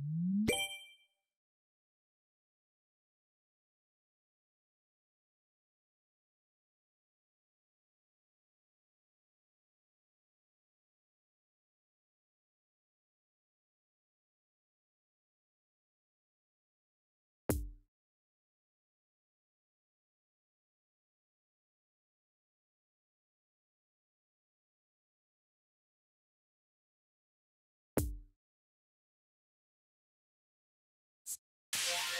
Mm-hmm. Yeah.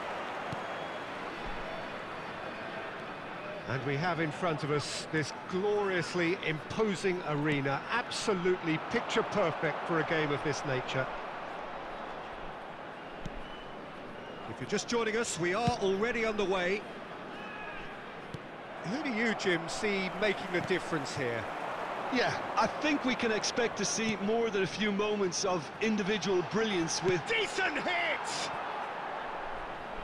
And we have in front of us this gloriously imposing arena, absolutely picture perfect for a game of this nature. If you're just joining us, we are already underway. Who do you, Jim, see making a difference here? Yeah, I think we can expect to see more than a few moments of individual brilliance with... Decent hit!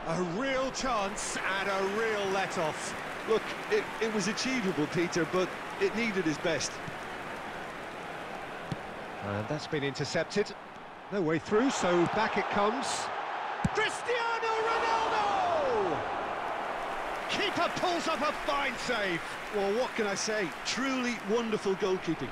A real chance and a real let-off. Look, it, it was achievable, Peter, but it needed his best. And that's been intercepted. No way through, so back it comes. Cristiano Ronaldo! Keeper pulls up a fine save. Well, what can I say? Truly wonderful goalkeeping.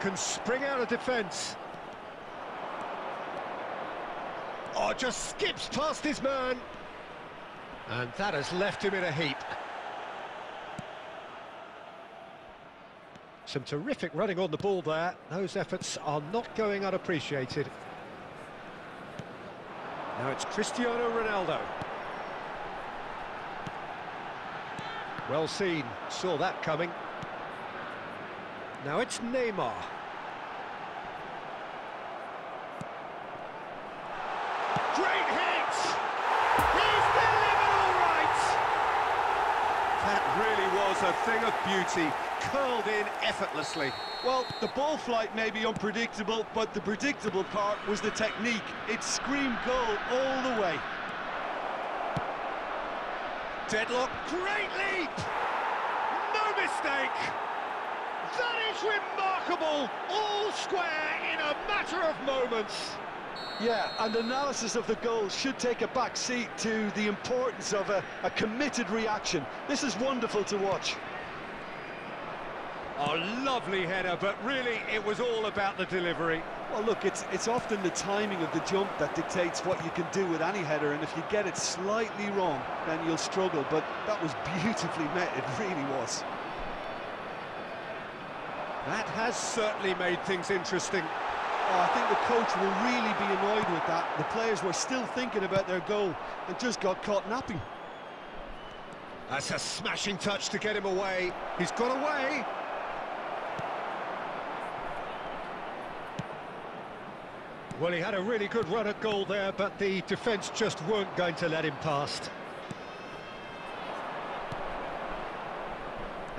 Can spring out of defence. Oh, just skips past his man. And that has left him in a heap. Some terrific running on the ball there. Those efforts are not going unappreciated. Now it's Cristiano Ronaldo. Well seen, saw that coming. Now it's Neymar. Great hit! He's delivered all right! That really was a thing of beauty, curled in effortlessly. Well, the ball flight may be unpredictable, but the predictable part was the technique. It screamed goal all the way. Deadlock, great leap! No mistake! That is remarkable! All square in a matter of moments! Yeah, and analysis of the goal should take a back seat to the importance of a, a committed reaction. This is wonderful to watch. A lovely header, but really it was all about the delivery. Well, look, it's it's often the timing of the jump that dictates what you can do with any header, and if you get it slightly wrong, then you'll struggle. But that was beautifully met, it really was. That has certainly made things interesting. Oh, I think the coach will really be annoyed with that. The players were still thinking about their goal and just got caught napping. That's a smashing touch to get him away. He's got away. Well, he had a really good run at goal there, but the defence just weren't going to let him past.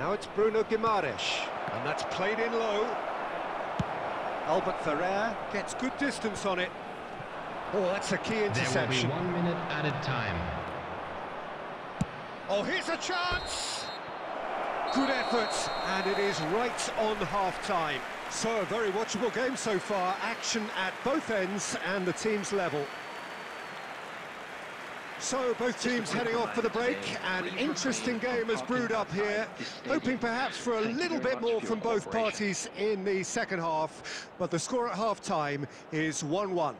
Now it's Bruno Guimaraes, and that's played in low. Albert Ferrer gets good distance on it. Oh, that's a key interception. There will be one minute added time. Oh, here's a chance! Good effort, and it is right on half-time. So, a very watchable game so far. Action at both ends and the team's level. So, both teams heading off for the break. An interesting game has brewed up here. Hoping perhaps for a little bit more from both parties in the second half. But the score at half-time is 1-1.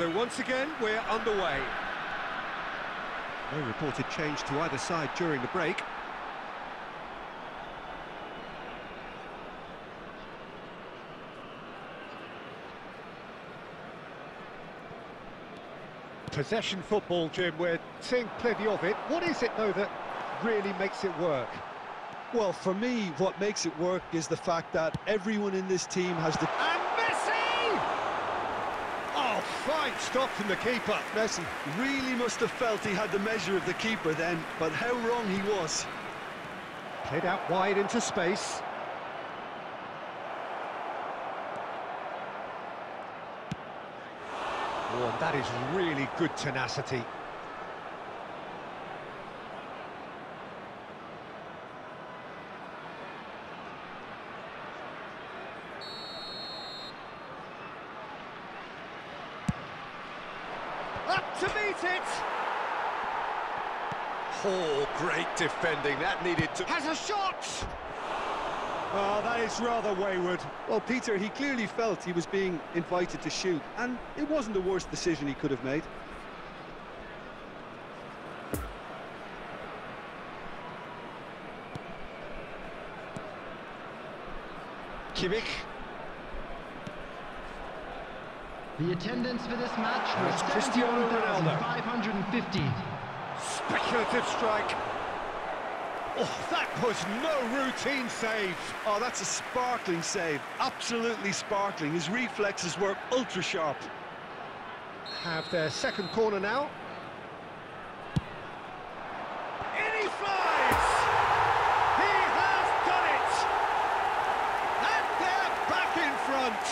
So once again, we're underway. No reported change to either side during the break. Possession football, Jim, we're seeing plenty of it. What is it, though, that really makes it work? Well, for me, what makes it work is the fact that everyone in this team has the And Messi! Oh, Fine stop from the keeper. Messi really must have felt he had the measure of the keeper then, but how wrong he was. Played out wide into space. Oh, that is really good tenacity. Up to meet it! Oh, great defending, that needed to... Has a shot! Oh, that is rather wayward. Well, Peter, he clearly felt he was being invited to shoot, and it wasn't the worst decision he could have made. Kimmich. The attendance for this match was That's Cristiano Ronaldo. 550. Speculative strike. Oh, that was no routine save. Oh, that's a sparkling save. Absolutely sparkling. His reflexes were ultra sharp. Have their second corner now. In he flies! He has done it! And they're back in front.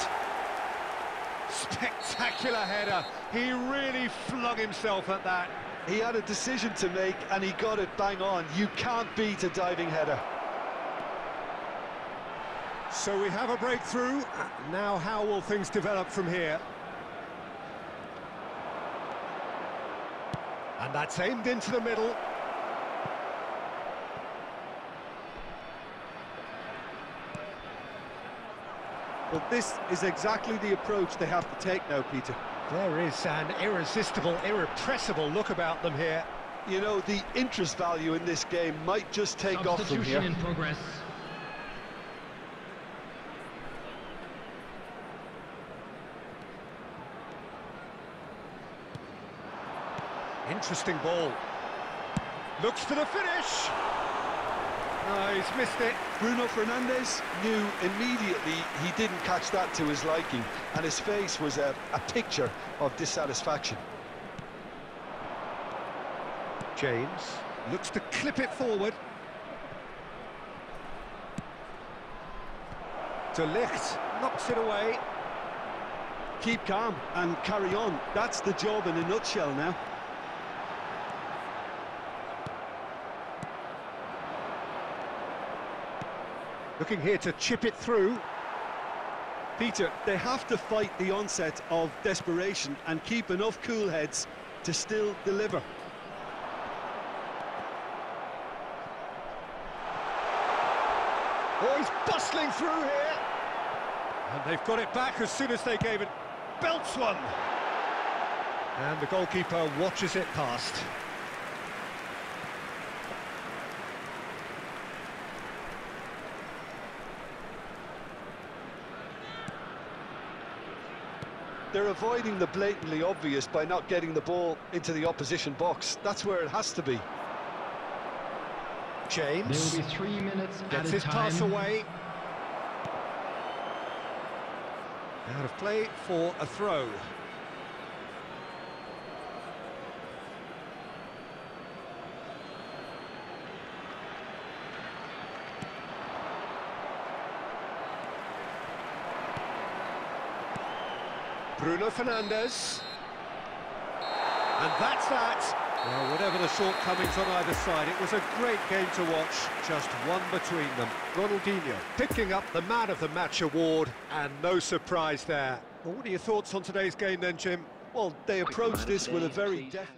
Spectacular header. He really flung himself at that. He had a decision to make, and he got it bang on. You can't beat a diving header. So we have a breakthrough. Now how will things develop from here? And that's aimed into the middle. Well, this is exactly the approach they have to take now, Peter. There is an irresistible, irrepressible look about them here. You know, the interest value in this game might just take off from here. Substitution in progress. Interesting ball. Looks for the finish. No, he's missed it. Bruno Fernandes knew immediately he didn't catch that to his liking, and his face was a, a picture of dissatisfaction. James looks to clip it forward. De Ligt knocks it away. Keep calm and carry on. That's the job in a nutshell now. Looking here to chip it through. Peter, they have to fight the onset of desperation and keep enough cool heads to still deliver. Oh, he's bustling through here. And they've got it back as soon as they gave it. Belts one. And the goalkeeper watches it past. They're avoiding the blatantly obvious by not getting the ball into the opposition box. That's where it has to be. There will James be three minutes gets his time. pass away. Out of play for a throw. Bruno Fernandes. And that's that. Well, whatever the shortcomings on either side, it was a great game to watch, just one between them. Ronaldinho picking up the Man of the Match award, and no surprise there. Well, what are your thoughts on today's game then, Jim? Well, they approached this with a very definite...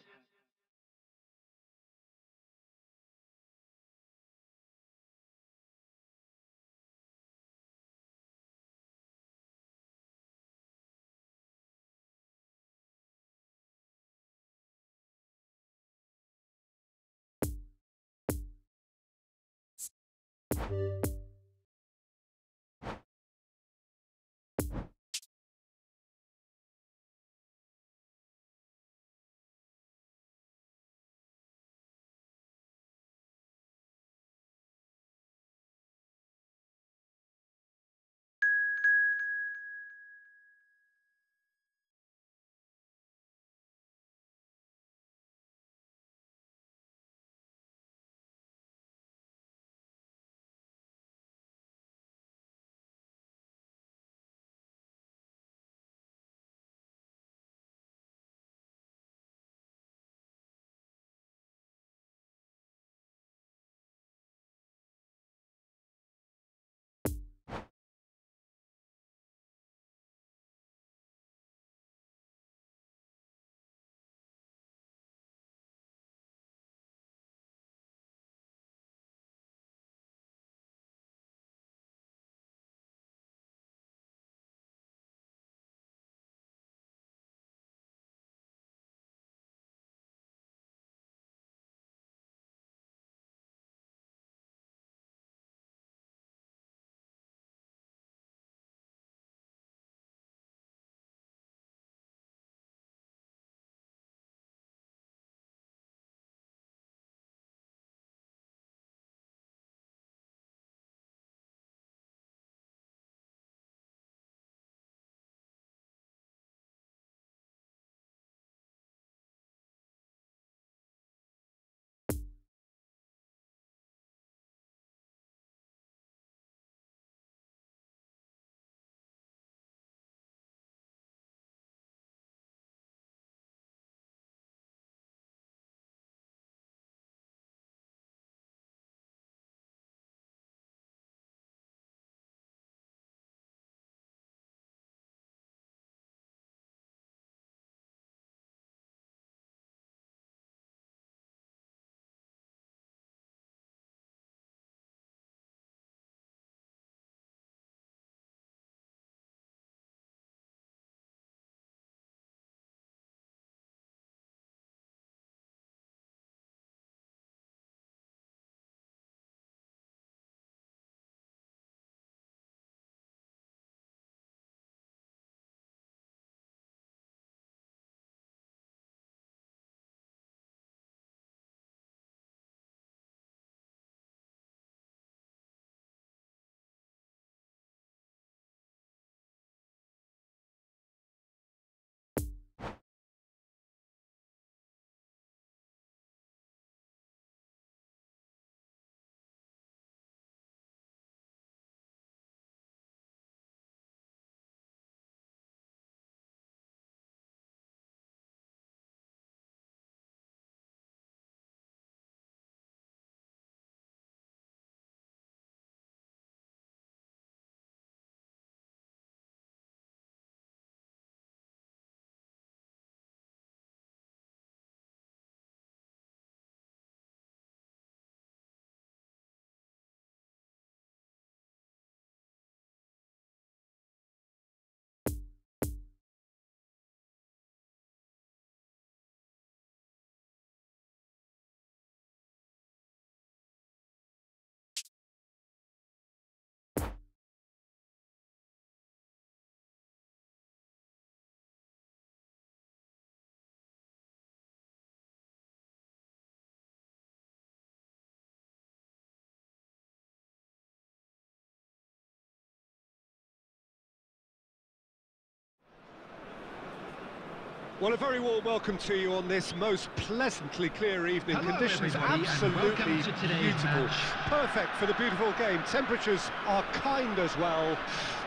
Well, a very warm welcome to you on this most pleasantly clear evening. Hello, Conditions absolutely welcome to today's beautiful. match. Perfect for the beautiful game. Temperatures are kind as well.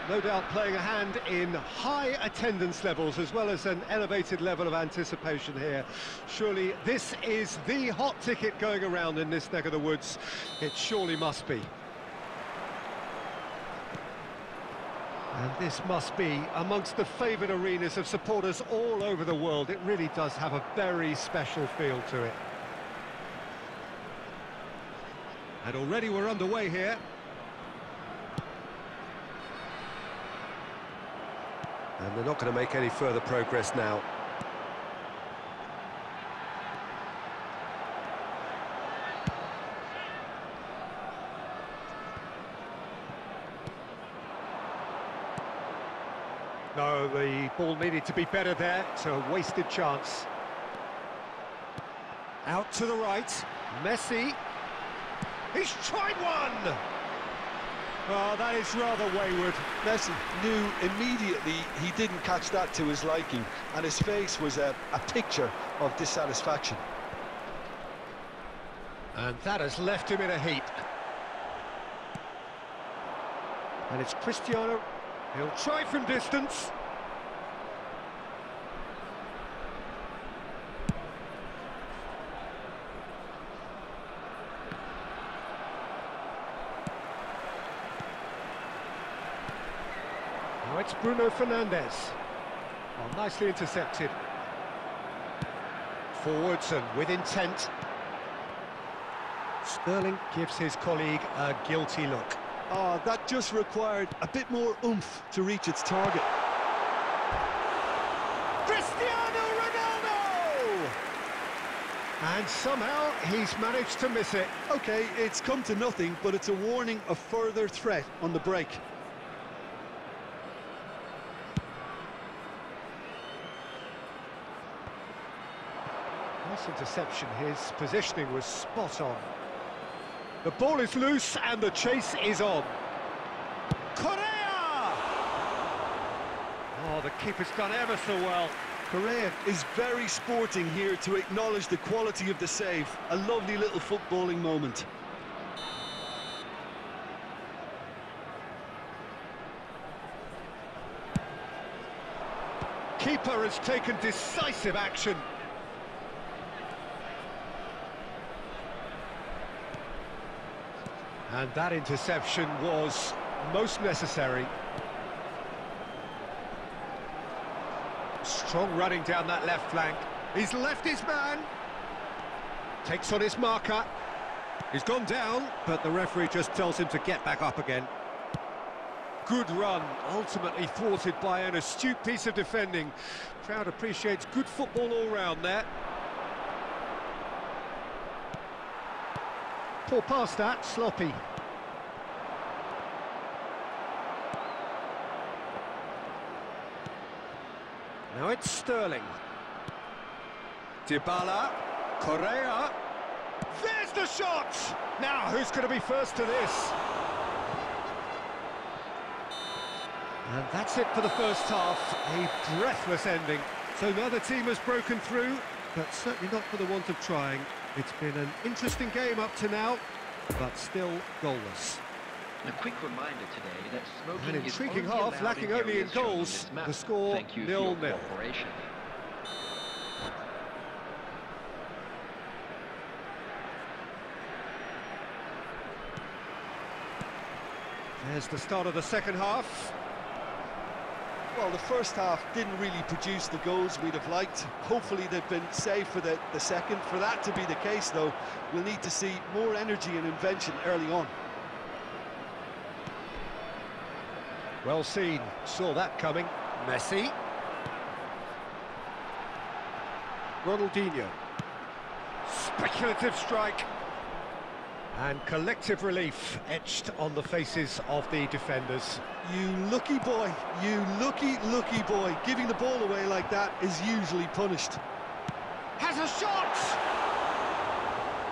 No doubt playing a hand in high attendance levels as well as an elevated level of anticipation here. Surely this is the hot ticket going around in this neck of the woods. It surely must be. And this must be amongst the favoured arenas of supporters all over the world. It really does have a very special feel to it. And already we're underway here. And they're not going to make any further progress now. No, the ball needed to be better there. It's a wasted chance. Out to the right. Messi. He's tried one! Oh, that is rather wayward. Messi knew immediately he didn't catch that to his liking, and his face was a, a picture of dissatisfaction. And that has left him in a heap. And it's Cristiano. He'll try from distance. Bruno Fernandes. Oh, nicely intercepted. Forwards and with intent. Sterling gives his colleague a guilty look. Oh, that just required a bit more oomph to reach its target. Cristiano Ronaldo! And somehow he's managed to miss it. Okay, it's come to nothing, but it's a warning of further threat on the break. Nice interception, his positioning was spot on. The ball is loose and the chase is on. Correa! Oh, the keeper's done ever so well. Correa is very sporting here to acknowledge the quality of the save. A lovely little footballing moment. Keeper has taken decisive action. And that interception was most necessary. Strong running down that left flank. He's left his man. Takes on his marker. He's gone down, but the referee just tells him to get back up again. Good run, ultimately thwarted by an astute piece of defending. Crowd appreciates good football all round there. Poor pass that, sloppy. Now it's Sterling. Dybala, Correa. There's the shot! Now, who's going to be first to this? And that's it for the first half, a breathless ending. So neither team has broken through, but certainly not for the want of trying. It's been an interesting game up to now, but still goalless. A quick reminder today that smoking An is intriguing half, lacking in only in goals. The score, nil-nil. There's the start of the second half. Well, the first half didn't really produce the goals we'd have liked. Hopefully they've been saved for the, the second. For that to be the case, though, we'll need to see more energy and invention early on. Well seen, saw that coming. Messi. Ronaldinho. Speculative strike. And collective relief etched on the faces of the defenders. You lucky boy, you lucky, lucky boy. Giving the ball away like that is usually punished. Has a shot!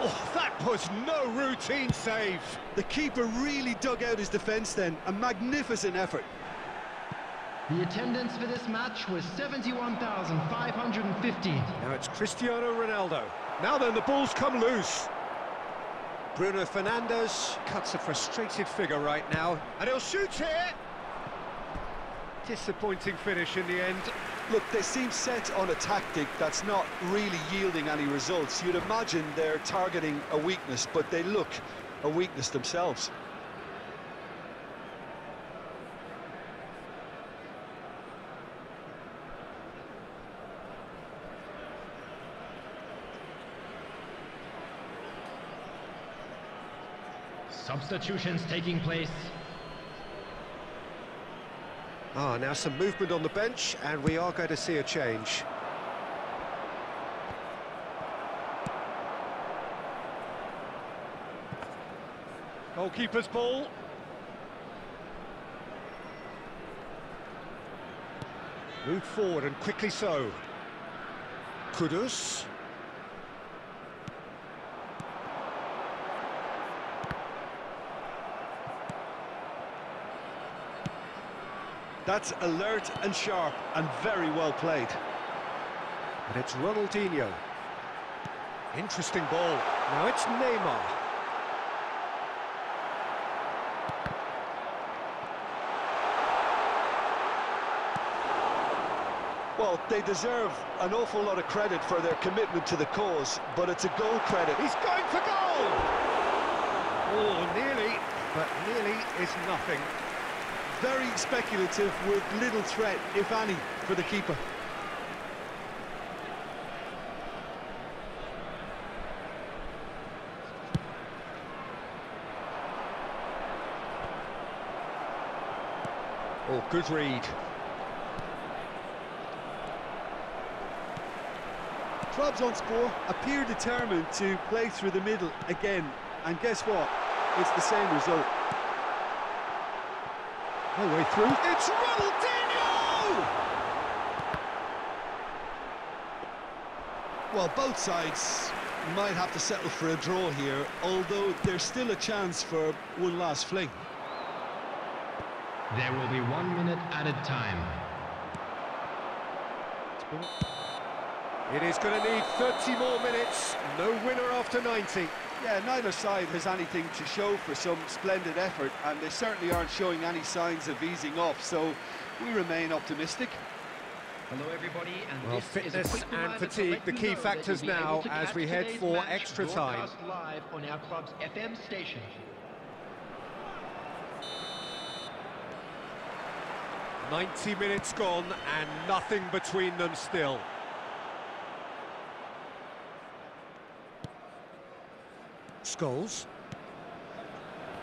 Oh, that was no routine save. The keeper really dug out his defence then. A magnificent effort. The attendance for this match was 71,550. Now it's Cristiano Ronaldo. Now then, the ball's come loose. Bruno Fernandes cuts a frustrated figure right now, and he'll shoot here. Disappointing finish in the end. Look, they seem set on a tactic that's not really yielding any results. You'd imagine they're targeting a weakness, but they look a weakness themselves. Substitutions taking place. Ah, now some movement on the bench, and we are going to see a change. Goalkeeper's ball. Moved forward and quickly so. Kudus. That's alert and sharp and very well played. And it's Ronaldinho. Interesting ball. Now it's Neymar. Well, they deserve an awful lot of credit for their commitment to the cause, but it's a goal credit. He's going for goal! Oh, nearly, but nearly is nothing. Very speculative with little threat, if any, for the keeper. Oh, good read. Clubs on score appear determined to play through the middle again, and guess what? It's the same result. No way through. It's Ronaldinho! Well, both sides might have to settle for a draw here, although there's still a chance for one last fling. There will be one minute added time. It is going to need 30 more minutes. No winner after 90. Yeah, neither side has anything to show for some splendid effort, and they certainly aren't showing any signs of easing off, so we remain optimistic. Hello, everybody, and Well, this fitness quick and fatigue, the key factors now as we head for extra time. live on our club's FM station. Ninety minutes gone and nothing between them still. Scholes.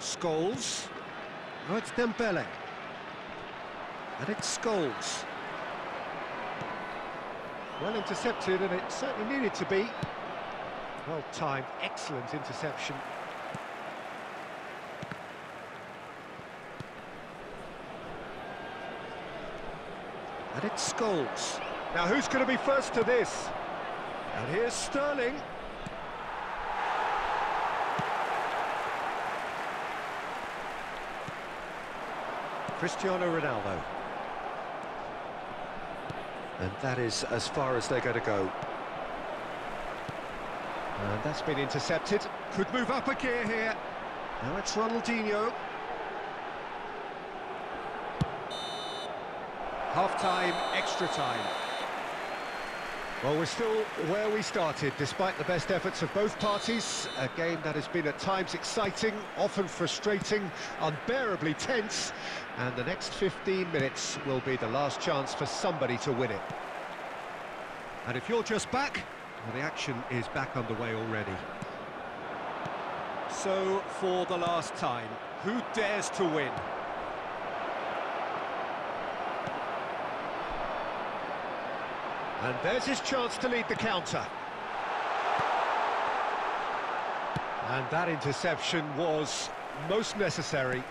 Scholes. Oh, it's Dembele. And it's Scholes. Well intercepted, and it certainly needed to be. Well timed, excellent interception. And it's Scholes. Now who's going to be first to this? And here's Sterling. Cristiano Ronaldo. And that is as far as they're going to go. And that's been intercepted. Could move up a gear here. Now it's Ronaldinho. Half-time, extra time. Well, we're still where we started, despite the best efforts of both parties. A game that has been at times exciting, often frustrating, unbearably tense. And the next 15 minutes will be the last chance for somebody to win it. And if you're just back, well, the action is back underway already. So, for the last time, who dares to win? And there's his chance to lead the counter. And that interception was most necessary.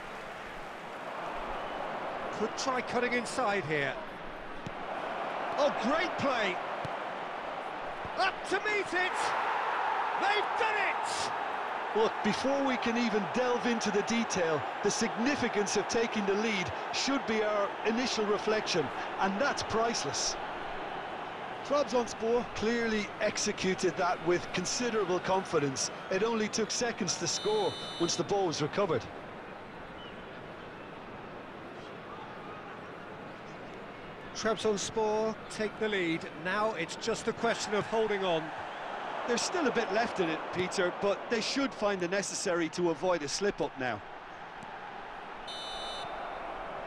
Could try cutting inside here. Oh, great play! Up to meet it! They've done it! Look, before we can even delve into the detail, the significance of taking the lead should be our initial reflection, and that's priceless. Trabzonspor clearly executed that with considerable confidence. It only took seconds to score once the ball was recovered. Trabzonspor take the lead. Now it's just a question of holding on. There's still a bit left in it, Peter, but they should find the necessary to avoid a slip-up now.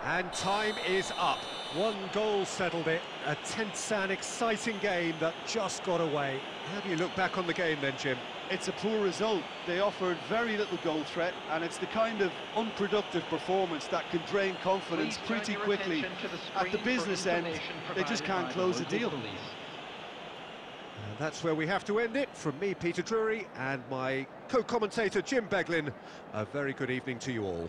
And time is up. One goal settled it. A tense and exciting game that just got away. How do you look back on the game then, Jim? It's a poor result. They offered very little goal threat, and it's the kind of unproductive performance that can drain confidence Please pretty quickly. the At the business end, they just can't close the the deal. police. And that's where we have to end it. From me, Peter Drury, and my co-commentator, Jim Beglin. A very good evening to you all.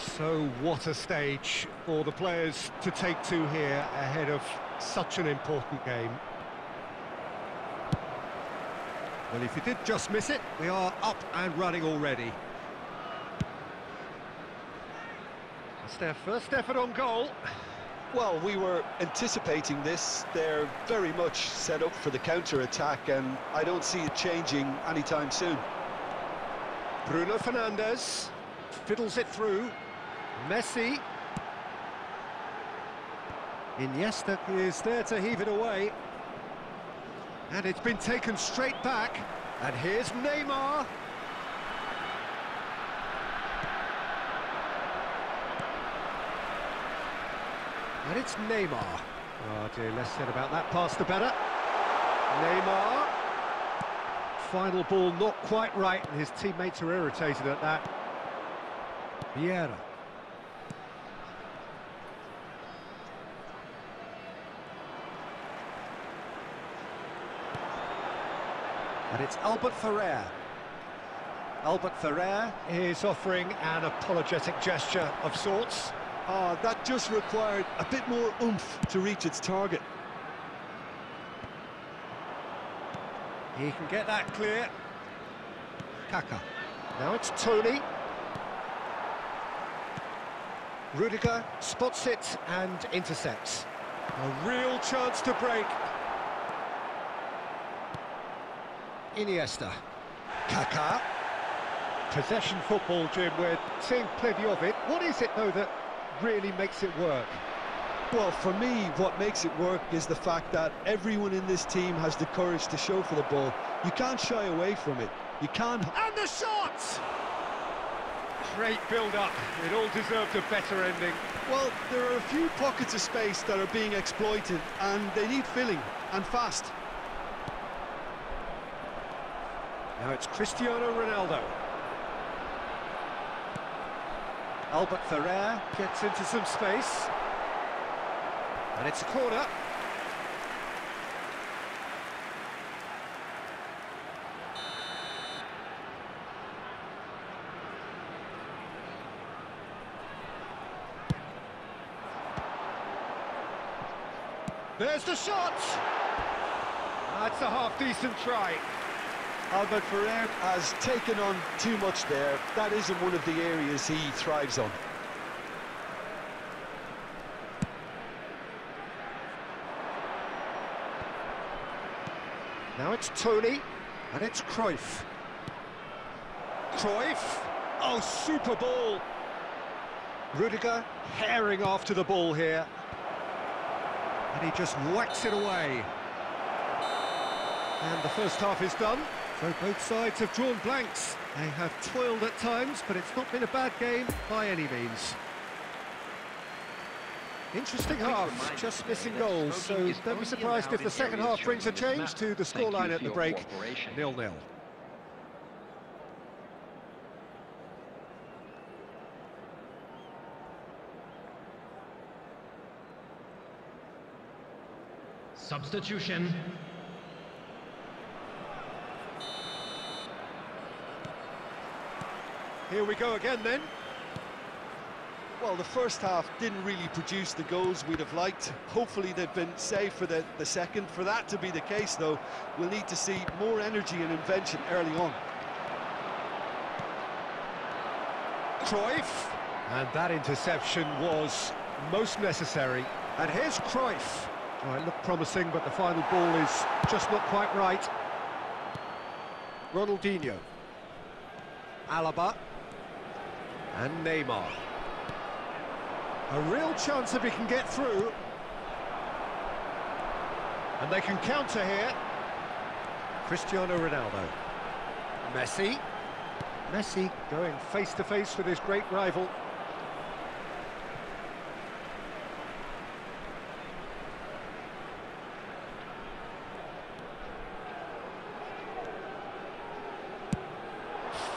So what a stage for the players to take to here ahead of such an important game. Well, if you did just miss it, we are up and running already. It's their first effort on goal. Well, we were anticipating this. They're very much set up for the counter-attack, and I don't see it changing anytime soon. Bruno Fernandes fiddles it through. Messi. Iniesta is there to heave it away. And it's been taken straight back. And here's Neymar. And it's Neymar. Oh dear, less said about that pass the better. Neymar. Final ball not quite right, and his teammates are irritated at that. Vieira. And it's Albert Ferrer. Albert Ferrer is offering an apologetic gesture of sorts. Ah, that just required a bit more oomph to reach its target. He can get that clear. Kaka. Now it's Tony. Rudiger spots it and intercepts. A real chance to break. Iniesta. Kaka. Possession football, Jim, we're seeing plenty of it. What is it, though, that really makes it work? Well, for me, what makes it work is the fact that everyone in this team has the courage to show for the ball. You can't shy away from it. You can't... And the shot! Great build-up. It all deserved a better ending. Well, there are a few pockets of space that are being exploited, and they need filling, and fast. Now it's Cristiano Ronaldo. Albert Ferrer gets into some space. And it's a corner. There's the shot! That's a half-decent try. Albert Ferrer has taken on too much there. That isn't one of the areas he thrives on. Now it's Tony, and it's Cruyff. Cruyff! Oh, super ball! Rudiger herring after the ball here. And he just whacks it away. And the first half is done, so both sides have drawn blanks. They have toiled at times, but it's not been a bad game by any means. Interesting half, just missing goals, so don't be surprised if the second half brings a change to the scoreline at the break, nil-nil. Substitution. Here we go again then. Well, the first half didn't really produce the goals we'd have liked. Hopefully they've been saved for the, the second. For that to be the case, though, we'll need to see more energy and invention early on. Cruyff. And that interception was most necessary. And here's Cruyff. Oh, it looked promising, but the final ball is just not quite right. Ronaldinho. Alaba. And Neymar. A real chance if he can get through. And they can counter here. Cristiano Ronaldo. Messi. Messi going face to face with his great rival.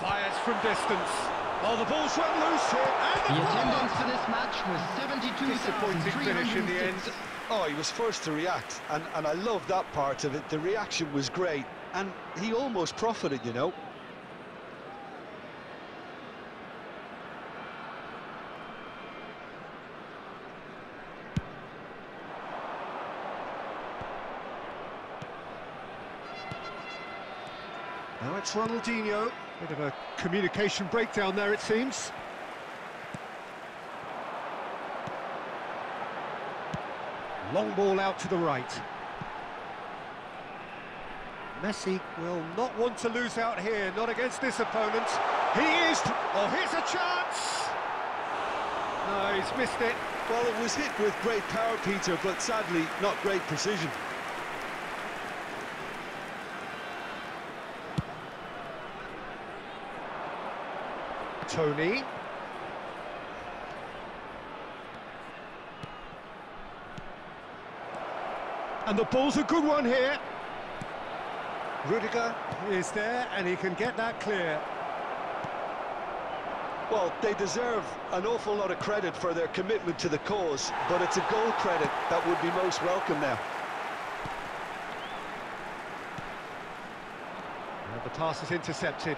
Fires from distance. Oh, the ball's run loose here. And the attendance for this match was Disappointing finish in the end. 72,306. Oh, he was first to react, and, and I love that part of it. The reaction was great, and he almost profited, you know. Now it's Ronaldinho. Bit of a communication breakdown there, it seems. Long ball out to the right. Messi will not want to lose out here, not against this opponent. He is... Oh, here's a chance! No, he's missed it. Well, it was hit with great power, Peter, but sadly, not great precision. Tony. And the ball's a good one here. Rudiger is there and he can get that clear. Well, they deserve an awful lot of credit for their commitment to the cause, but it's a goal credit that would be most welcome now. And the pass is intercepted.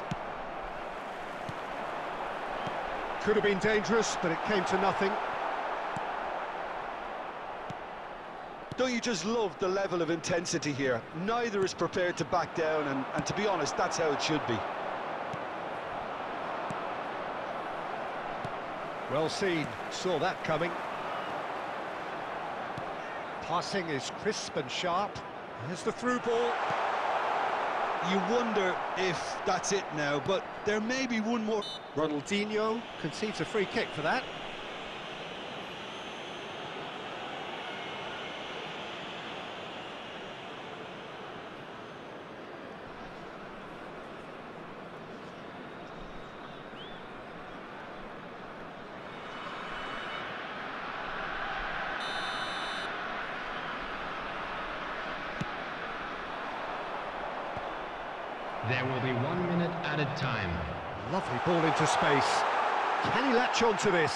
Could have been dangerous, but it came to nothing. Don't you just love the level of intensity here? Neither is prepared to back down, and, and to be honest, that's how it should be. Well seen, saw that coming. Passing is crisp and sharp. Here's the through ball. You wonder if that's it now, but there may be one more. Ronaldinho concedes a free kick for that. There be one minute added time. Lovely ball into space. Can he latch on to this?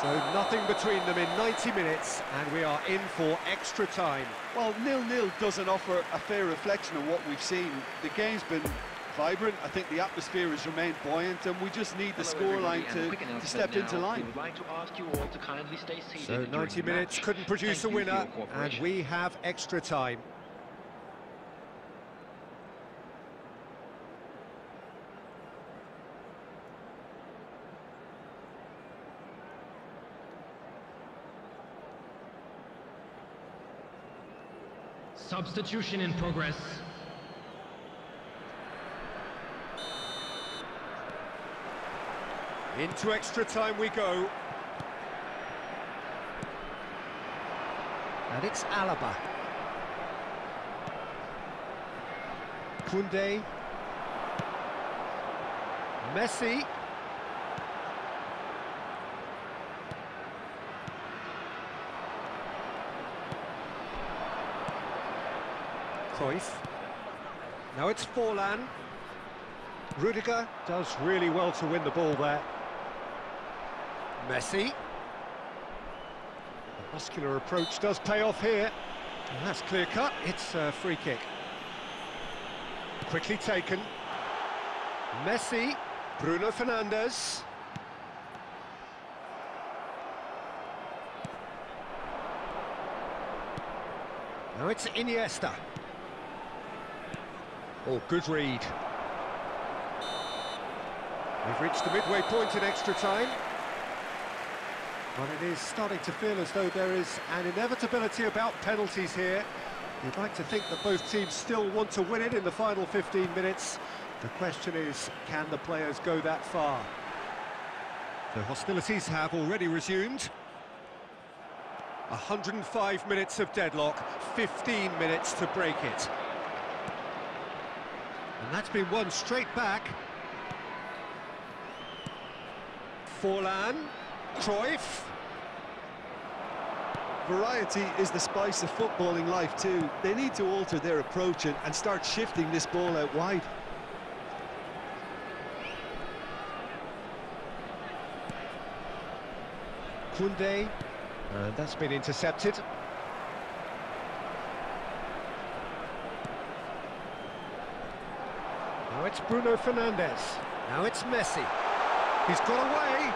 So nothing between them in 90 minutes, and we are in for extra time. Well, nil-nil doesn't offer a fair reflection of what we've seen. The game's been vibrant. I think the atmosphere has remained buoyant, and we just need the scoreline everybody, and a to, to announcement step into line. We would like to ask you all to kindly stay seated So 90 minutes couldn't produce Thank a you for your winner, and we have extra time. Substitution in progress. Into extra time we go. And it's Alaba. Koundé. Messi. Cruyff. Now it's Forlan. Rudiger does really well to win the ball there. Messi. The muscular approach does pay off here. And that's clear cut. It's a free kick. Quickly taken. Messi. Bruno Fernandes. Now it's Iniesta. Oh, good read. We've reached the midway point in extra time. But it is starting to feel as though there is an inevitability about penalties here. You'd like to think that both teams still want to win it in the final 15 minutes. The question is, can the players go that far? The hostilities have already resumed. 105 minutes of deadlock, 15 minutes to break it. And that's been won straight back. Forlan, Cruyff. Variety is the spice of footballing life too. They need to alter their approach and, and start shifting this ball out wide. Koundé, and that's been intercepted. Now it's Bruno Fernandes. Now it's Messi. He's got away.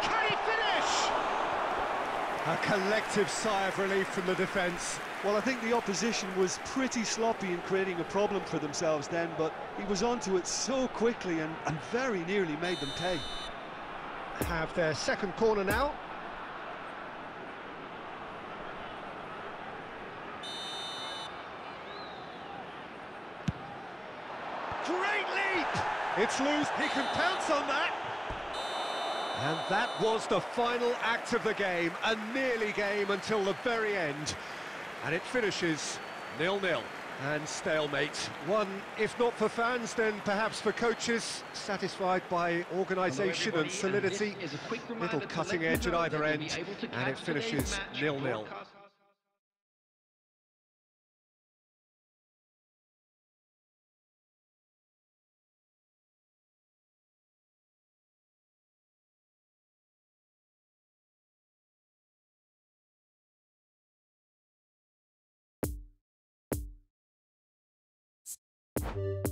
Can he finish? A collective sigh of relief from the defence. Well, I think the opposition was pretty sloppy in creating a problem for themselves then, but he was onto it so quickly and, and very nearly made them pay. Have their second corner now. Great leap! It's loose, he can pounce on that. And that was the final act of the game, a nearly game until the very end. And it finishes nil-nil and stalemate. One, if not for fans, then perhaps for coaches, satisfied by organisation and solidity. Little cutting edge at either end, and it finishes nil-nil. you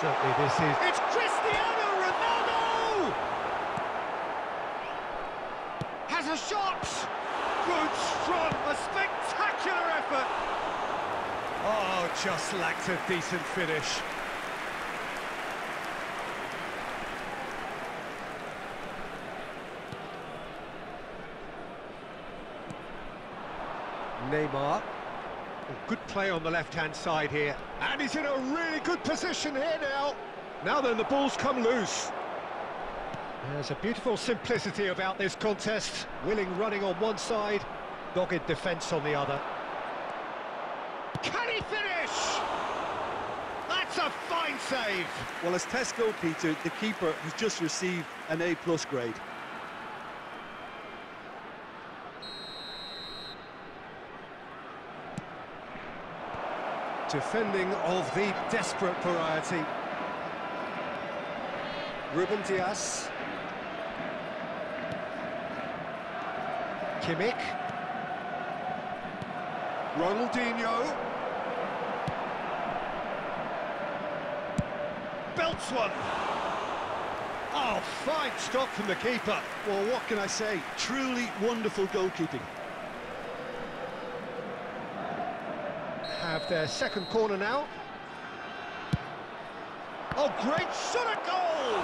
Certainly this is... It's Cristiano Ronaldo! Has a shot! Good, strong, a spectacular effort! Oh, just lacked a decent finish. Neymar. Oh, Good play on the left-hand side here. And he's in a really good position here now. Now then, the ball's come loose. There's a beautiful simplicity about this contest. Willing running on one side, dogged defence on the other. Can he finish? That's a fine save. Well, as Tesco, Peter, the keeper has just received an A-plus grade. Defending of the desperate variety. Ruben Dias. Kimmich. Ronaldinho. Belts one. Oh, fine stop from the keeper. Well, what can I say? Truly wonderful goalkeeping. Have their second corner now. Oh, great shot at goal!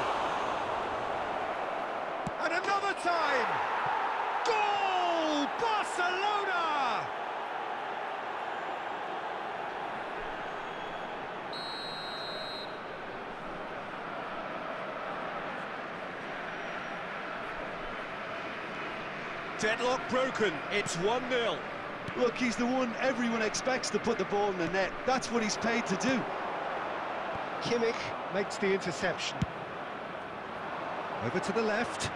And another time! Goal! Barcelona! Deadlock broken, it's 1-0. Look, he's the one everyone expects to put the ball in the net. That's what he's paid to do. Kimmich makes the interception. Over to the left.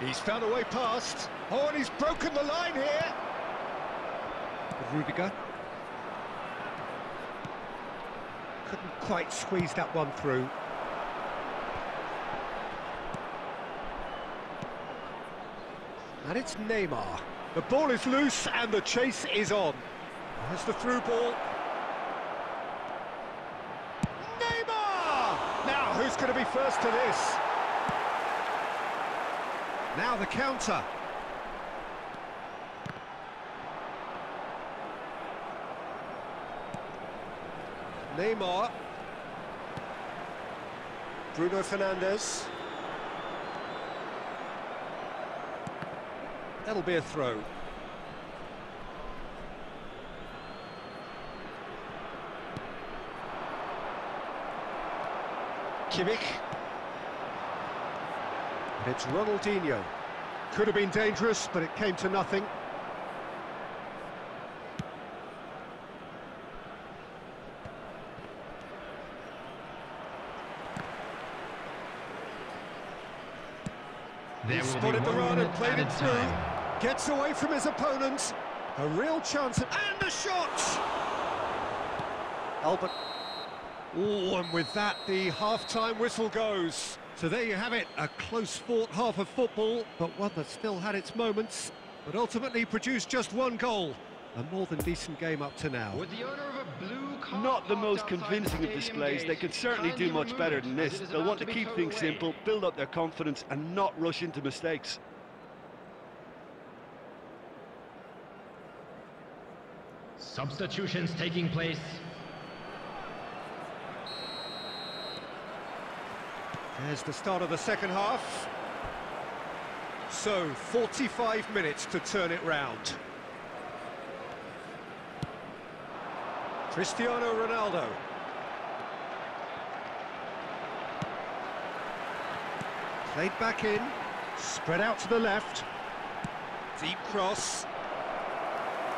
He's found a way past. Oh, and he's broken the line here. Rudiger. Couldn't quite squeeze that one through. And it's Neymar. The ball is loose and the chase is on. There's the through ball. Neymar! Now, who's going to be first to this? Now the counter. Neymar. Bruno Fernandes. That'll be a throw. Kimmich. And it's Ronaldinho. Could have been dangerous, but it came to nothing. There He will be spotted the run and played it through. Time. Gets away from his opponent. A real chance. And a shot! Albert. Oh, and with that, the half-time whistle goes. So there you have it, a close-fought half of football, but one that still had its moments, but ultimately produced just one goal. A more than decent game up to now. With the owner of a blue car Not the most convincing of stadium displays. They gate, could certainly do much better than this. They'll want to be keep things away. simple, build up their confidence and not rush into mistakes. Substitutions taking place. There's the start of the second half. So, 45 minutes to turn it round. Cristiano Ronaldo. Played back in, spread out to the left. Deep cross.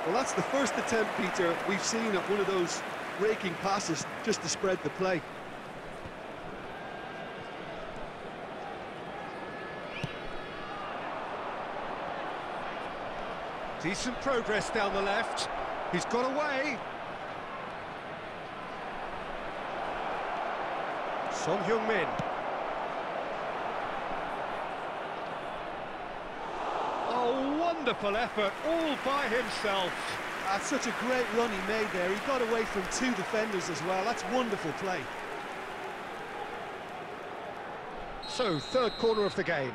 Well, that's the first attempt, Peter, we've seen at one of those raking passes just to spread the play. Decent progress down the left. He's got away. Son Heung-min. Oh, wonderful effort, all by himself. That's such a great run he made there. He got away from two defenders as well. That's wonderful play. So, third corner of the game.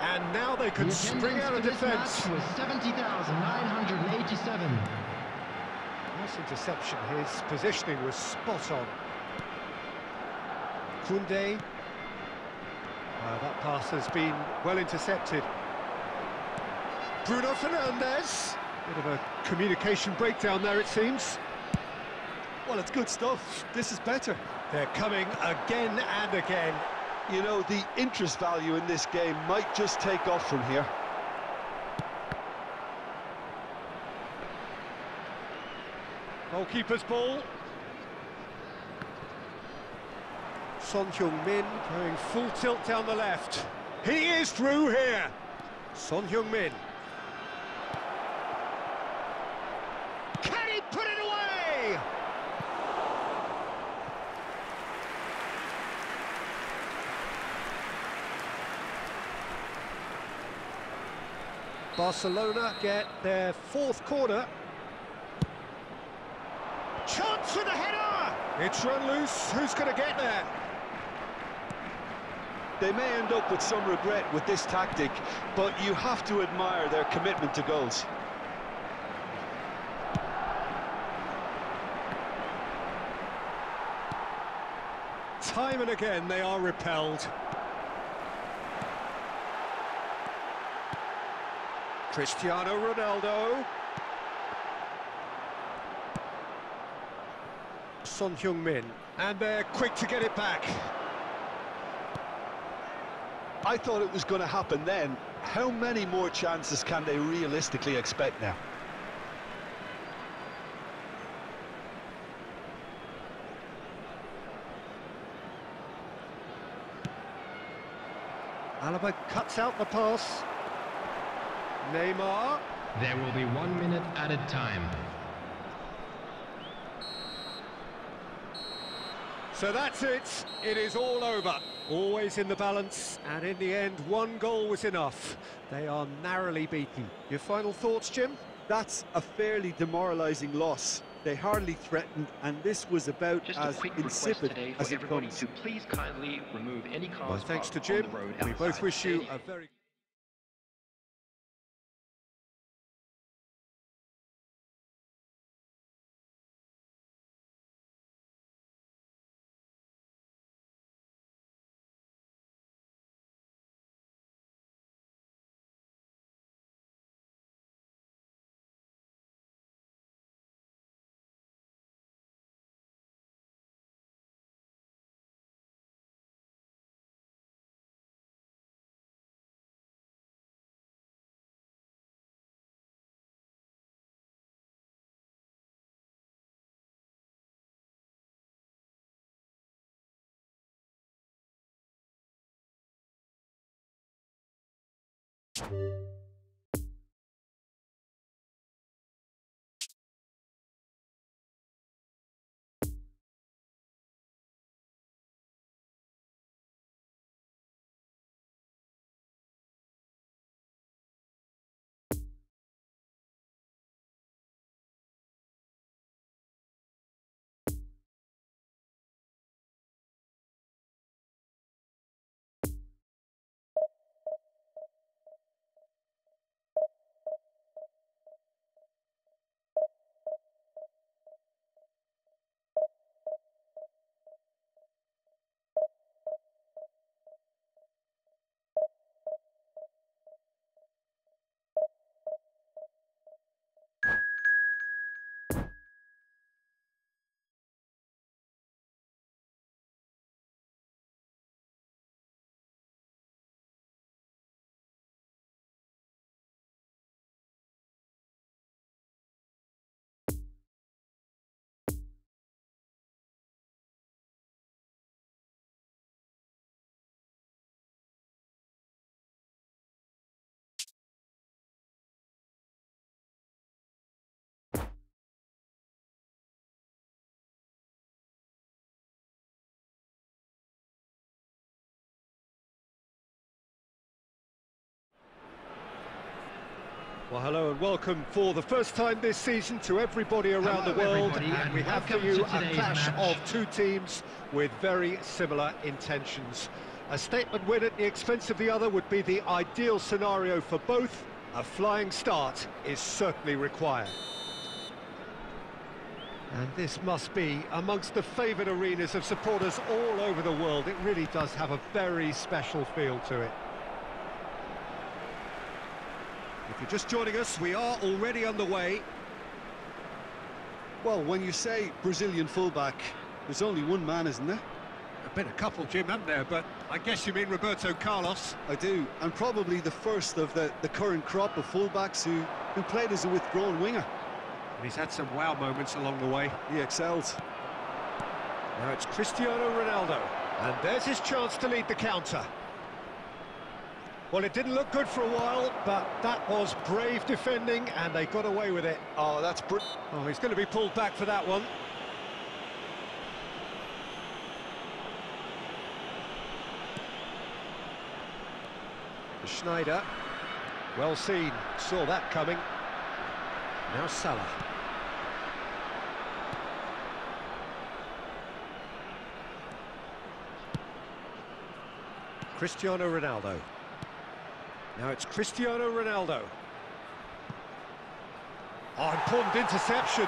And now they The spring out for of this defence. match was 70,987. Nice interception, his positioning was spot on. Koundé. Uh, that pass has been well intercepted. Bruno Fernandes. Bit of a communication breakdown there, it seems. Well, it's good stuff. This is better. They're coming again and again. You know, the interest value in this game might just take off from here. Goalkeeper's ball. Son Heung-min going full tilt down the left. He is through here. Son Heung-min. Can he put it away? Barcelona get their fourth corner. Chance with a header! It's run loose, who's going to get there? They may end up with some regret with this tactic, but you have to admire their commitment to goals. Time and again they are repelled. Cristiano Ronaldo. Son Heung-min. And they're quick to get it back. I thought it was going to happen then. How many more chances can they realistically expect now? Alaba cuts out the pass. Neymar. There will be one minute added time. So that's it. It is all over. Always in the balance, and in the end, one goal was enough. They are narrowly beaten. Your final thoughts, Jim? That's a fairly demoralising loss. They hardly threatened, and this was about Just as insipid as it comes. to please kindly remove any cars Well, thanks to Jim. We both wish you a very... you Well, hello and welcome for the first time this season to everybody around Hello, the world. and and we have for you a clash match. of two teams with very similar intentions. A statement win at the expense of the other would be the ideal scenario for both. A flying start is certainly required. And this must be amongst the favoured arenas of supporters all over the world. It really does have a very special feel to it. If you're just joining us, we are already underway. Well, when you say Brazilian fullback, there's only one man, isn't there? A been a couple, Jim, haven't there? But I guess you mean Roberto Carlos. I do, and probably the first of the, the current crop of fullbacks who, who played as a withdrawn winger. And he's had some wow moments along the way. He excels. Now it's Cristiano Ronaldo. And there's his chance to lead the counter. Well, it didn't look good for a while, but that was brave defending, and they got away with it. Oh, that's br Oh, he's going to be pulled back for that one. Schneider, well seen, saw that coming. Now Salah. Cristiano Ronaldo. Now it's Cristiano Ronaldo. Oh, important interception.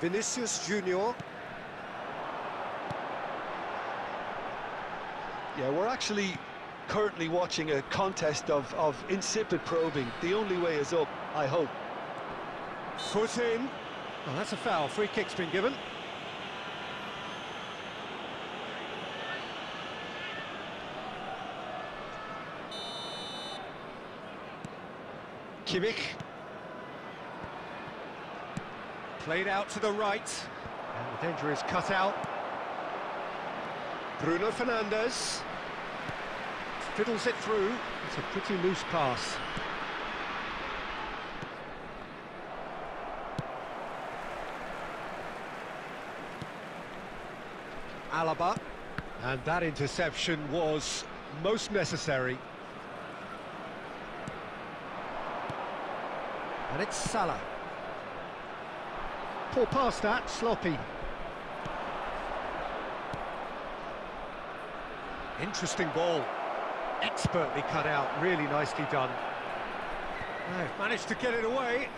Vinicius Junior. Yeah, we're actually currently watching a contest of, of insipid probing. The only way is up, I hope. Foot in. Oh, that's a foul. Free kick's been given. Kimmich. Played out to the right. And the danger is cut out. Bruno Fernandes. Fiddles it through. It's a pretty loose pass. Alaba. And that interception was most necessary. And it's Salah. Poor pass that, sloppy. Interesting ball. Expertly cut out, really nicely done. They've managed to get it away.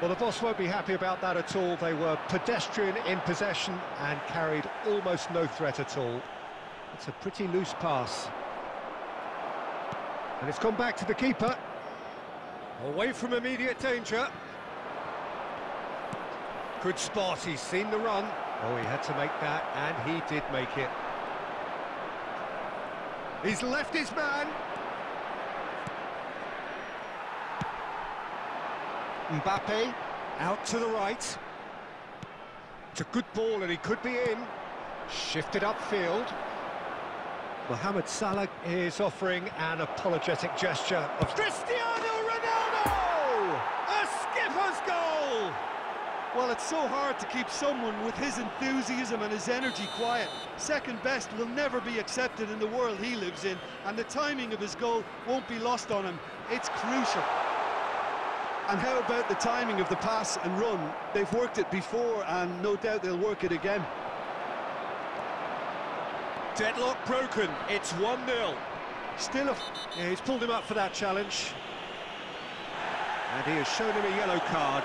Well, the boss won't be happy about that at all. They were pedestrian in possession and carried almost no threat at all. It's a pretty loose pass. And it's gone back to the keeper. Away from immediate danger. Good spot, he's seen the run. Oh, he had to make that, and he did make it. He's left his man. Mbappe, out to the right. It's a good ball, and he could be in. Shifted upfield. Mohamed Salah is offering an apologetic gesture of Cristiano Ronaldo! A skipper's goal! Well, it's so hard to keep someone with his enthusiasm and his energy quiet. Second best will never be accepted in the world he lives in, and the timing of his goal won't be lost on him. It's crucial. And how about the timing of the pass and run? They've worked it before, and no doubt they'll work it again. Deadlock broken, it's 1-0. Still a... Yeah, he's pulled him up for that challenge. And he has shown him a yellow card.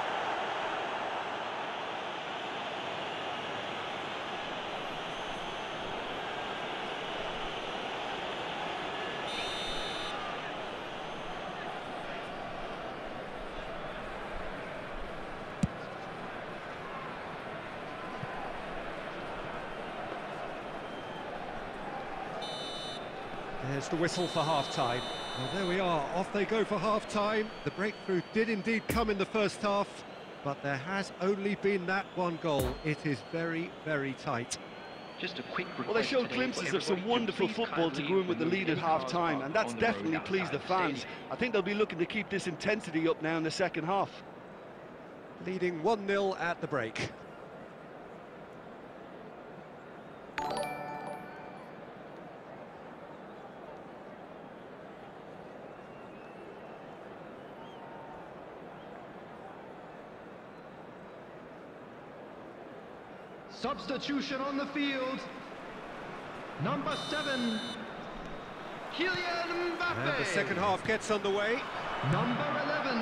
There's the whistle for half-time. Well, there we are, off they go for half-time. The breakthrough did indeed come in the first half, but there has only been that one goal. It is very, very tight. Just a quick Well, they showed glimpses of some wonderful football to go in with the lead at half-time, and that's definitely pleased the fans. I think they'll be looking to keep this intensity up now in the second half. Leading 1-0 at the break. Substitution on the field. Number seven, Kylian Mbappe. And the second half gets underway. Number 11,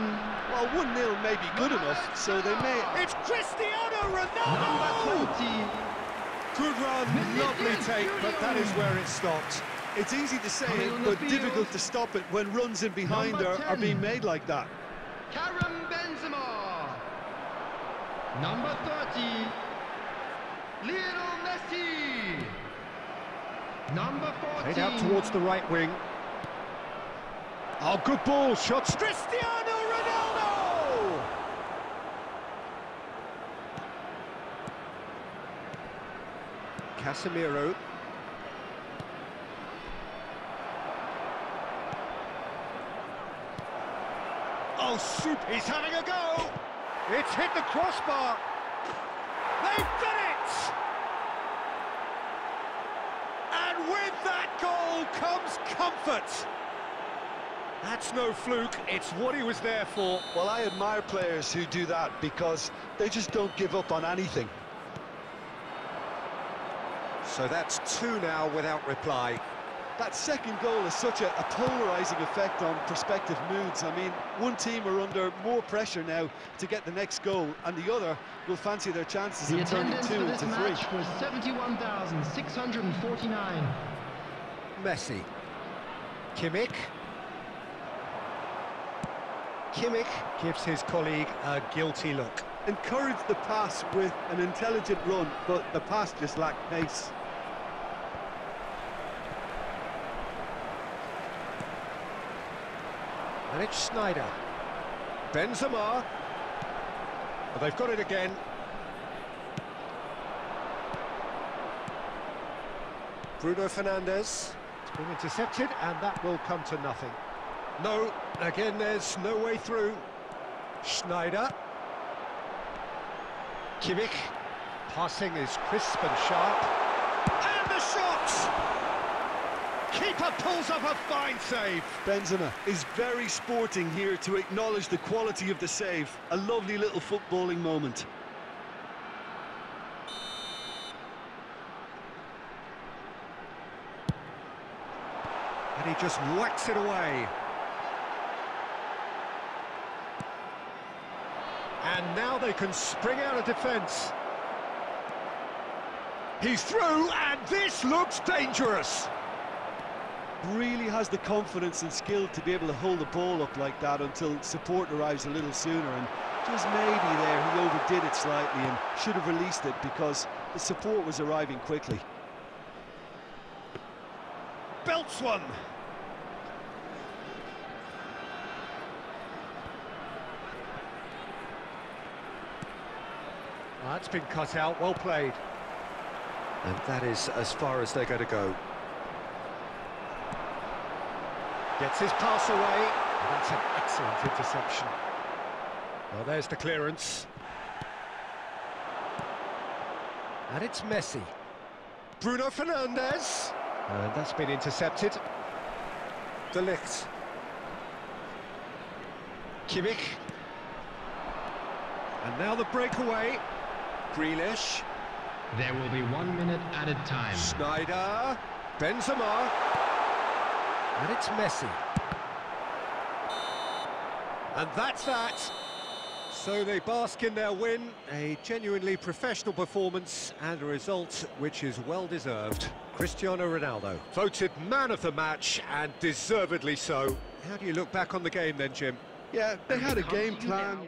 Well, 1-0 may be good enough, so they may... It's Cristiano Ronaldo! number Ronaldo! 20, Good run, lovely take, but that is where it stopped. It's easy to say it, but field. difficult to stop it when runs in behind Number are, are being made like that. Karim Benzema. Number 30, Lionel Messi. Number 14, Played out towards the right wing. Oh, good ball, shots. Cristiano Ronaldo! Casemiro. Oh, soup, he's having a go! It's hit the crossbar! They've done it! And with that goal comes comfort. That's no fluke, it's what he was there for. Well, I admire players who do that because they just don't give up on anything. So that's two now without reply. That second goal has such a, a polarising effect on prospective moods. I mean, one team are under more pressure now to get the next goal, and the other will fancy their chances The of turning attendance two for this into three. match was 71,649. Messi. Kimmich. Kimmich gives his colleague a guilty look. Encouraged the pass with an intelligent run, but the pass just lacked pace. And it's Schneider. Benzema. They've got it again. Bruno Fernandes. It's been intercepted, and that will come to nothing. No, again, there's no way through. Schneider. Kimmich. Passing is crisp and sharp. And the shot! Keeper pulls up a fine save. Benzema is very sporting here to acknowledge the quality of the save. A lovely little footballing moment. And he just whacks it away. And now they can spring out of defence. He's through, and this looks dangerous. Really has the confidence and skill to be able to hold the ball up like that until support arrives a little sooner. And just maybe there he overdid it slightly and should have released it because the support was arriving quickly. Belts one. That's been cut out, well played. And that is as far as they're going to go. Gets his pass away. That's an excellent interception. Well, there's the clearance. And it's Messi. Bruno Fernandes. And that's been intercepted. De Ligt. Kimmich. And now the breakaway. Grealish. There will be one minute added time. Schneider. Benzema. And it's Messi. And that's that. So they bask in their win, a genuinely professional performance and a result which is well deserved. Cristiano Ronaldo, voted man of the match and deservedly so. How do you look back on the game then, Jim? Yeah, they had a game plan.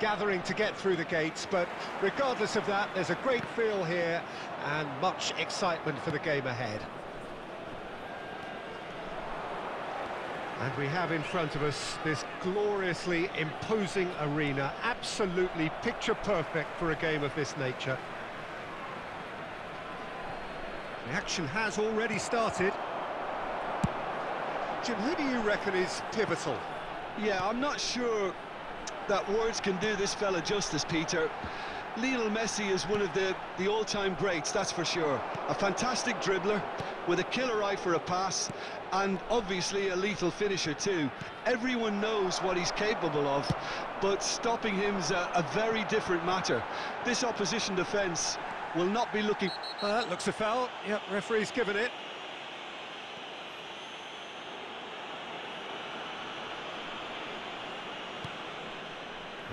gathering to get through the gates, but regardless of that, there's a great feel here and much excitement for the game ahead. And we have in front of us this gloriously imposing arena, absolutely picture perfect for a game of this nature. The action has already started. Jim, who do you reckon is pivotal? Yeah, I'm not sure that words can do this fella justice, Peter. Lionel Messi is one of the, the all-time greats, that's for sure. A fantastic dribbler with a killer eye for a pass and obviously a lethal finisher too. Everyone knows what he's capable of, but stopping him's a, a very different matter. This opposition defence will not be looking... Uh, looks a foul. Yep, referee's given it.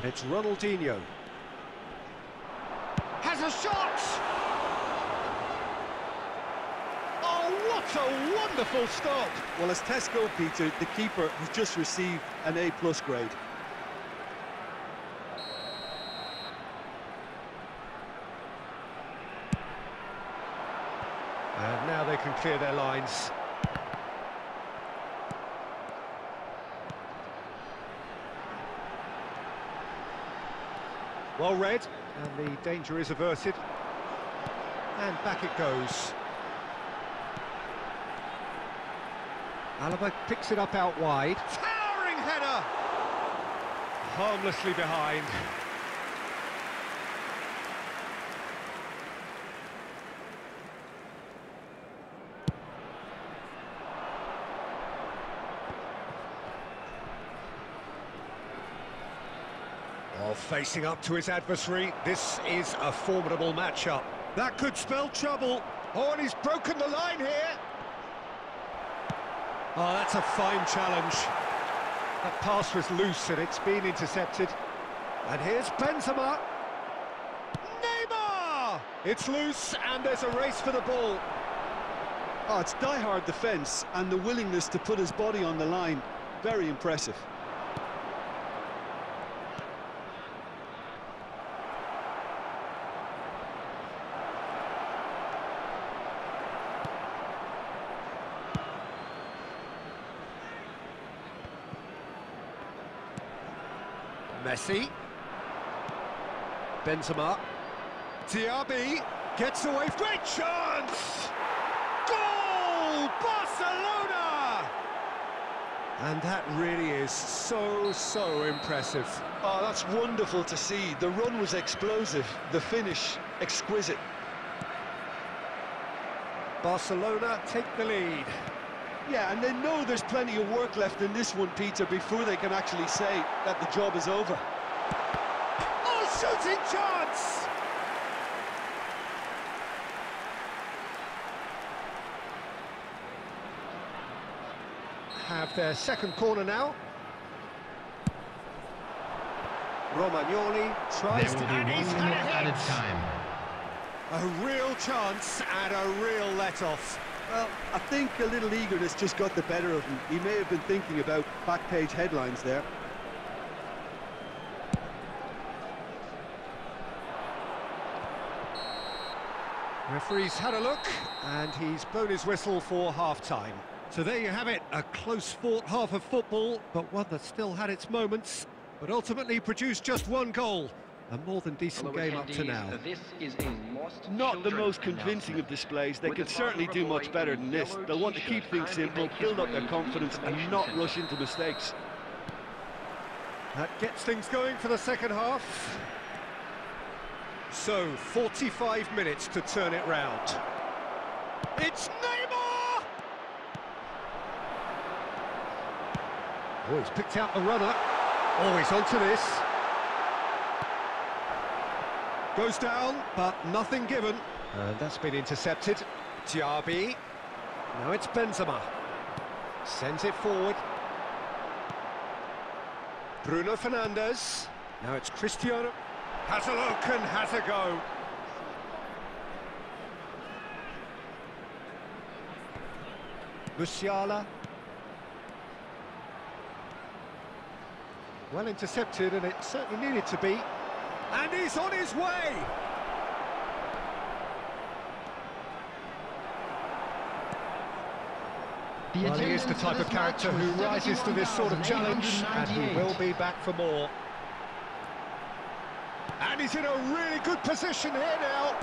And it's Ronaldinho. Has a shot! Oh, what a wonderful stop! Well, as Tesco, Peter, the keeper has just received an A-plus grade. And now they can clear their lines. Well read, and the danger is averted. And back it goes. Alaba picks it up out wide. Towering header! Harmlessly behind. Facing up to his adversary, this is a formidable matchup. That could spell trouble. Oh, and he's broken the line here. Oh, that's a fine challenge. That pass was loose and it's been intercepted. And here's Benzema. Neymar! It's loose and there's a race for the ball. Oh, it's die-hard defence and the willingness to put his body on the line. Very impressive. Messi. Benzema. Diaby gets away. Great chance! Goal! Barcelona! And that really is so, so impressive. Oh, that's wonderful to see. The run was explosive, the finish exquisite. Barcelona take the lead. Yeah, and they know there's plenty of work left in this one, Peter, before they can actually say that the job is over. Shooting chance! Have their second corner now. Romagnoli tries There to... will be and one he's more had a time. A real chance and a real let-off. Well, I think a little eagerness just got the better of him. He may have been thinking about back page headlines there. Referee's had a look, and he's blown his whistle for half-time. So there you have it, a close-fought half of football, but one that still had its moments, but ultimately produced just one goal. A more than decent Hello, game up to now. This is a lost Not the most convincing of displays. They could the certainly do much better than this. They'll want to keep things simple, build up their confidence and not centre. rush into mistakes. That gets things going for the second half. So, 45 minutes to turn it round. It's Neymar! Oh, he's picked out the runner. Oh, he's onto this. Goes down, but nothing given. And that's been intercepted. Diaby. Now it's Benzema. Sends it forward. Bruno Fernandes. Now it's Cristiano. Has a look and has a go. Musiala. Well intercepted, and it certainly needed to be. And he's on his way! Well, he is the type of character who rises to this sort of challenge, and he will be back for more. And he's in a really good position here now.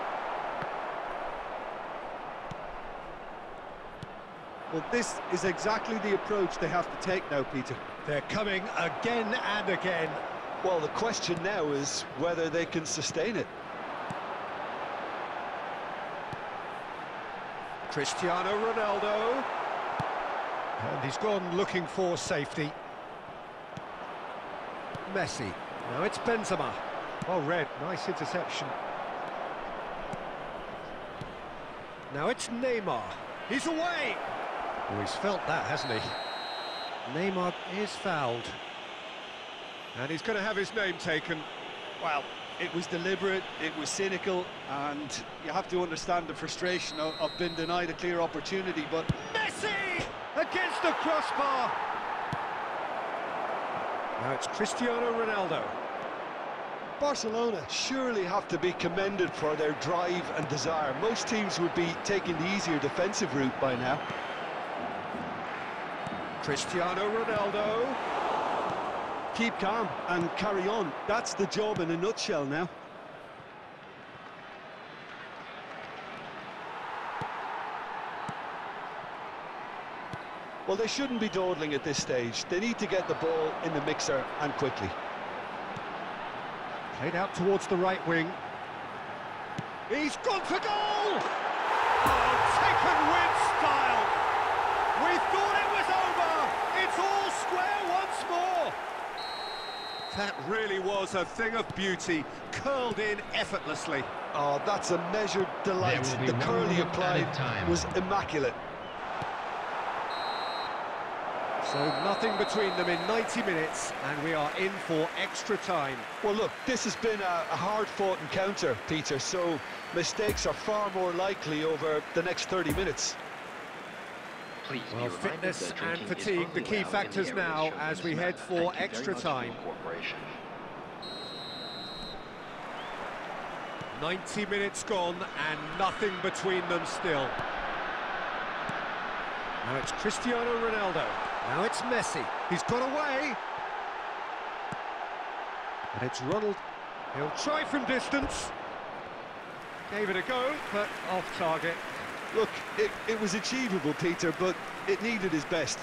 Well, this is exactly the approach they have to take now, Peter. They're coming again and again. Well, the question now is whether they can sustain it. Cristiano Ronaldo. And he's gone looking for safety. Messi. Now it's Benzema. Oh, red. Nice interception. Now it's Neymar. He's away. Oh, he's felt that, hasn't he? Neymar is fouled. And he's going to have his name taken. Well, it was deliberate, it was cynical, and you have to understand the frustration of, of being denied a clear opportunity, but Messi against the crossbar. Now it's Cristiano Ronaldo. Barcelona surely have to be commended for their drive and desire. Most teams would be taking the easier defensive route by now. Cristiano Ronaldo. Keep calm and carry on. That's the job in a nutshell now. Well, they shouldn't be dawdling at this stage. They need to get the ball in the mixer and quickly. Played out towards the right wing. He's gone for goal! Oh, taken with style! We thought it was over! It's all square once more! That really was a thing of beauty, curled in effortlessly. Oh, that's a measured delight. There will be The one curl he applied time. was immaculate. So nothing between them in 90 minutes, and we are in for extra time. Well, look, this has been a, a hard-fought encounter, Peter, so mistakes are far more likely over the next 30 minutes. Please Well, fitness and fatigue, the key allowed in the factors now as we head for Thank you very extra much for time. 90 minutes gone and nothing between them still. Now it's Cristiano Ronaldo. Now it's Messi. He's got away. And it's Ronald. He'll try from distance. Gave it a go, but off target. Look, it, it was achievable, Peter, but it needed his best.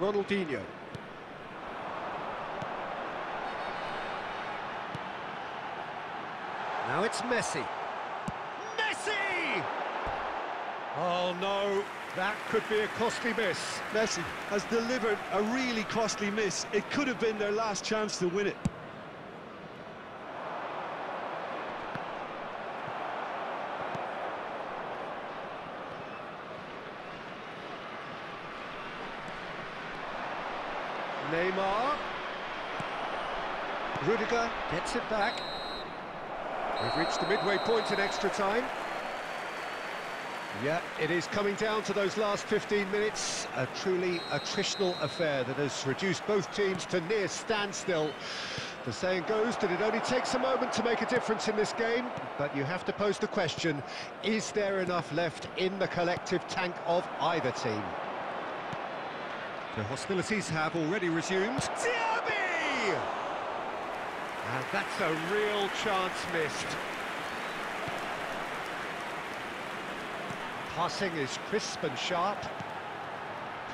Ronaldinho. Now it's Messi. Messi! Oh no, that could be a costly miss. Messi has delivered a really costly miss. It could have been their last chance to win it. Neymar. Rudiger gets it back. We've reached the midway point in extra time. Yeah, it is coming down to those last 15 minutes. A truly attritional affair that has reduced both teams to near standstill. The saying goes that it only takes a moment to make a difference in this game, but you have to pose the question, is there enough left in the collective tank of either team? The hostilities have already resumed. Diaby! And that's a real chance missed. Passing is crisp and sharp.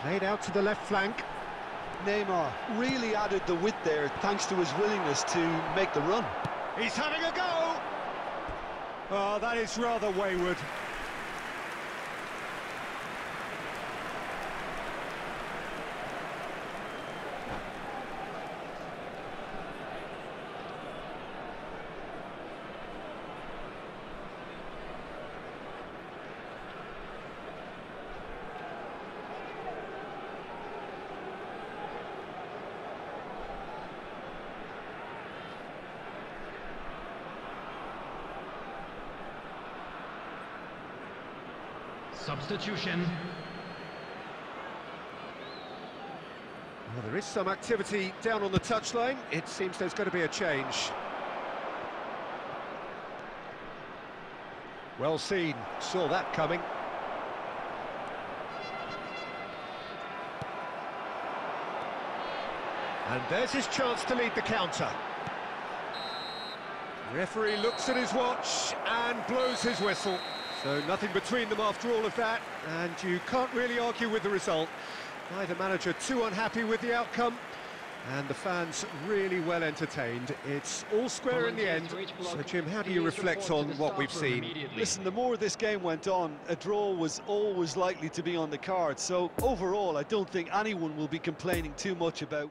Played out to the left flank. Neymar really added the width there thanks to his willingness to make the run. He's having a go! Oh, that is rather wayward. Substitution. Well, there is some activity down on the touchline. It seems there's going to be a change. Well seen, saw that coming. And there's his chance to lead the counter. Referee looks at his watch and blows his whistle. So nothing between them after all of that, and you can't really argue with the result. Neither manager too unhappy with the outcome, and the fans really well entertained. It's all square in the end. So, Jim, how do you reflect on what we've seen? Listen, the more this game went on, a draw was always likely to be on the card. So overall, I don't think anyone will be complaining too much about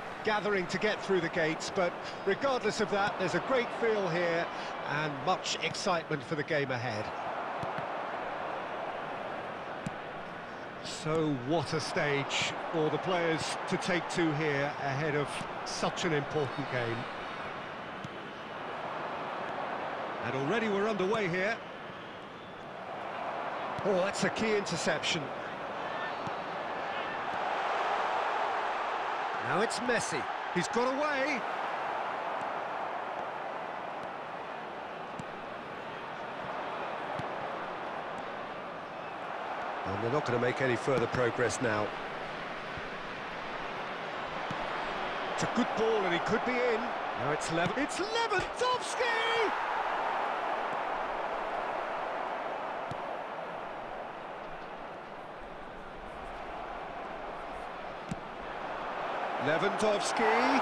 gathering to get through the gates, but regardless of that, there's a great feel here and much excitement for the game ahead. So what a stage for the players to take to here ahead of such an important game. And already we're underway here. Oh, that's a key interception. Now it's Messi. He's got away. And they're not going to make any further progress now. It's a good ball and he could be in. Now it's Lev. It's Lewandowski! Lewandowski.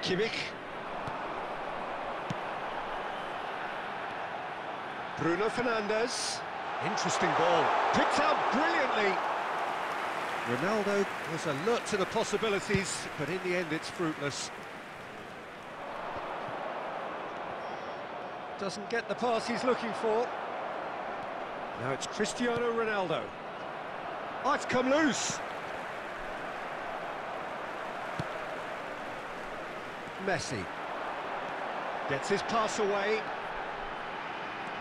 Kimmich. Bruno Fernandes. Interesting ball. Picked out brilliantly. Ronaldo was alert to the possibilities, but in the end it's fruitless. Doesn't get the pass he's looking for. Now it's Cristiano Ronaldo. Oh, it's come loose. Messi. Gets his pass away.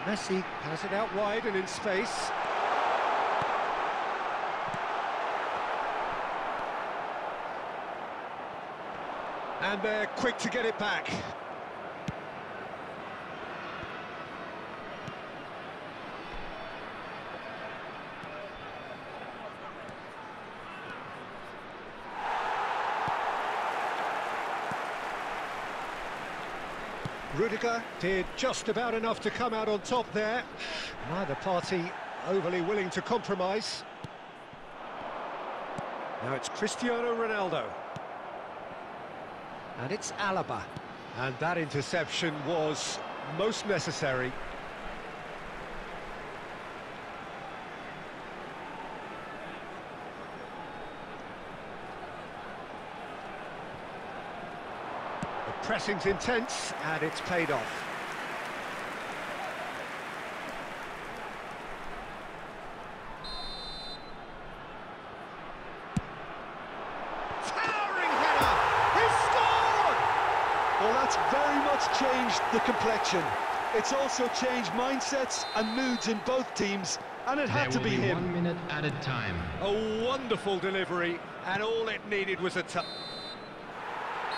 Messi has it out wide and in space. And they're quick to get it back. Rudiger did just about enough to come out on top there. Neither party overly willing to compromise. Now it's Cristiano Ronaldo. And it's Alaba. And that interception was most necessary. The pressing's intense and it's paid off. Towering header! He scored! Well, that's very much changed the complexion. It's also changed mindsets and moods in both teams, and it had There to be be him. one minute added time. A wonderful delivery, and all it needed was a touch.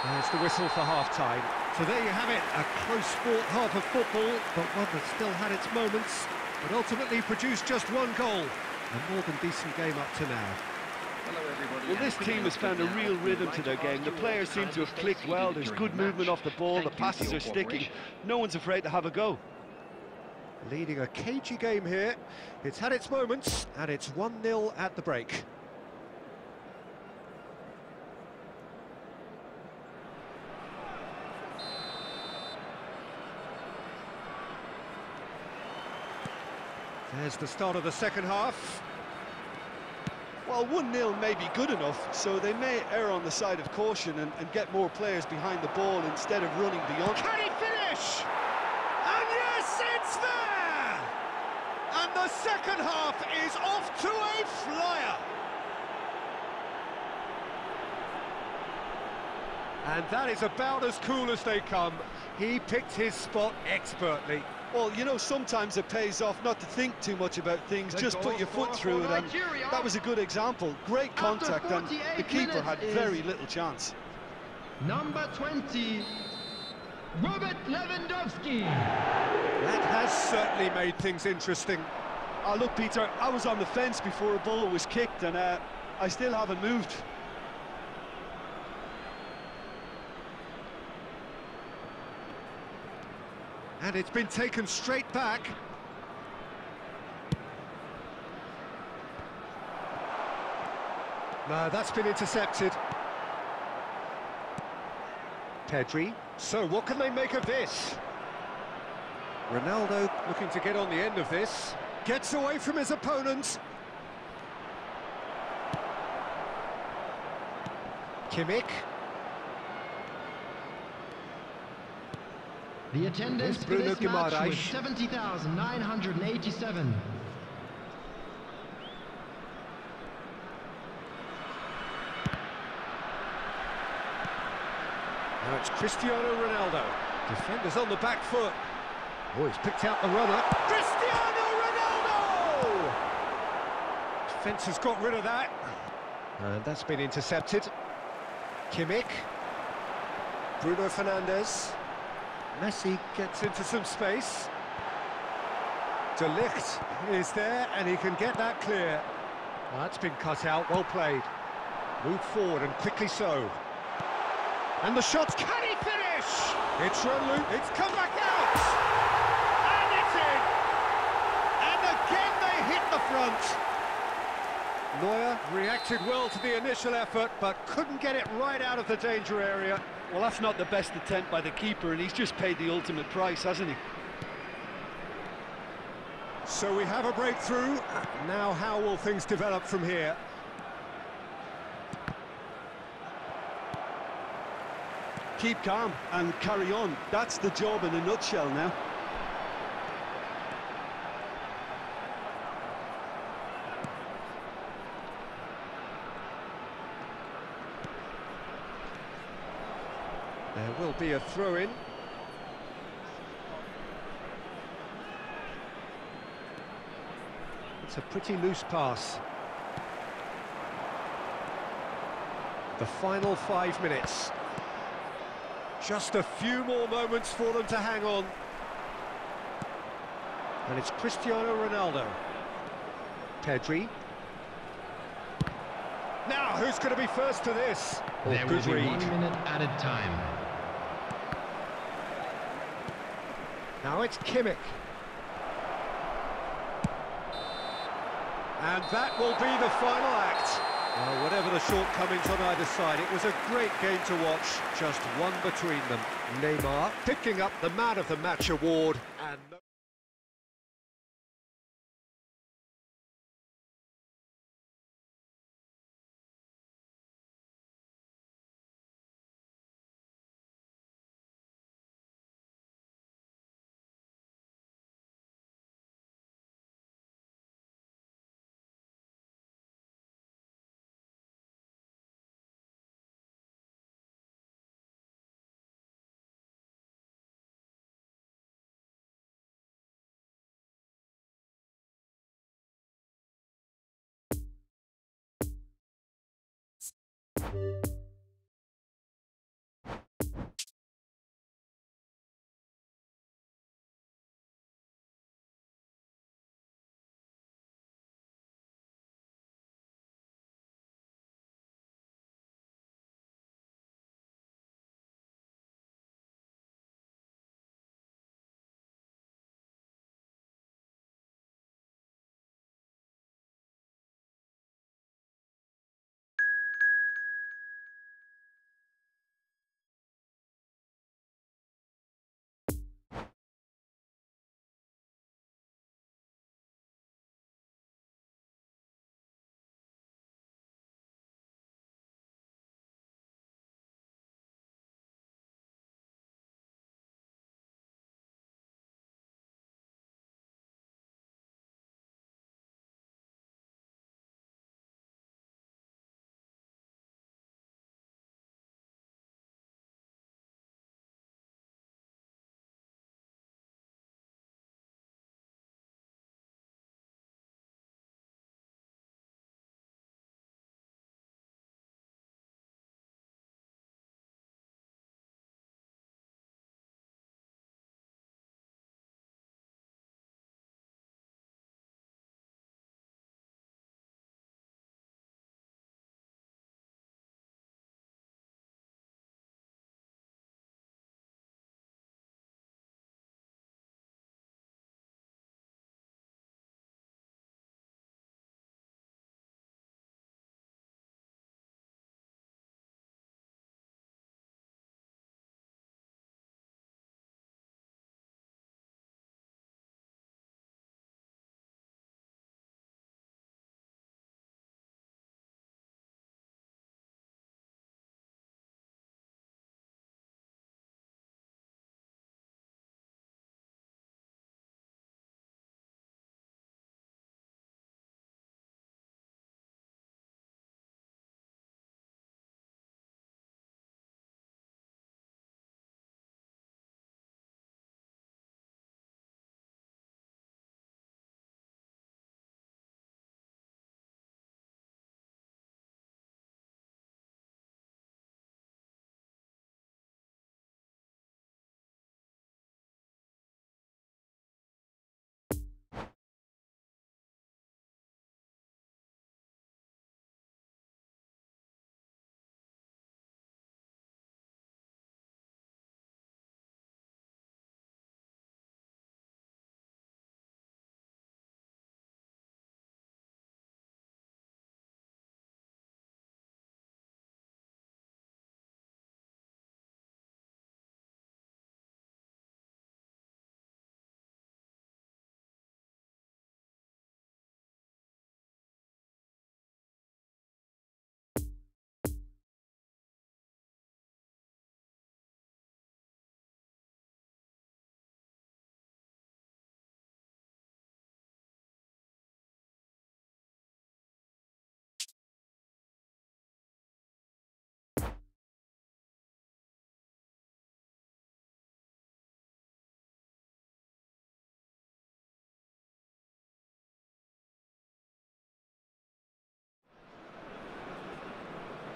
There's the whistle for half-time. So there you have it, a close sport half of football, but one that still had its moments, but ultimately produced just one goal. A more than decent game up to now. Well, this team has found a real rhythm to their game. The players seem to have clicked well. There's good movement off the ball. The passes are sticking. No one's afraid to have a go. Leading a cagey game here. It's had its moments, and it's 1-0 at the break. There's the start of the second half. Well, 1-0 may be good enough, so they may err on the side of caution and, and get more players behind the ball instead of running beyond. Can he finish? And yes, it's there! And the second half is off to a flyer. And that is about as cool as they come. He picked his spot expertly. Well, you know, sometimes it pays off not to think too much about things, The just put your foot through it, and that was a good example. Great contact, and the keeper had very little chance. Number 20, Robert Lewandowski. That has certainly made things interesting. Ah, look, Peter, I was on the fence before a ball was kicked, and uh, I still haven't moved. And it's been taken straight back. No, that's been intercepted. Pedri. So what can they make of this? Ronaldo looking to get on the end of this. Gets away from his opponent. Kimmich. The attendance There's for this Bruno match was 70,987. Now it's Cristiano Ronaldo. Defenders on the back foot. Oh, he's picked out the runner. Cristiano Ronaldo! Defence has got rid of that. And that's been intercepted. Kimmich. Bruno Fernandes. Messi gets into some space. De Ligt is there, and he can get that clear. Well, that's been cut out, well played. Moved forward, and quickly so. And the shots, can he finish? It's loop, it's come back out! And it's in! And again they hit the front. Neuer reacted well to the initial effort, but couldn't get it right out of the danger area. Well, that's not the best attempt by the keeper, and he's just paid the ultimate price, hasn't he? So we have a breakthrough. Now how will things develop from here? Keep calm and carry on. That's the job in a nutshell now. There will be a throw-in. It's a pretty loose pass. The final five minutes. Just a few more moments for them to hang on. And it's Cristiano Ronaldo. Pedri. Now, who's going to be first to this? Oh, There will good be read. one minute added time. Now it's Kimmich. And that will be the final act. Well, whatever the shortcomings on either side, it was a great game to watch, just one between them. Neymar picking up the Man of the Match award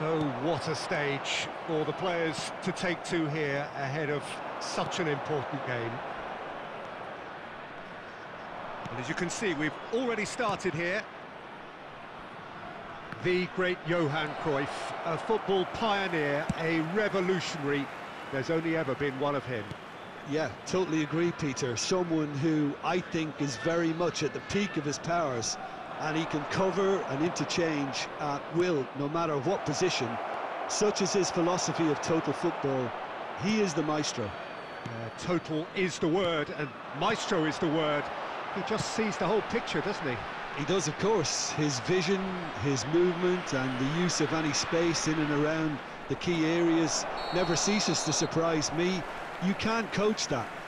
So what a stage for the players to take to here ahead of such an important game. And as you can see, we've already started here. The great Johan Cruyff, a football pioneer, a revolutionary. There's only ever been one of him. Yeah, totally agree, Peter. Someone who I think is very much at the peak of his powers, and he can cover and interchange at will, no matter what position. Such is his philosophy of total football. He is the maestro. Uh, total is the word, and maestro is the word. He just sees the whole picture, doesn't he? He does, of course. His vision, his movement, and the use of any space in and around the key areas never ceases to surprise me. You can't coach that.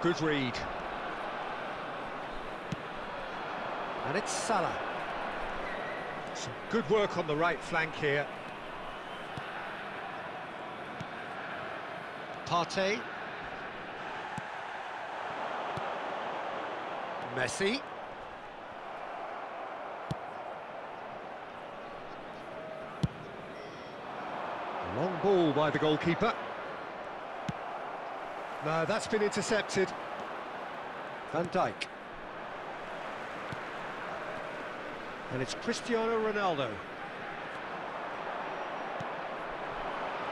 Good read. And it's Salah. Some good work on the right flank here. Partey. Messi. Long ball by the goalkeeper. No, that's been intercepted. Van Dijk. And it's Cristiano Ronaldo.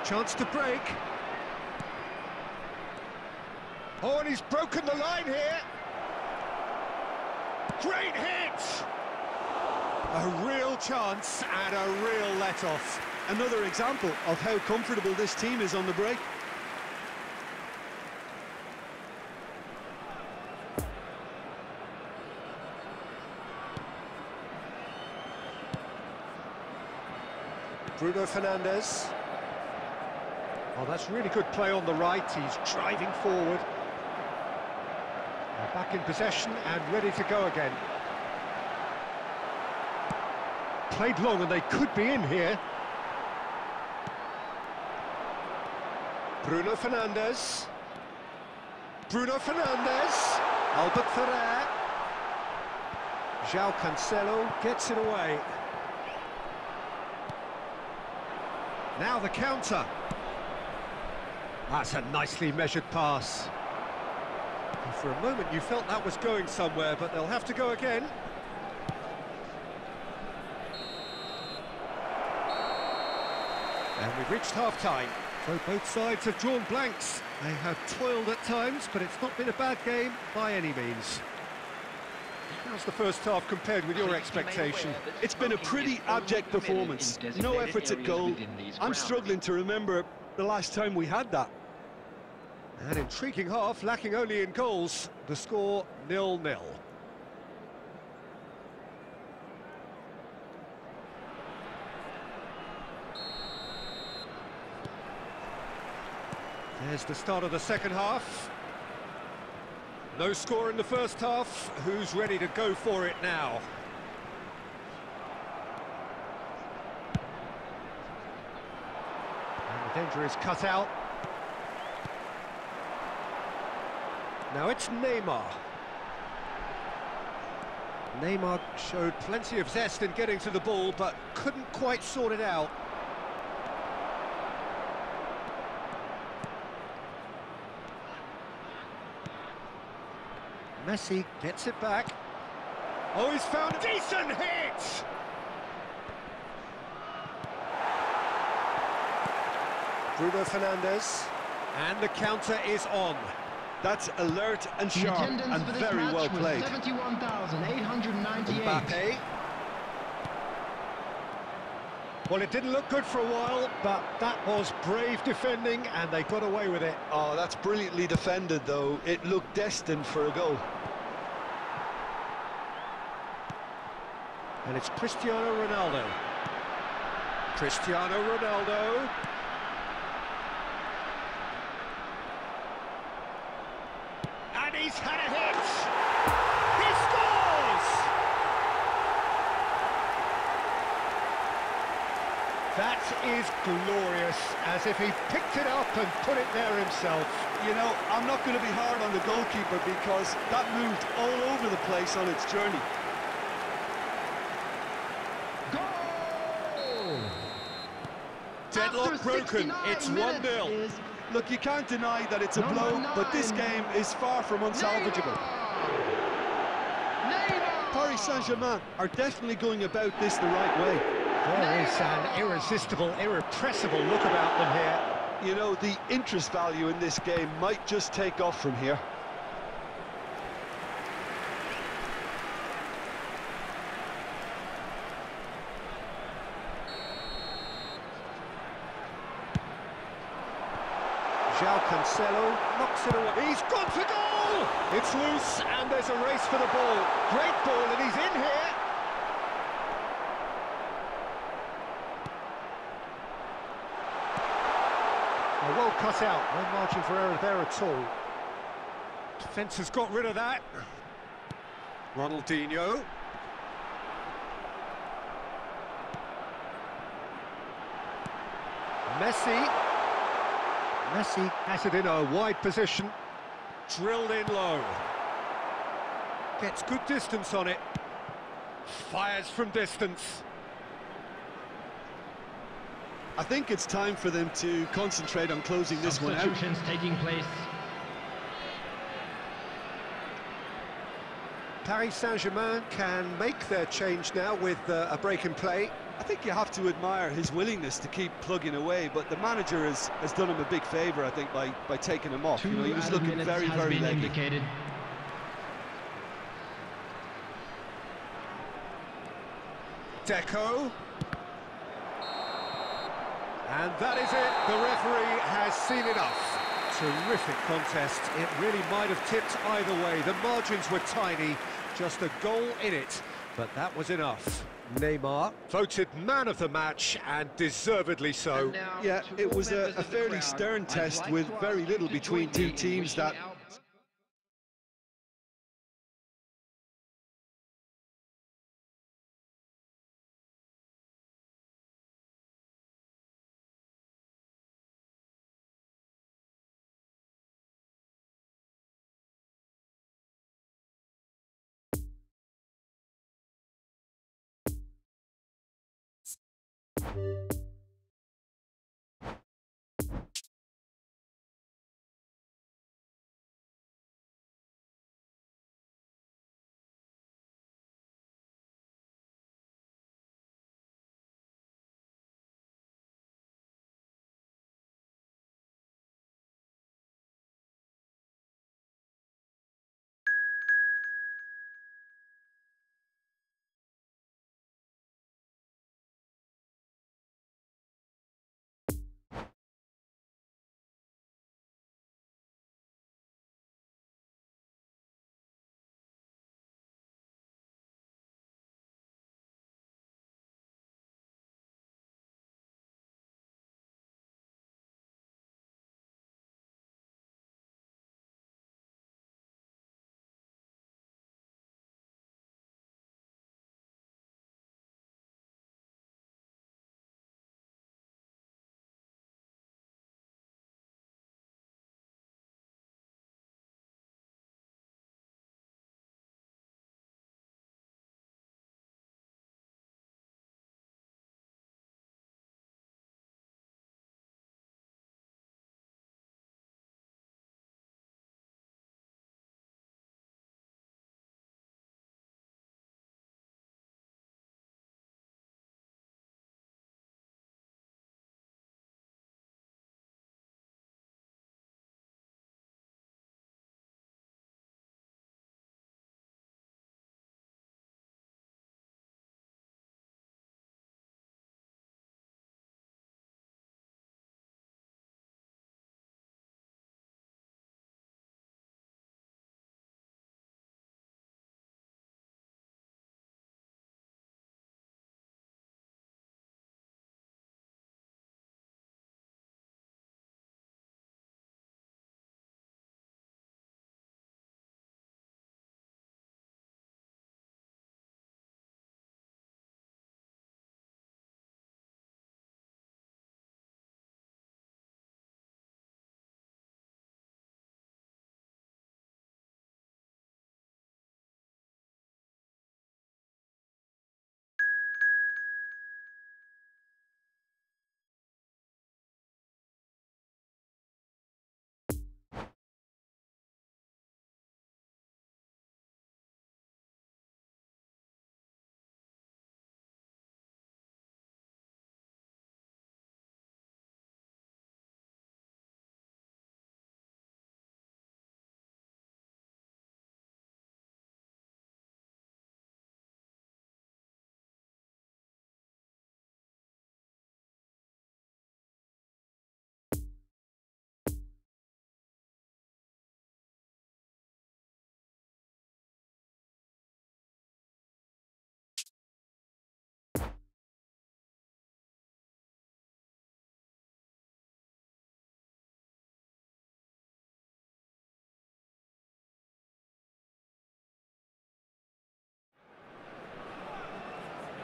Chance to break. Oh, and he's broken the line here. Great hit! A real chance and a real let-off. Another example of how comfortable this team is on the break. Bruno Fernandes. Oh, that's really good play on the right. He's driving forward. Back in possession and ready to go again. Played long and they could be in here. Bruno Fernandes. Bruno Fernandes. Albert Ferrer. João Cancelo gets it away. Now the counter. That's a nicely measured pass. And for a moment you felt that was going somewhere, but they'll have to go again. And we've reached half-time. So both sides have drawn blanks. They have toiled at times, but it's not been a bad game by any means. How's the first half compared with your expectation? It's been a pretty abject performance. No efforts at goal. I'm struggling to remember the last time we had that. An intriguing half, lacking only in goals. The score, nil-nil. There's the start of the second half. No score in the first half. Who's ready to go for it now? And the danger is cut out. Now it's Neymar. Neymar showed plenty of zest in getting to the ball, but couldn't quite sort it out. Messi gets it back. Oh, he's found a decent hit! Bruno Fernandes. And the counter is on. That's alert and sharp and very well played. 71,898. Mbappe. Well, it didn't look good for a while, but that was brave defending, and they got away with it. Oh, that's brilliantly defended, though. It looked destined for a goal. And it's Cristiano Ronaldo. Cristiano Ronaldo. And he's had a hit! He scores! That is glorious, as if he picked it up and put it there himself. You know, I'm not going to be hard on the goalkeeper because that moved all over the place on its journey. Goal! Deadlock broken, it's 1-0. Look, you can't deny that it's a Number blow, but this game is far from unsalvageable. Neymar! Paris Saint-Germain are definitely going about this the right way. There is an irresistible, irrepressible look about them here. You know, the interest value in this game might just take off from here. João Cancelo knocks it away. He's got to goal! It's loose, and there's a race for the ball. Great ball, and he's in here. Oh, well cut out. No margin for error there at all. Defence has got rid of that. Ronaldinho. Messi. Messi has it in a wide position. Drilled in low. Gets good distance on it. Fires from distance. I think it's time for them to concentrate on closing this one out. Substitutions taking place. Paris Saint-Germain can make their change now with uh, a break in play. I think you have to admire his willingness to keep plugging away, but the manager has, has done him a big favour, I think, by, by taking him off. Two You know, he was looking very, very been leggy. indicated. Deco. And that is it. The referee has seen enough. Terrific contest. It really might have tipped either way. The margins were tiny, just a goal in it. But that was enough. Neymar voted man of the match and deservedly so. And Yeah, it was a, a fairly crowd, stern I'd test like with very little between two teams wishing that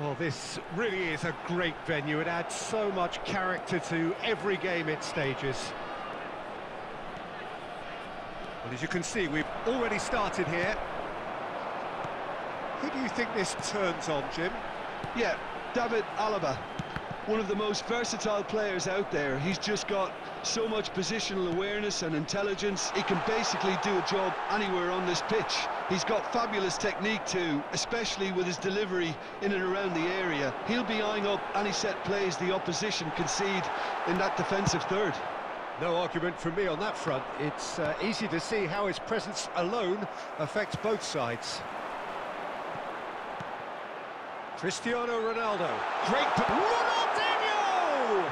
Well, this really is a great venue. It adds so much character to every game it stages. Well, as you can see, we've already started here. Who do you think this turns on, Jim? Yeah, David Alaba, one of the most versatile players out there. He's just got so much positional awareness and intelligence. He can basically do a job anywhere on this pitch. He's got fabulous technique too, especially with his delivery in and around the area. He'll be eyeing up any set plays the opposition concede in that defensive third. No argument from me on that front. It's uh, easy to see how his presence alone affects both sides. Cristiano Ronaldo. Great... pa- Ronaldinho!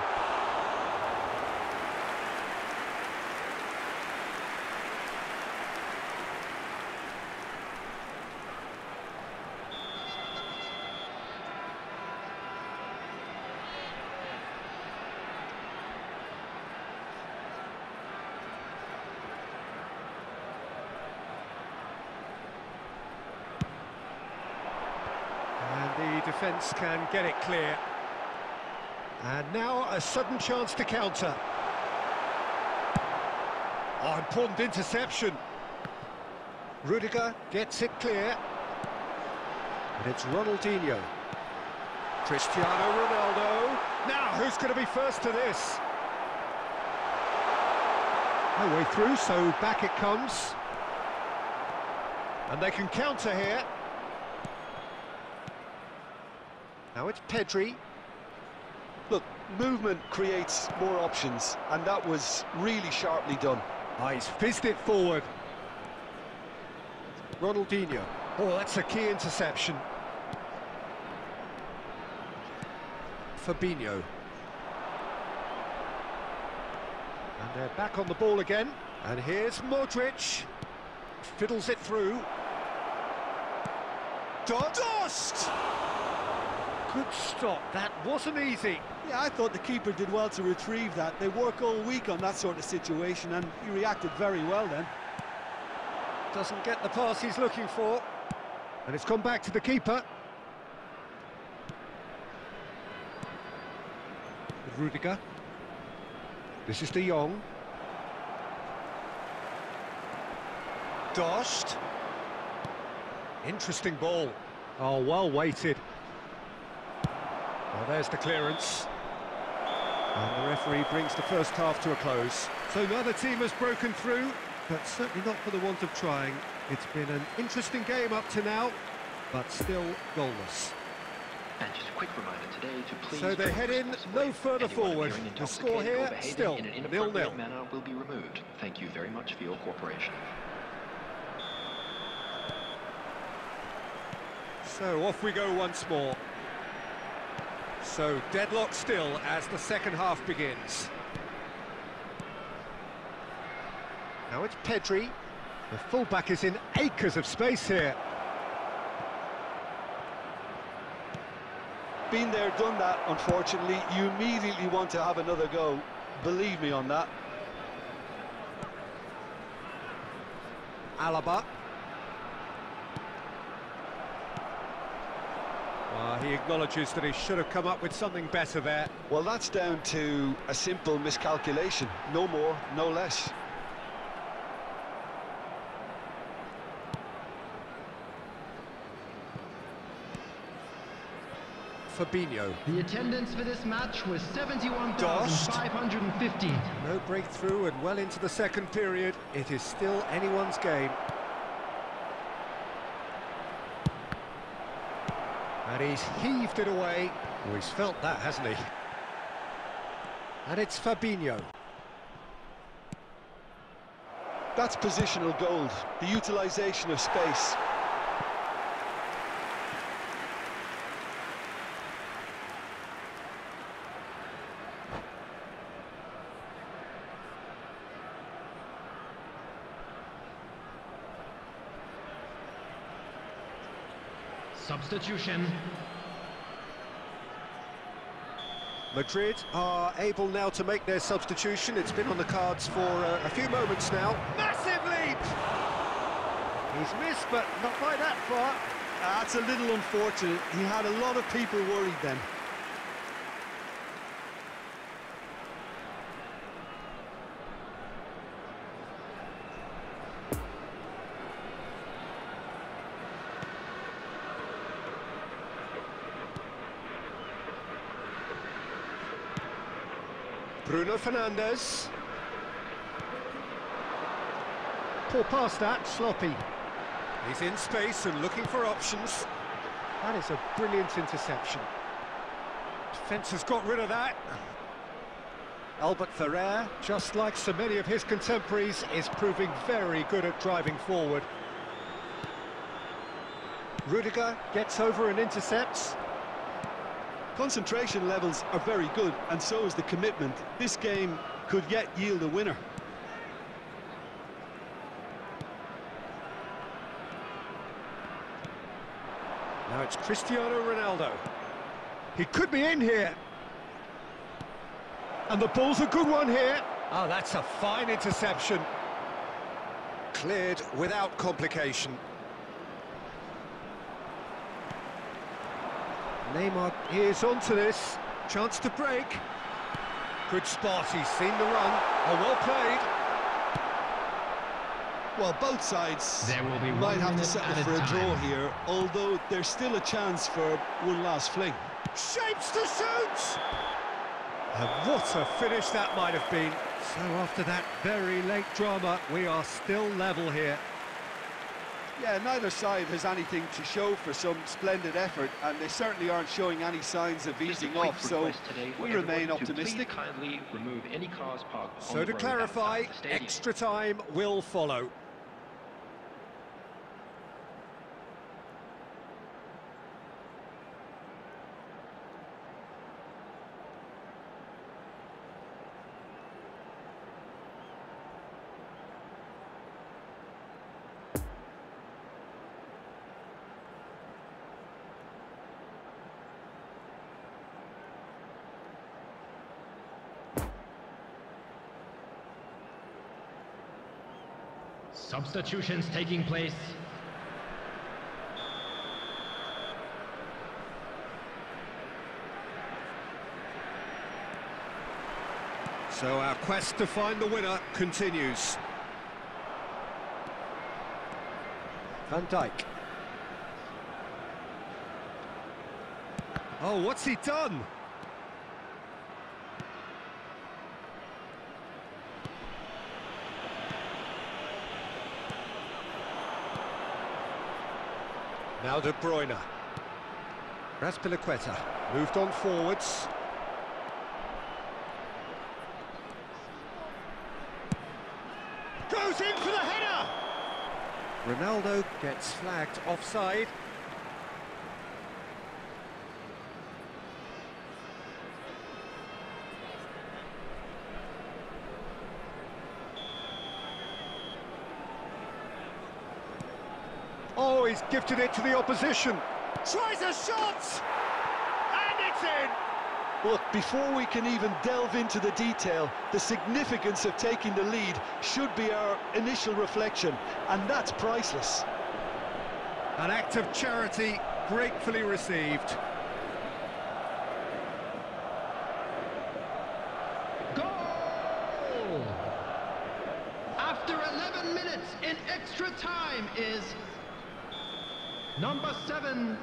And the defence can get it clear. And now a sudden chance to counter. Oh, important interception. Rudiger gets it clear. And it's Ronaldinho. Cristiano Ronaldo. Now, who's going to be first to this? No way through, so back it comes. And they can counter here. Now it's Pedri. Look, movement creates more options, and that was really sharply done. Ah, he's fizzed it forward. Ronaldinho. Oh, that's a key interception. Fabinho. And they're back on the ball again. And here's Modric. Fiddles it through. Dost! Good stop. That wasn't easy. Yeah, I thought the keeper did well to retrieve that. They work all week on that sort of situation, and he reacted very well then. Doesn't get the pass he's looking for. And it's come back to the keeper. Rudiger. This is De Jong. Dost. Interesting ball. Oh, well weighted. Well, there's the clearance. And the referee brings the first half to a close. So neither team has broken through, but certainly not for the want of trying. It's been an interesting game up to now, but still goalless. And just a quick reminder today to please... So they head in no further forward. The score here, still nil-nil. manner will be removed. Thank you very much for your cooperation. So off we go once more. So deadlock still as the second half begins. Now it's Pedri. The fullback is in acres of space here. Been there, done that, unfortunately. You immediately want to have another go. Believe me on that. Alaba. Ah, he acknowledges that he should have come up with something better there. Well, that's down to a simple miscalculation. No more, no less. Fabinho. The attendance for this match was Dost. 71,515. No breakthrough and well into the second period. It is still anyone's game. And he's heaved it away. Oh, he's felt that, hasn't he? And it's Fabinho. That's positional gold, the utilisation of space. Substitution. Madrid are able now to make their substitution. It's been on the cards for uh, a few moments now. Massive leap! He's missed, but not by that far. That's a little unfortunate. He had a lot of people worried then. Bruno Fernandes. Poor pass that, sloppy. He's in space and looking for options. That is a brilliant interception. Defence has got rid of that. Albert Ferrer, just like so many of his contemporaries, is proving very good at driving forward. Rudiger gets over and intercepts. Concentration levels are very good, and so is the commitment. This game could yet yield a winner. Now it's Cristiano Ronaldo. He could be in here. And the ball's a good one here. Oh, that's a fine interception. Cleared without complication. Neymar is onto this. Chance to break. Good spot, he's seen the run. Oh, well played. Well, both sides There will be might have to settle at a for a draw here, although there's still a chance for one last fling. Shapes to shoot! And what a finish that might have been. So after that very late drama, we are still level here. Yeah, neither side has anything to show for some splendid effort, and they certainly aren't showing any signs of easing off, so today we remain optimistic. Kindly remove any cars parked So to clarify, outside the stadium. extra time will follow. Substitutions taking place. So our quest to find the winner continues. Van Dijk. Oh, what's he done? Now De Bruyne. Azpilicueta moved on forwards. Goes in for the header! Ronaldo gets flagged offside. Oh, he's gifted it to the opposition. Tries a shot! And it's in! But before we can even delve into the detail, the significance of taking the lead should be our initial reflection, and that's priceless. An act of charity gratefully received. Goal! After 11 minutes in extra time is number seven,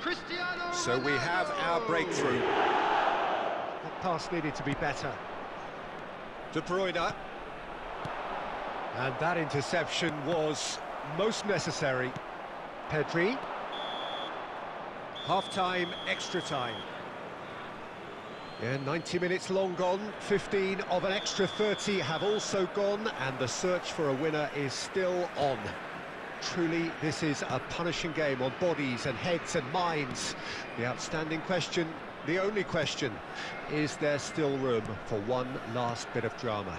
Cristiano So we have our breakthrough. That pass needed to be better. De Bruyne. And that interception was most necessary. Pedri. Half-time, extra time. Yeah, 90 minutes long gone, 15 of an extra 30 have also gone, and the search for a winner is still on. Truly, this is a punishing game on bodies and heads and minds. The outstanding question, the only question, is there still room for one last bit of drama?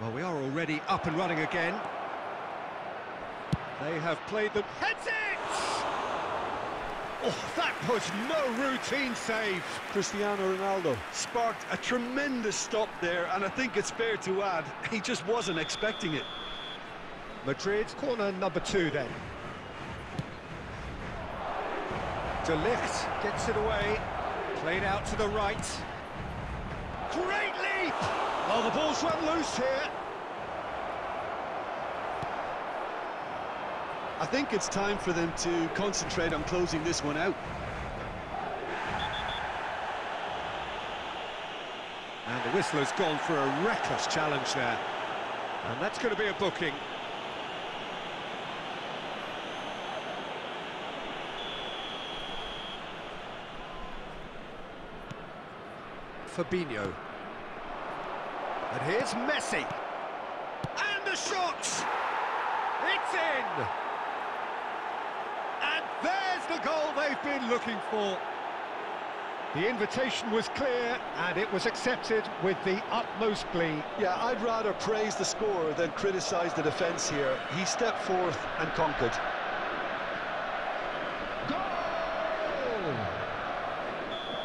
Well, we are already up and running again. They have played them. Heads it! Oh, that was no routine save. Cristiano Ronaldo sparked a tremendous stop there, and I think it's fair to add, he just wasn't expecting it. Madrid, corner number two then. De Ligt gets it away, played out to the right. Great leap! Oh, the ball's run loose here. I think it's time for them to concentrate on closing this one out. And the whistler's gone for a reckless challenge there. And that's going to be a booking. Fabinho. And here's Messi. And the shot! It's in! And there's the goal they've been looking for. The invitation was clear and it was accepted with the utmost glee. Yeah, I'd rather praise the scorer than criticise the defence here. He stepped forth and conquered. Goal!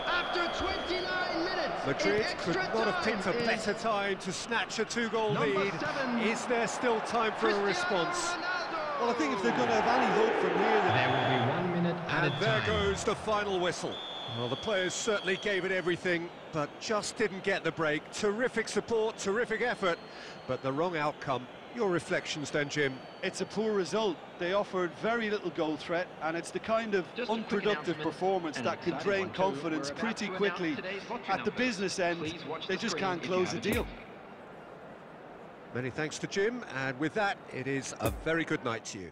After 29 minutes, Madrid in could extra not have picked a better time to snatch a two-goal lead. seven, Is there still time for a response? Ronaldo. Well, I think if they're going to have any hope from here, then There will be one minute added And added there time. goes the final whistle. Well, the players certainly gave it everything, but just didn't get the break. Terrific support, terrific effort, but the wrong outcome. Your reflections then, Jim? it's a poor result. They offered very little goal threat, and it's the kind of Just unproductive performance that can drain confidence pretty quickly. At the numbers. business end, they the just can't close the a deal. Many thanks to Jim, and with that, it is a very good night to you.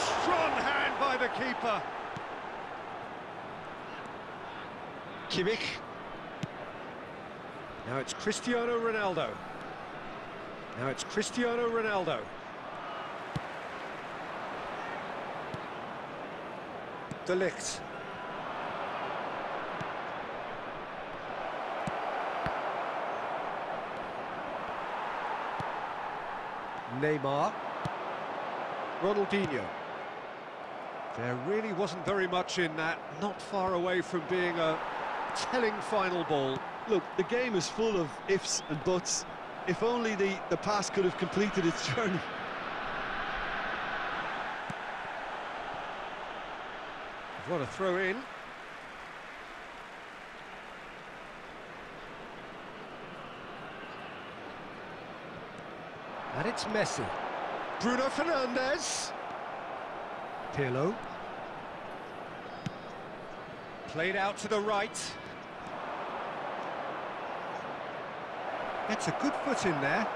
strong hand by the keeper. Kimmich. Now it's Cristiano Ronaldo. Now it's Cristiano Ronaldo. De Ligt. Neymar. Ronaldinho. There really wasn't very much in that, not far away from being a telling final ball. Look, the game is full of ifs and buts. If only the, the pass could have completed its journey. What a throw in. And it's Messi. Bruno Fernandes. Pirlo. Played out to the right. Gets a good foot in there.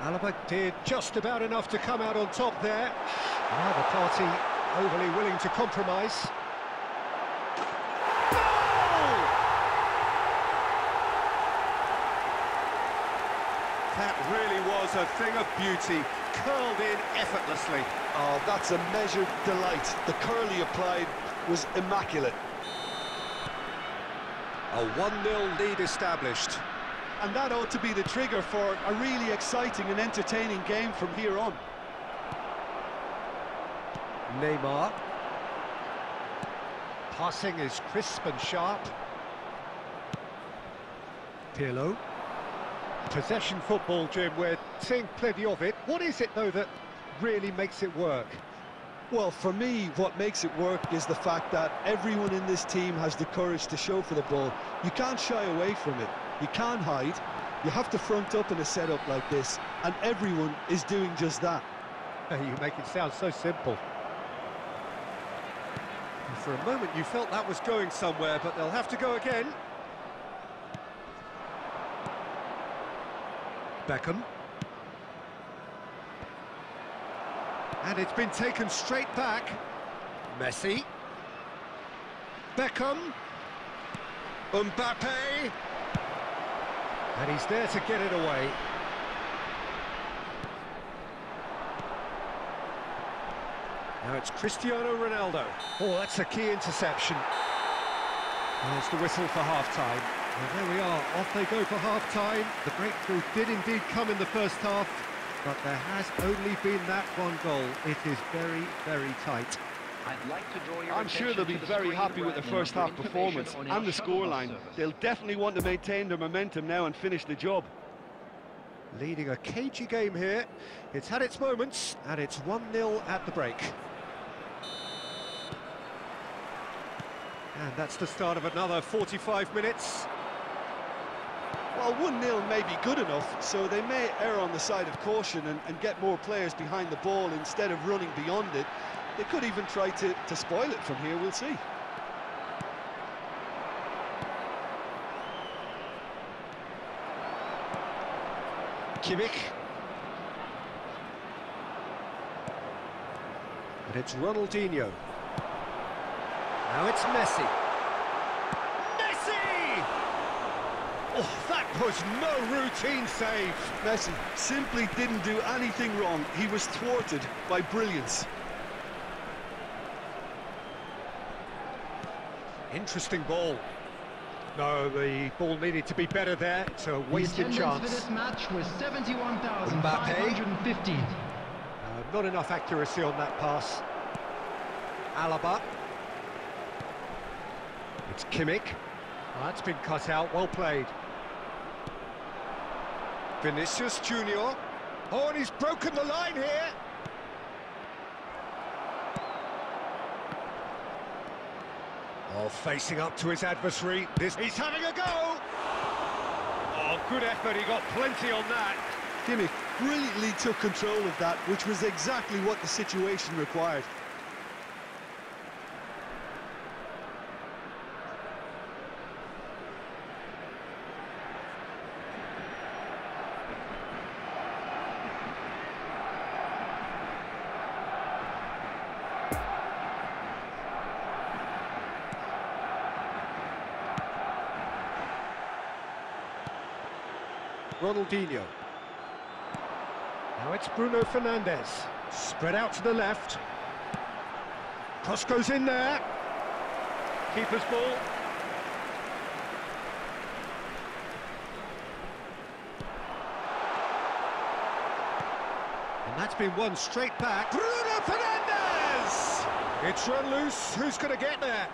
Alaba did just about enough to come out on top there. Now the party overly willing to compromise. Goal! That really was a thing of beauty, curled in effortlessly. Oh, that's a measured delight. The curl he applied was immaculate. A 1-0 lead established. And that ought to be the trigger for a really exciting and entertaining game from here on. Neymar. Passing is crisp and sharp. Pirlo. Possession football, Jim, we're seeing plenty of it. What is it, though, that really makes it work? Well, for me, what makes it work is the fact that everyone in this team has the courage to show for the ball. You can't shy away from it. You can't hide. You have to front up in a setup like this, and everyone is doing just that. You make it sound so simple. And For a moment, you felt that was going somewhere, but they'll have to go again. Beckham. And it's been taken straight back. Messi. Beckham. Mbappe. And he's there to get it away. Now it's Cristiano Ronaldo. Oh, that's a key interception. There's the whistle for half-time. And there we are, off they go for half-time. The breakthrough did indeed come in the first half, but there has only been that one goal. It is very, very tight. I'd like to draw your I'm sure they'll be the very happy with the first half performance on and the scoreline. They'll definitely want to maintain their momentum now and finish the job. Leading a cagey game here. It's had its moments, and it's 1-0 at the break. And that's the start of another 45 minutes. Well, 1-0 may be good enough, so they may err on the side of caution and, and get more players behind the ball instead of running beyond it. They could even try to, to spoil it from here, we'll see. Kimmich. And it's Ronaldinho. Now it's Messi. Messi! Oh, was no routine save. Messi simply didn't do anything wrong. He was thwarted by brilliance. Interesting ball. No, the ball needed to be better there. It's a wasted attendance chance. for this match was 71,550. Uh, not enough accuracy on that pass. Alaba. It's Kimmich. Oh, that's been cut out, well played. Vinicius Junior. Oh, and he's broken the line here. Oh, facing up to his adversary. This he's having a go. Oh, good effort. He got plenty on that. Jimmy brilliantly took control of that, which was exactly what the situation required. Ronaldinho. Now it's Bruno Fernandes. Spread out to the left. Cross goes in there. Keeper's ball. And that's been won straight back. Bruno Fernandes! It's run loose. Who's going to get there?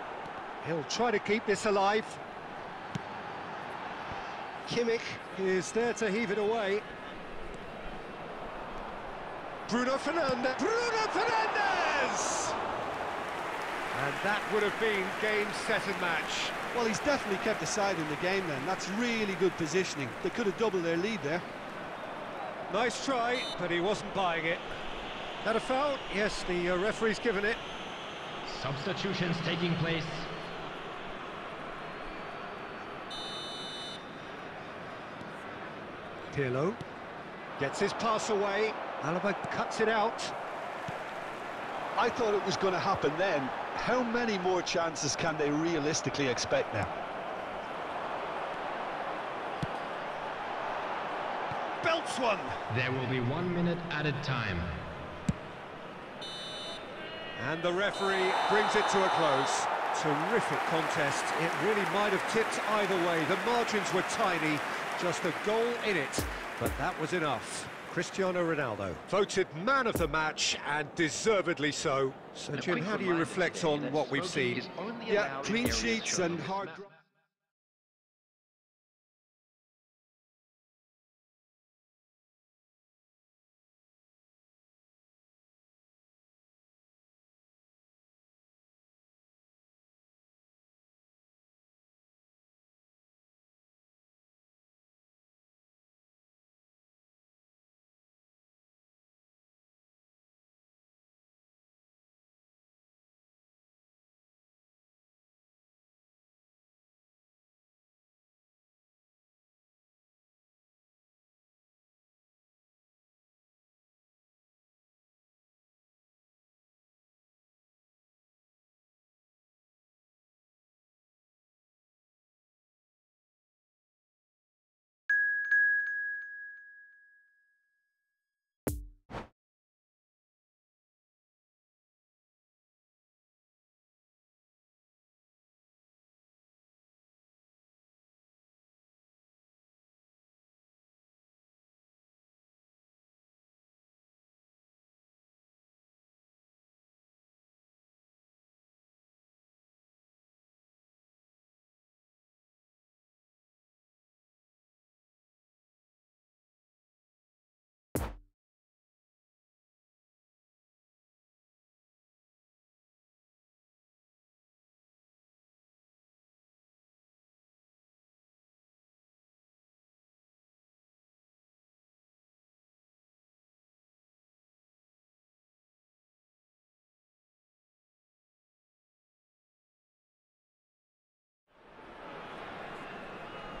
He'll try to keep this alive. Kimmich is there to heave it away. Bruno Fernandes. Bruno Fernandes! And that would have been game, set and match. Well, he's definitely kept the side in the game then. That's really good positioning. They could have doubled their lead there. Nice try, but he wasn't buying it. That a foul? Yes, the uh, referee's given it. Substitutions taking place. Pirlo gets his pass away. Alaba cuts it out. I thought it was going to happen then. How many more chances can they realistically expect now? Belts one. There will be one minute added time. And the referee brings it to a close. Terrific contest. It really might have tipped either way. The margins were tiny, just a goal in it, but that was enough. Cristiano Ronaldo voted man of the match and deservedly so. So, Jim, how do you reflect on what we've seen? Yeah, clean sheets and hard...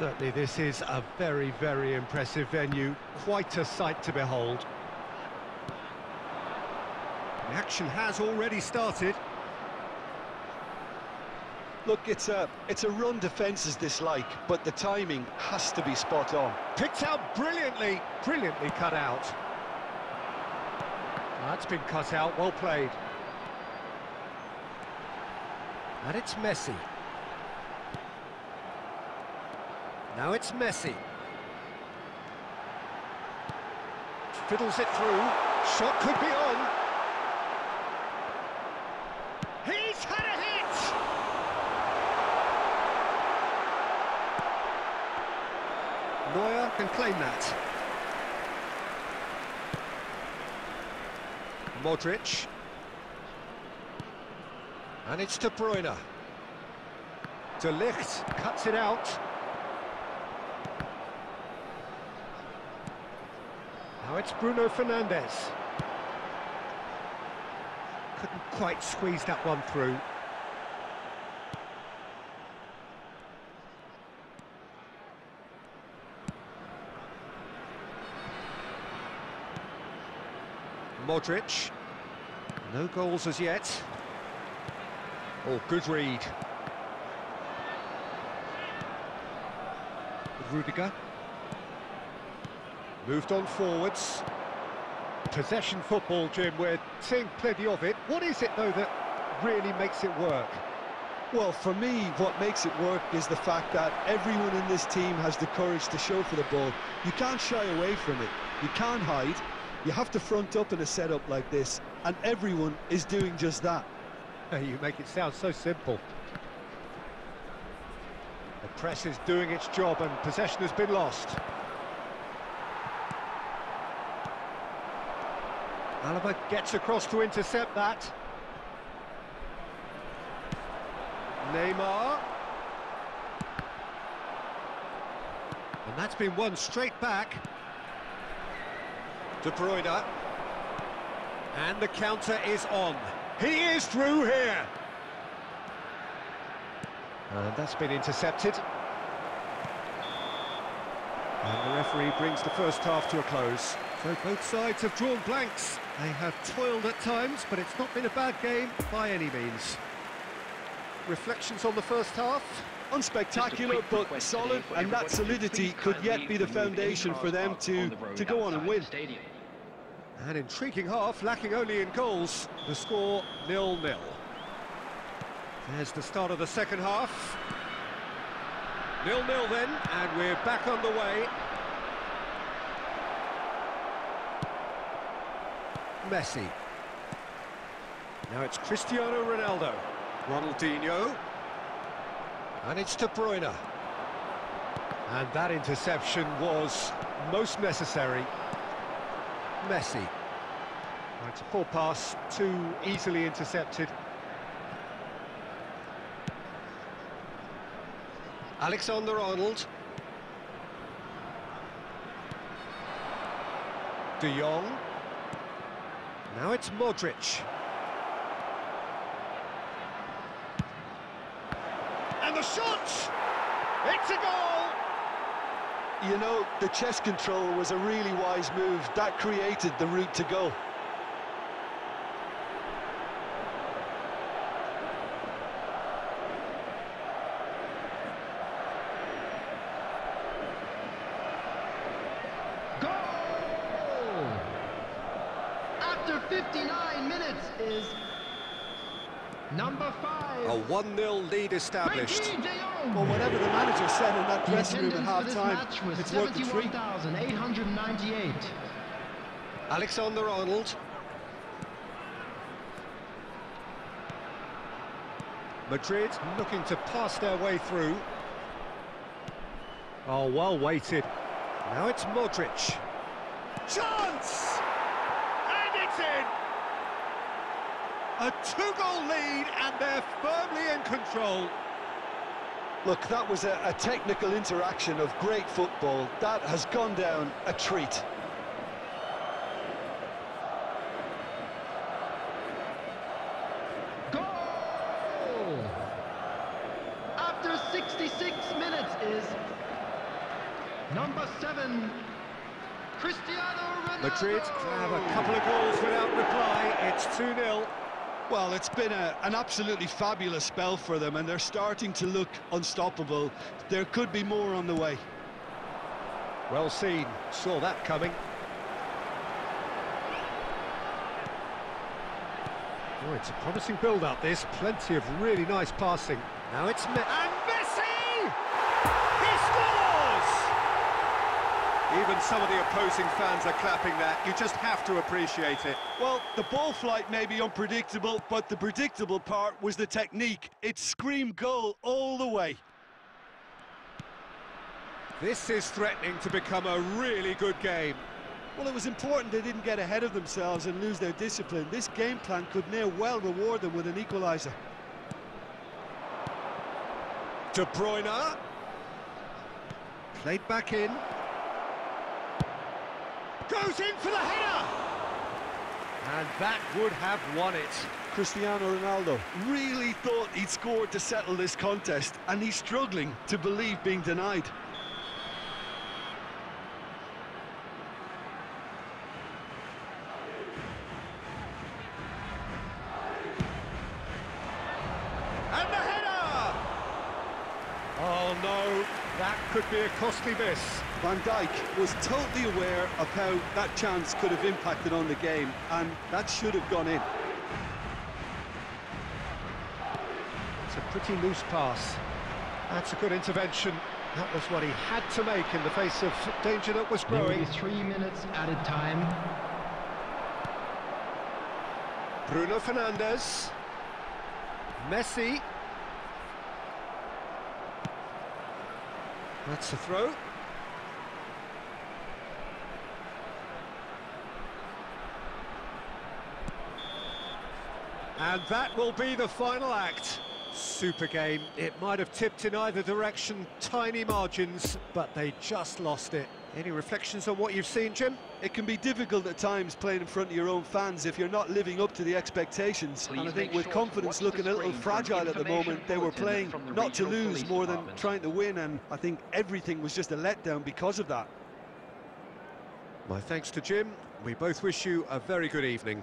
Certainly this is a very, very impressive venue. Quite a sight to behold. The action has already started. Look, it's a it's a run defence dislike, but the timing has to be spot on. Picked out brilliantly, brilliantly cut out. That's been cut out, well played. And it's Messi. Now it's Messi. Fiddles it through. Shot could be on. He's had a hit! Neuer can claim that. Modric. And it's De Bruyne. De Ligt cuts it out. It's Bruno Fernandes. Couldn't quite squeeze that one through. Modric. No goals as yet. Oh, good read. Rudiger. Moved on forwards. Possession football, Jim, we're seeing plenty of it. What is it, though, that really makes it work? Well, for me, what makes it work is the fact that everyone in this team has the courage to show for the ball. You can't shy away from it. You can't hide. You have to front up in a setup like this, and everyone is doing just that. You make it sound so simple. The press is doing its job and possession has been lost. Alaba gets across to intercept that. Neymar. And that's been won straight back. De Bruyne. And the counter is on. He is through here. And that's been intercepted. And the referee brings the first half to a close. So both sides have drawn blanks. They have toiled at times, but it's not been a bad game by any means. Reflections on the first half? Unspectacular, but solid, and that solidity could yet be the foundation for them to, to go on and win. An intriguing half, lacking only in goals. The score, nil-nil. There's the start of the second half. Nil-nil then, and we're back on the way. Messi. Now it's Cristiano Ronaldo. Ronaldinho. And it's De Bruyne. And that interception was most necessary. Messi. Right, poor pass, too easily intercepted. Alexander Arnold. De Jong. Now it's Modric. And the shot! It's a goal! You know, the chest control was a really wise move. That created the route to. Goal! After 59 minutes is number five. A 1-0 lead established. Well, whatever the manager said in that dressing room at half-time, it's worth the treat. 71,898. Alexander Arnold. Madrid looking to pass their way through. Oh, well weighted. Now it's Modric. Chance! And it's in! A two-goal lead and they're firmly in control. Look, that was a, a technical interaction of great football. That has gone down a treat. Goal! After 66 minutes is number seven, Cristiano Ronaldo. Madrid have a couple of goals without reply. It's 2-0. Well, it's been a, an absolutely fabulous spell for them, and they're starting to look unstoppable. There could be more on the way. Well seen. Saw that coming. Oh, it's a promising build-up, this. Plenty of really nice passing. Now it's Me Even some of the opposing fans are clapping that. You just have to appreciate it. Well, the ball flight may be unpredictable, but the predictable part was the technique. It screamed goal all the way. This is threatening to become a really good game. Well, it was important they didn't get ahead of themselves and lose their discipline. This game plan could near well reward them with an equaliser. De Bruyne. Played back in. Goes in for the header! And that would have won it. Cristiano Ronaldo really thought he'd scored to settle this contest, and he's struggling to believe being denied. And the header! Oh no, that could be a costly miss. Van Dijk was totally aware of how that chance could have impacted on the game, and that should have gone in. It's a pretty loose pass. That's a good intervention. That was what he had to make in the face of danger that was growing. be three minutes added time. Bruno Fernandes. Messi. That's a throw. And that will be the final act. Super game. It might have tipped in either direction, tiny margins, but they just lost it. Any reflections on what you've seen, Jim? It can be difficult at times playing in front of your own fans if you're not living up to the expectations. Please and I think with sure confidence looking a little screen for an fragile at the moment, they were playing the not to lose police more than department. trying to win, and I think everything was just a letdown because of that. My thanks to Jim. We both wish you a very good evening.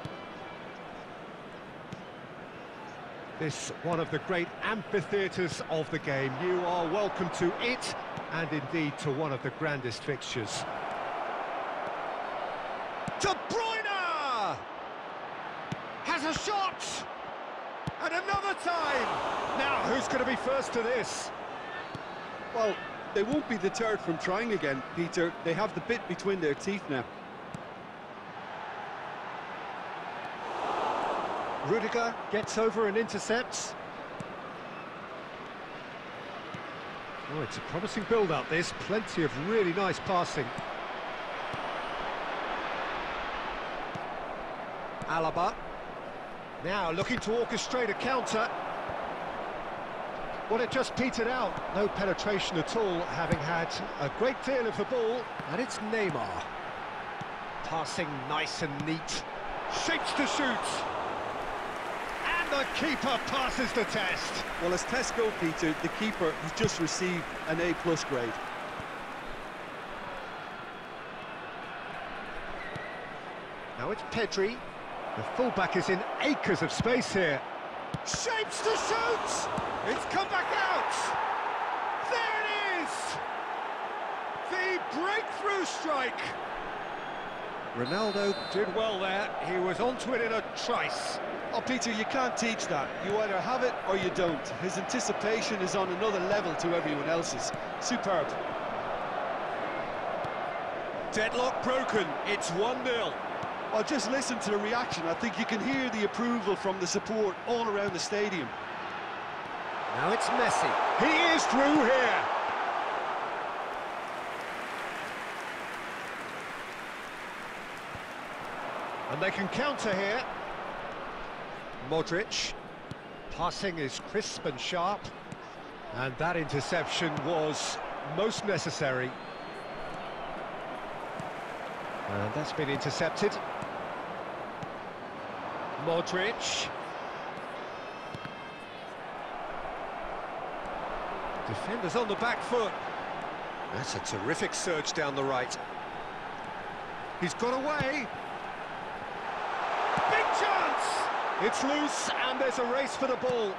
This one of the great amphitheatres of the game. You are welcome to it, and indeed to one of the grandest fixtures. De Bruyne! Has a shot! And another time! Now, who's going to be first to this? Well, they won't be deterred from trying again, Peter. They have the bit between their teeth now. Rudiger gets over and intercepts. Oh, it's a promising build-up, this. Plenty of really nice passing. Alaba. Now looking to orchestrate a counter. Well, it just petered out. No penetration at all, having had a great deal of the ball. And it's Neymar. Passing nice and neat. Shapes to shoot. And the keeper passes the test. Well, as tests go, Peter, the keeper has just received an A-plus grade. Now it's Pedri. The fullback is in acres of space here. Shapes to shoot! It's come back out! There it is! The breakthrough strike! Ronaldo did well there. He was onto it in a trice. Oh, Peter, you can't teach that. You either have it or you don't. His anticipation is on another level to everyone else's. Superb. Deadlock broken. It's 1-0. Well, just listen to the reaction. I think you can hear the approval from the support all around the stadium. Now it's Messi. He is through here. And they can counter here. Modric. Passing is crisp and sharp. And that interception was most necessary. And that's been intercepted. Modric. Defenders on the back foot. That's a terrific surge down the right. He's got away. Big chance! It's loose, and there's a race for the ball.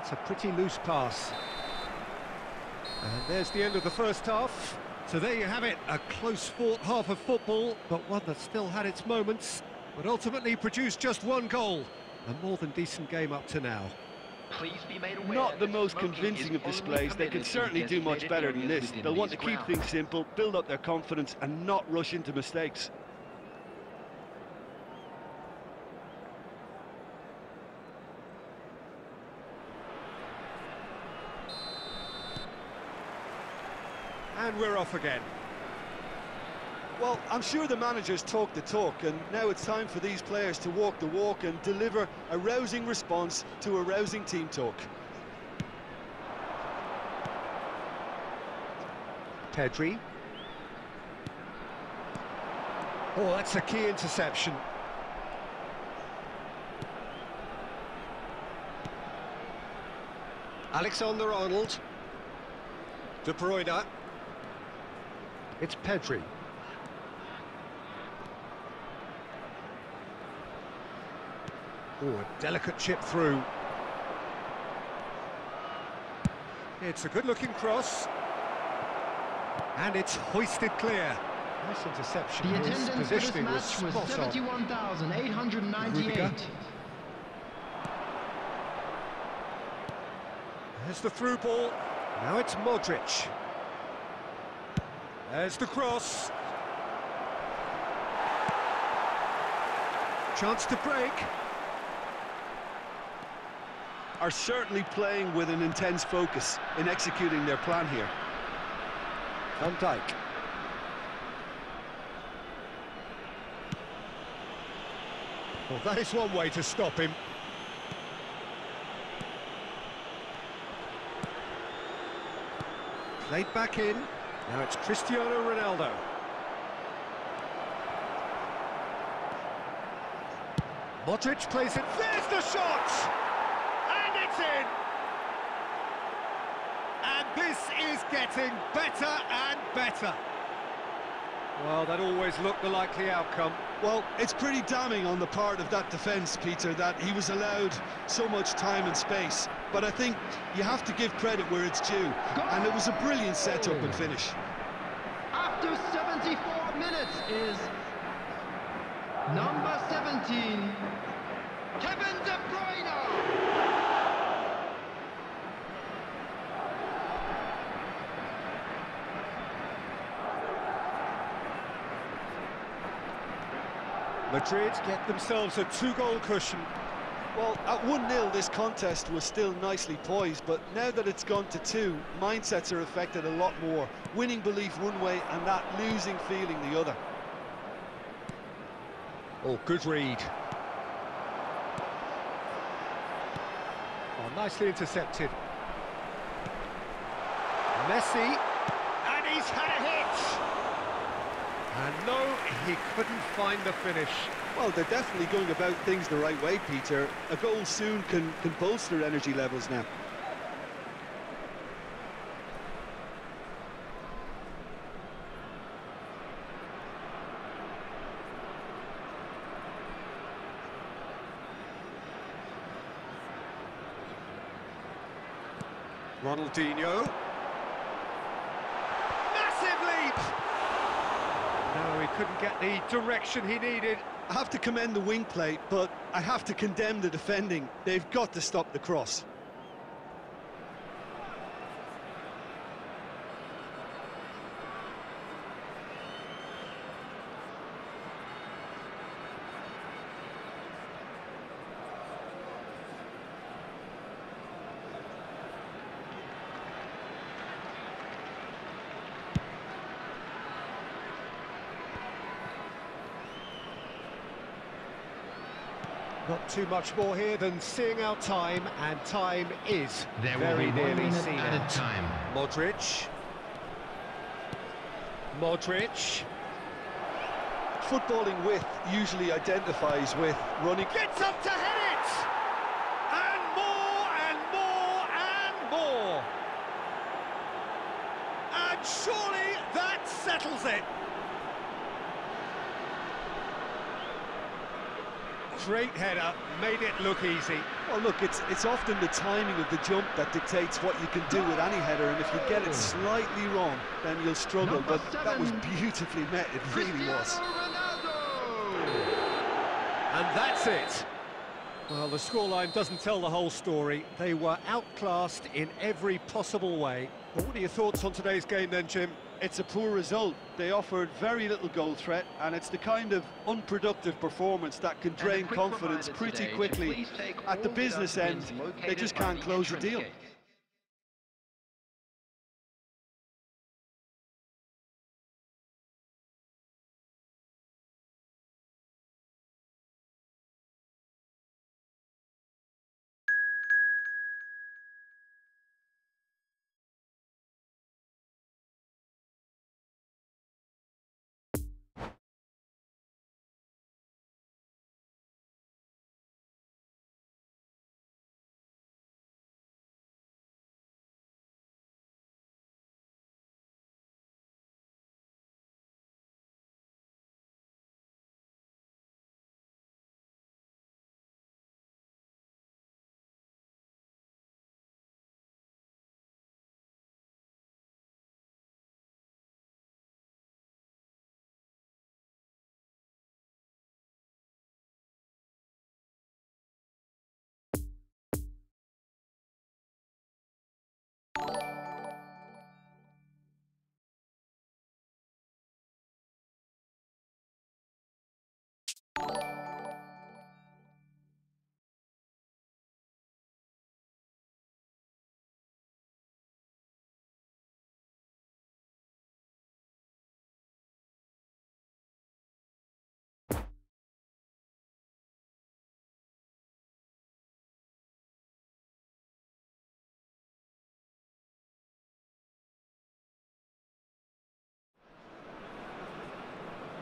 It's a pretty loose pass. And there's the end of the first half. So there you have it, a close-fought half of football, but one that still had its moments, but ultimately produced just one goal. A more than decent game up to now. Please be made aware Not the most convincing of displays. They can certainly do much better than this. They'll want to keep grounds. things simple, build up their confidence and not rush into mistakes. And we're off again. Well, I'm sure the managers talk the talk, and now it's time for these players to walk the walk and deliver a rousing response to a rousing team talk. Pedri. Oh, that's a key interception. Alexander-Arnold. De Bruyne. It's Pedri. Oh, a delicate chip through. It's a good-looking cross. And it's hoisted clear. Nice interception. The His attendance for this positioning was match was spot on. 71,898. Rudiger. There's the through ball. Now it's Modric. There's the cross. Chance to break. Are certainly playing with an intense focus in executing their plan here. Van Dijk. Well, that is one way to stop him. Played back in. Now it's Cristiano Ronaldo. Modric plays it. There's the shot! And it's in! And this is getting better and better. Well, that always looked the likely outcome. Well, it's pretty damning on the part of that defence, Peter, that he was allowed so much time and space. But I think you have to give credit where it's due. And it was a brilliant setup and finish. After 74 minutes is number 17, Kevin De Bruyne. Madrid get themselves a two-goal cushion. Well, at 1-0, this contest was still nicely poised, but now that it's gone to two, mindsets are affected a lot more. Winning belief one way and that losing feeling the other. Oh, good read. Oh, nicely intercepted. Messi, and he's had a hit! And no, he couldn't find the finish. Well, they're definitely going about things the right way, Peter. A goal soon can, can bolster energy levels now. Ronaldinho. Massive leap! No, he couldn't get the direction he needed. I have to commend the wing play, but I have to condemn the defending. They've got to stop the cross. Not too much more here than seeing our time, and time is There will very nearly minute seen added out. time. Modric. Modric. Footballing width usually identifies with running. Gets up to hit it! And more, and more, and more! And surely that settles it! Great header, made it look easy. Well, look, it's it's often the timing of the jump that dictates what you can do with any header, and if you get it slightly wrong, then you'll struggle. Number but that was beautifully met, it really was. Ronaldo! And that's it. Well, the scoreline doesn't tell the whole story. They were outclassed in every possible way. What are your thoughts on today's game then, Jim? It's a poor result. They offered very little goal threat, and it's the kind of unproductive performance that can drain confidence pretty quickly. At the business end, they just can't close the deal.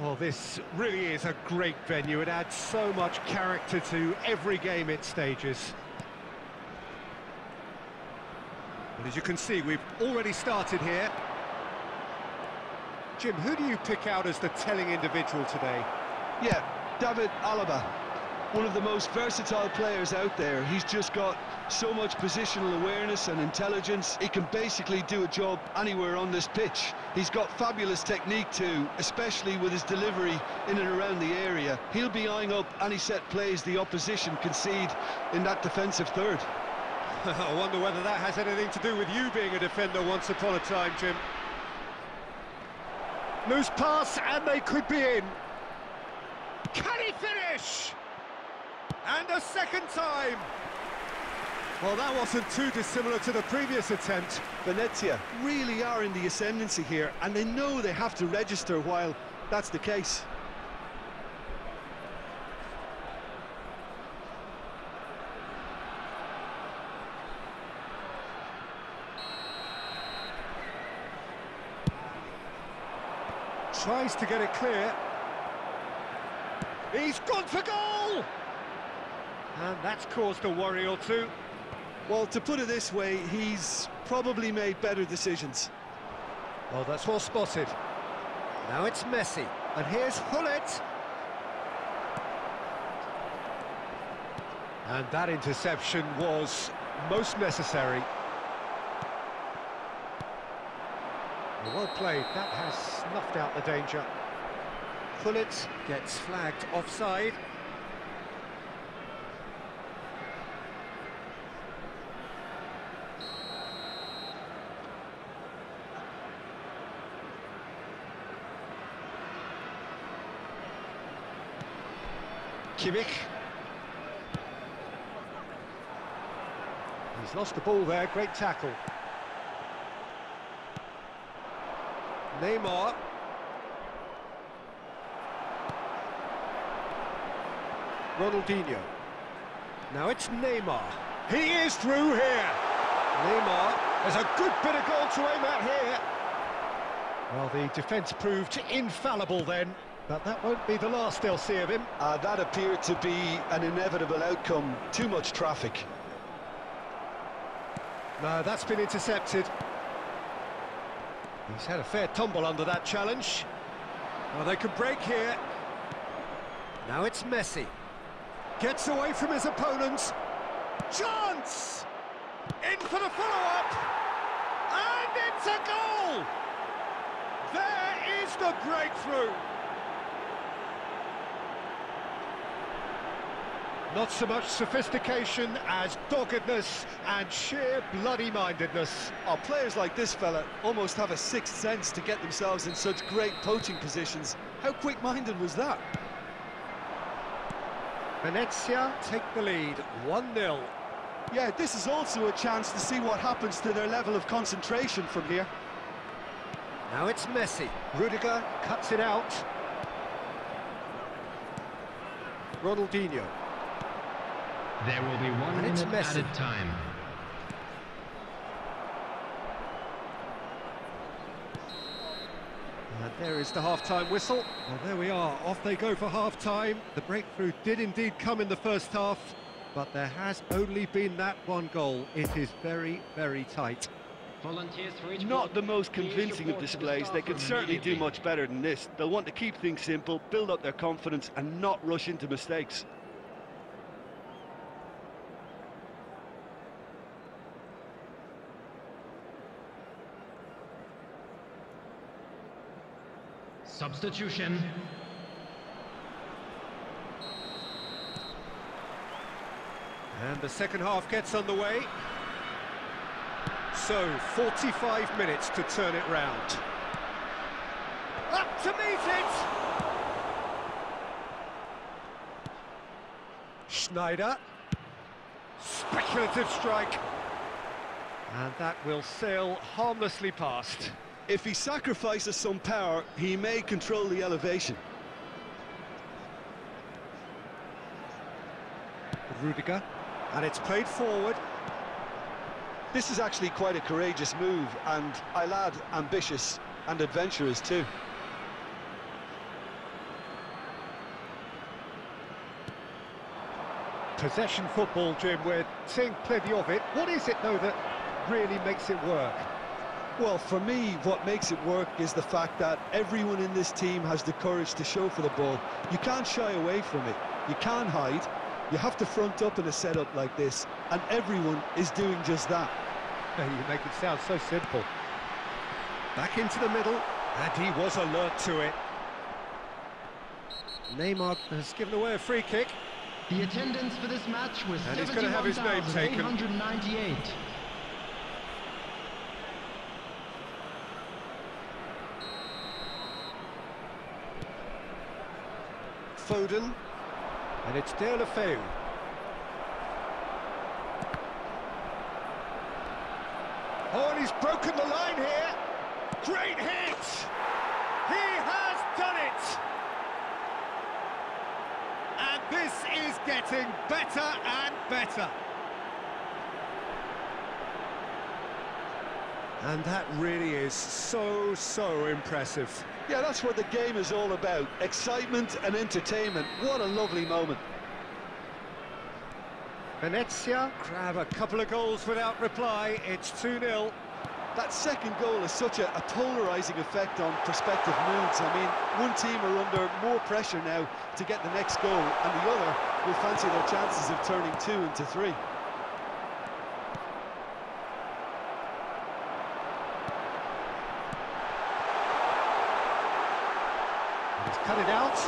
Well, this really is a great venue. It adds so much character to every game it stages. And as you can see, we've already started here. Jim, who do you pick out as the telling individual today? Yeah, David Alaba, one of the most versatile players out there. He's just got so much positional awareness and intelligence. He can basically do a job anywhere on this pitch. He's got fabulous technique too, especially with his delivery in and around the area. He'll be eyeing up any set plays the opposition concede in that defensive third. I wonder whether that has anything to do with you being a defender once upon a time, Jim. Loose pass, and they could be in. Can he finish? And a second time. Well, that wasn't too dissimilar to the previous attempt. Venezia really are in the ascendancy here, and they know they have to register while that's the case. Tries to get it clear. He's gone for goal! And that's caused a worry or two. Well, to put it this way, he's probably made better decisions. Well, that's well spotted. Now it's Messi, and here's Hullet. And that interception was most necessary. Well played, that has snuffed out the danger. Hullet gets flagged offside. Kimmich. He's lost the ball there, great tackle. Neymar. Ronaldinho. Now it's Neymar. He is through here. Neymar has a good bit of goal to aim at here. Well, the defence proved infallible then, but that won't be the last they'll see of him. Uh, that appeared to be an inevitable outcome. Too much traffic. No, that's been intercepted. He's had a fair tumble under that challenge. Well, they could break here. Now it's Messi. Gets away from his opponents. Chance! In for the follow-up! And it's a goal! There is the breakthrough! Not so much sophistication as doggedness and sheer bloody-mindedness. Oh, players like this fella almost have a sixth sense to get themselves in such great poaching positions. How quick-minded was that? Venezia take the lead, 1-0. Yeah, this is also a chance to see what happens to their level of concentration from here. Now it's Messi. Rudiger cuts it out. Ronaldinho. There will be one And it's minute Messi. added time. And there is the half-time whistle. Well, there we are. Off they go for half-time. The breakthrough did indeed come in the first half, but there has only been that one goal. It is very, very tight. Volunteers for each Not the most convincing of report to the displays. They could certainly do much better than this. They'll want to keep things simple, build up their confidence and not rush into mistakes. Substitution. And the second half gets underway. So, 45 minutes to turn it round. Up to meet it! Schneider. Speculative strike. And that will sail harmlessly past. If he sacrifices some power, he may control the elevation. Rudiger. And it's played forward. This is actually quite a courageous move, and I lad ambitious and adventurous too. Possession football, Jim, we're seeing plenty of it. What is it, though, that really makes it work? Well, for me, what makes it work is the fact that everyone in this team has the courage to show for the ball. You can't shy away from it. You can't hide. You have to front up in a setup like this, and everyone is doing just that. You make it sound so simple. Back into the middle, and he was alert to it. Neymar has given away a free kick. The attendance for this match was And he's gonna have his name taken. Foden. And it's Deulofeu. Oh, and he's broken the line here. Great hit! He has done it! And this is getting better and better. And that really is so, so impressive. Yeah, that's what the game is all about. Excitement and entertainment. What a lovely moment. Venezia grab a couple of goals without reply. It's 2-0. That second goal has such a, a polarising effect on prospective moods. I mean, one team are under more pressure now to get the next goal, and the other will fancy their chances of turning two into three. He's cut it out.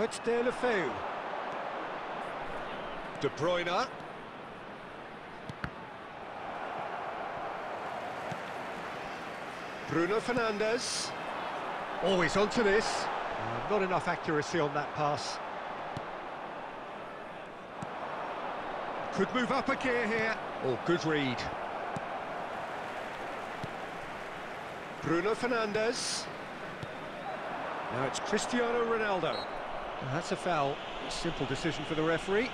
Now it's Deulofeu. De Bruyne. Bruno Fernandes. Always onto this. Uh, not enough accuracy on that pass. Could move up a gear here. Oh, good read. Bruno Fernandes. Now it's Cristiano Ronaldo. That's a foul. Simple decision for the referee.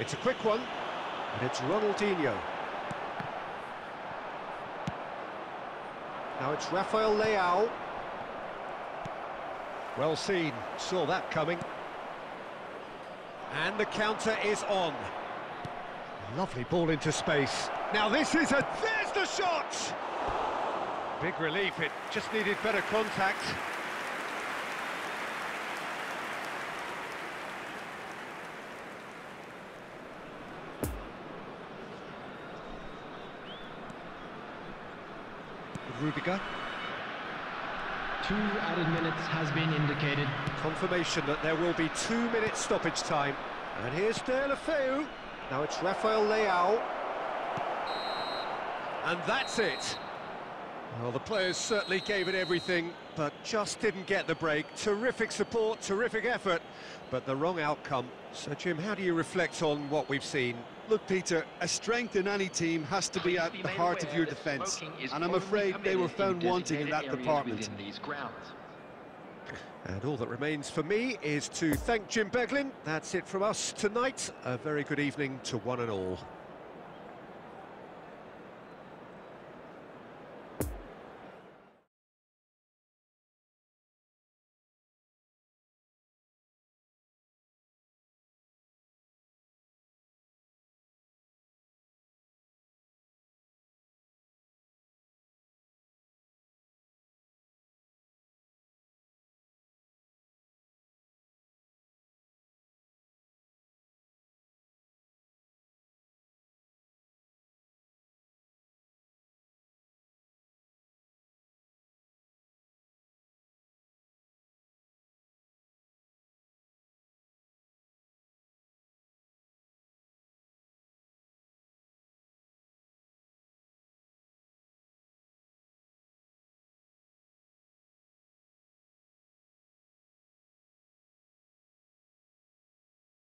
It's a quick one, and it's Ronaldinho. Now it's Rafael Leao. Well seen, saw that coming. And the counter is on. Lovely ball into space. Now this is a... There's the shot! Big relief, it just needed better contact. Rudiger, Two added minutes has been indicated. confirmation that there will be two minutes stoppage time. And here's Deulofeu. Now it's Rafael Leao. And that's it. Well, the players certainly gave it everything, but just didn't get the break. Terrific support, terrific effort, but the wrong outcome. So, Jim, how do you reflect on what we've seen? Look, Peter, a strength in any team has to be at the heart of your defence, and I'm afraid they were permitted in found wanting in that department. these grounds. And all that remains for me is to thank Jim Beglin. That's it from us tonight. A very good evening to one and all.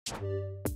you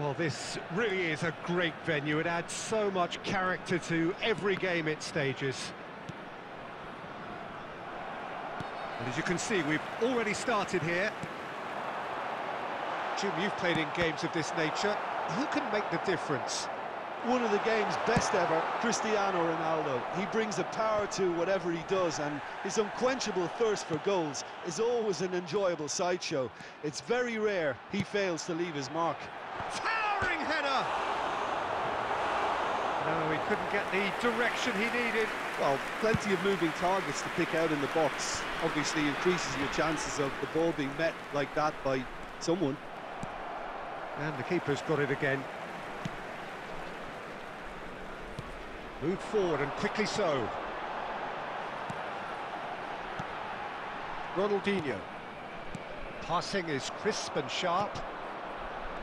Well, this really is a great venue. It adds so much character to every game it stages. And as you can see, we've already started here. Jim, you've played in games of this nature. Who can make the difference? One of the game's best ever, Cristiano Ronaldo. He brings a power to whatever he does, and his unquenchable thirst for goals is always an enjoyable sideshow. It's very rare he fails to leave his mark. Towering header! No, he couldn't get the direction he needed. Well, plenty of moving targets to pick out in the box. Obviously increases your chances of the ball being met like that by someone. And the keeper's got it again. Moved forward and quickly so. Ronaldinho. Passing is crisp and sharp.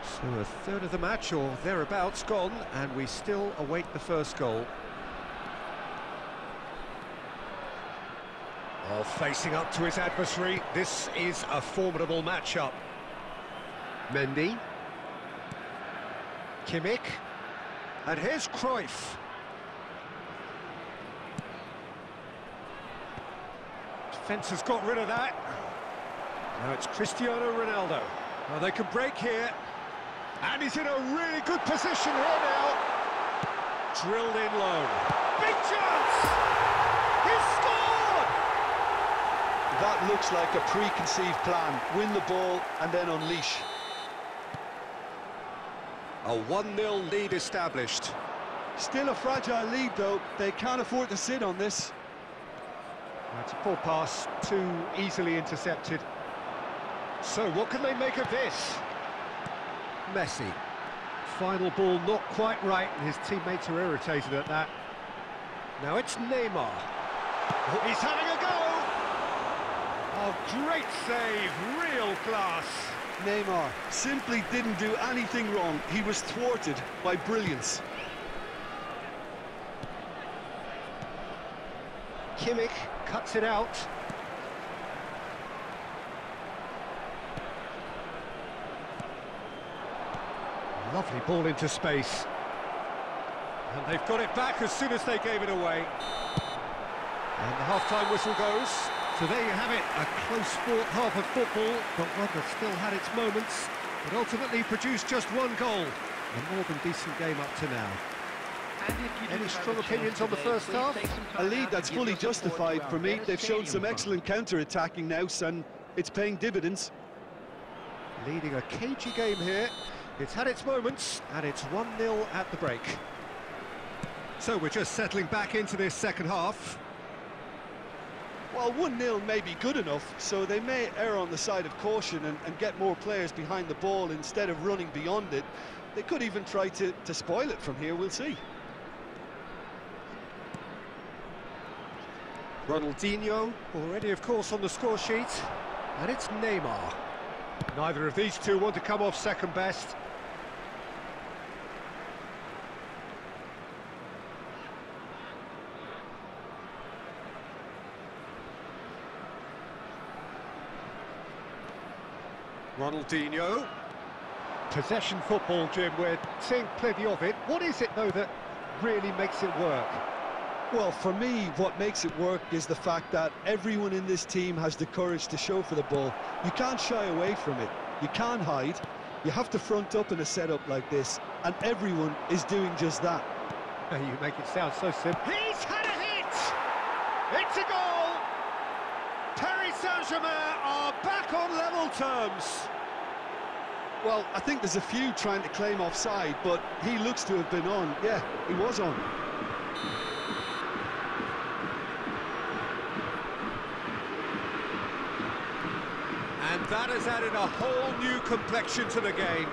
So a third of the match or thereabouts gone, and we still await the first goal. Oh, facing up to his adversary, this is a formidable matchup. Mendy. Kimmich. And here's Cruyff. Defence has got rid of that. Now it's Cristiano Ronaldo. They can break here. And he's in a really good position here now. Drilled in low. Big chance! He's scored! That looks like a preconceived plan. Win the ball and then unleash. A 1-0 lead established. Still a fragile lead though. They can't afford to sit on this. That's a poor pass, too easily intercepted. So what can they make of this? Messi. Final ball not quite right, and his teammates are irritated at that. Now it's Neymar. Oh, he's having a go! Oh, great save, real class. Neymar simply didn't do anything wrong. He was thwarted by brilliance. Kimmich cuts it out. Lovely ball into space. And they've got it back as soon as they gave it away. And the half-time whistle goes. So there you have it, a close-fought half of football, but one that still had its moments, but ultimately produced just one goal. A more than decent game up to now. And if you Any strong a chance opinions on the first half? A lead that's fully justified for me. They've shown some Fund. excellent counter-attacking now, and it's paying dividends. Leading a cagey game here. It's had its moments, and it's 1-0 at the break. So we're just settling back into this second half. Well, 1-0 may be good enough, so they may err on the side of caution and, and get more players behind the ball instead of running beyond it. They could even try to, to spoil it from here, we'll see. Ronaldinho, already of course on the score sheet, and it's Neymar. Neither of these two want to come off second best. Ronaldinho. Possession football, Jim, we're seeing plenty of it. What is it, though, that really makes it work? Well, for me, what makes it work is the fact that everyone in this team has the courage to show for the ball. You can't shy away from it. You can't hide. You have to front up in a setup like this, and everyone is doing just that. You make it sound so simple. He's had a hit! It's a goal! Saint-Germain are back on level terms. Well, I think there's a few trying to claim offside, but he looks to have been on. Yeah, he was on. And that has added a whole new complexion to the game.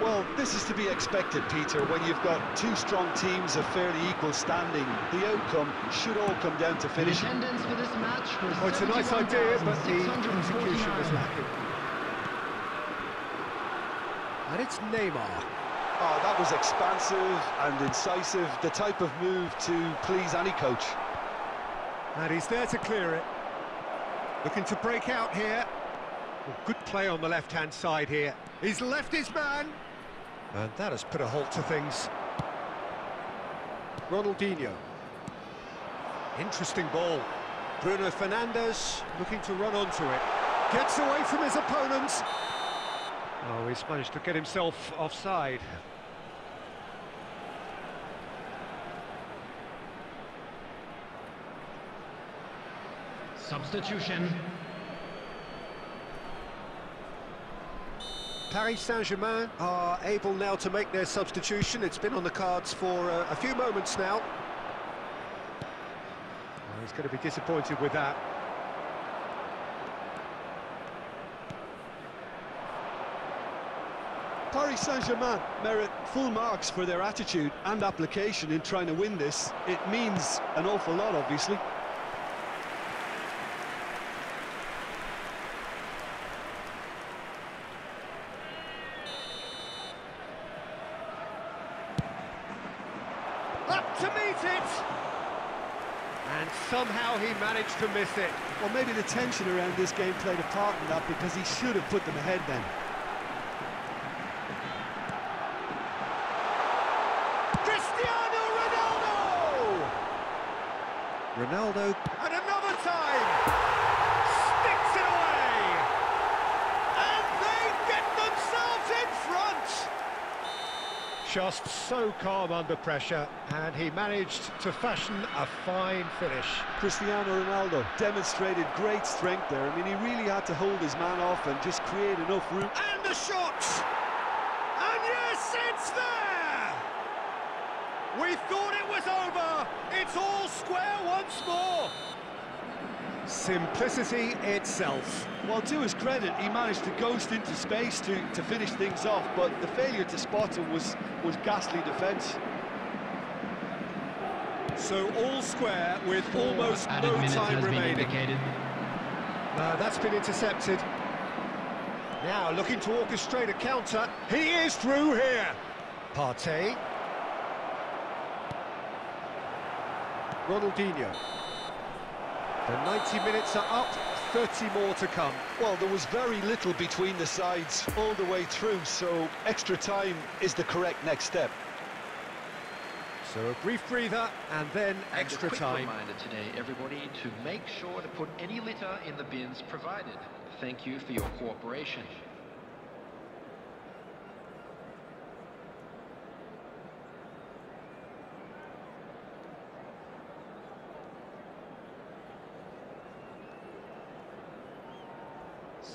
Well, this is to be expected, Peter, when you've got two strong teams of fairly equal standing. The outcome should all come down to The finishing. attendance for this match was Oh, it's a nice idea, but the execution was lacking. And it's Neymar. Oh, that was expansive and incisive, the type of move to please any coach. And he's there to clear it. Looking to break out here. Well, good play on the left-hand side here. He's left his man. And that has put a halt to things. Ronaldinho. Interesting ball. Bruno Fernandes looking to run onto it. Gets away from his opponents. Oh, he's managed to get himself offside. Substitution. Paris Saint-Germain are able now to make their substitution. It's been on the cards for uh, a few moments now. Well, he's going to be disappointed with that. Paris Saint-Germain merit full marks for their attitude and application in trying to win this. It means an awful lot, obviously. Up to meet it! And somehow he managed to miss it. Well, maybe the tension around this game played a part in that because he should have put them ahead then. Cristiano Ronaldo! Ronaldo, and another time! Sticks it away! And they get themselves in front! Just so calm under pressure, and he managed to fashion a fine finish. Cristiano Ronaldo demonstrated great strength there. I mean, he really had to hold his man off and just create enough room. And the shot! And yes, it's there! We thought it was over! It's all square once more! Simplicity itself. Well, to his credit, he managed to ghost into space to, to finish things off, but the failure to spot him was, was ghastly defence. So all square with Four almost no time remaining. Uh, that's been intercepted. Now looking to orchestrate a counter. He is through here. Partey. Ronaldinho. The 90 minutes are up, 30 more to come. Well, there was very little between the sides all the way through, so extra time is the correct next step. So a brief breather and then And extra a quick time. reminder today, everybody, to make sure to put any litter in the bins provided. Thank you for your cooperation.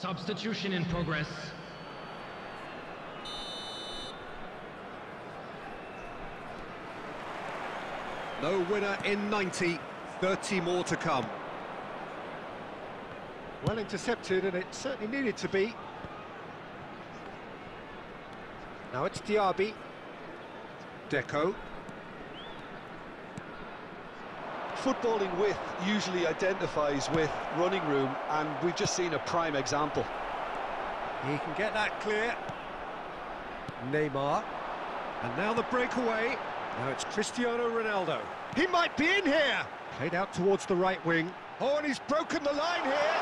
Substitution in progress. No winner in 90, 30 more to come. Well intercepted, and it certainly needed to be. Now it's Diaby. Deco. Footballing width usually identifies with running room, and we've just seen a prime example. He can get that clear. Neymar. And now the breakaway. Now it's Cristiano Ronaldo. He might be in here. Played out towards the right wing. Oh, and he's broken the line here.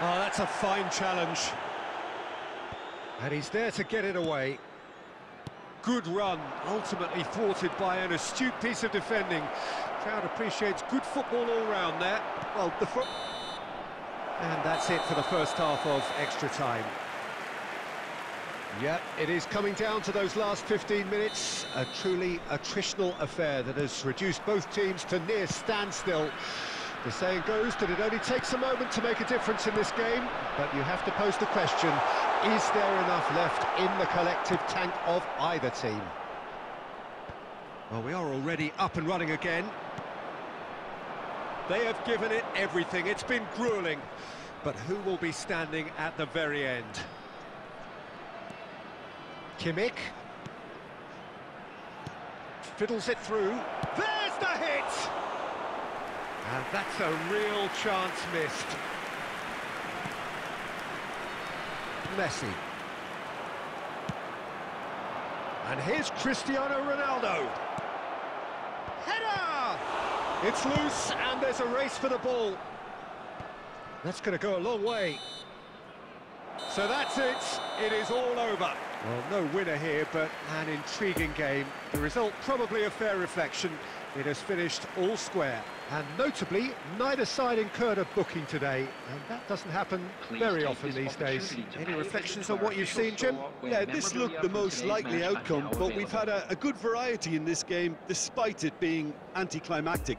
Oh, that's a fine challenge. And he's there to get it away. Good run, ultimately thwarted by an astute piece of defending. Crowd appreciates good football all round there. Well, the fir- And that's it for the first half of extra time. Yep, it is coming down to those last 15 minutes. A truly attritional affair that has reduced both teams to near standstill. The saying goes that it only takes a moment to make a difference in this game, but you have to pose the question, is there enough left in the collective tank of either team? Well, we are already up and running again. They have given it everything. It's been grueling. But who will be standing at the very end? Kimmich. Fiddles it through. There's the hit! And that's a real chance missed. Messi. And here's Cristiano Ronaldo. Header! It's loose and there's a race for the ball. That's going to go a long way. So that's it. It is all over. Well, no winner here, but an intriguing game. The result probably a fair reflection. It has finished all square. And notably, neither side incurred a booking today, and that doesn't happen Please very often these days. Any reflections on what you've seen, Jim? Yeah, this looked the most likely outcome, but we've had a, a good variety in this game, despite it being anticlimactic.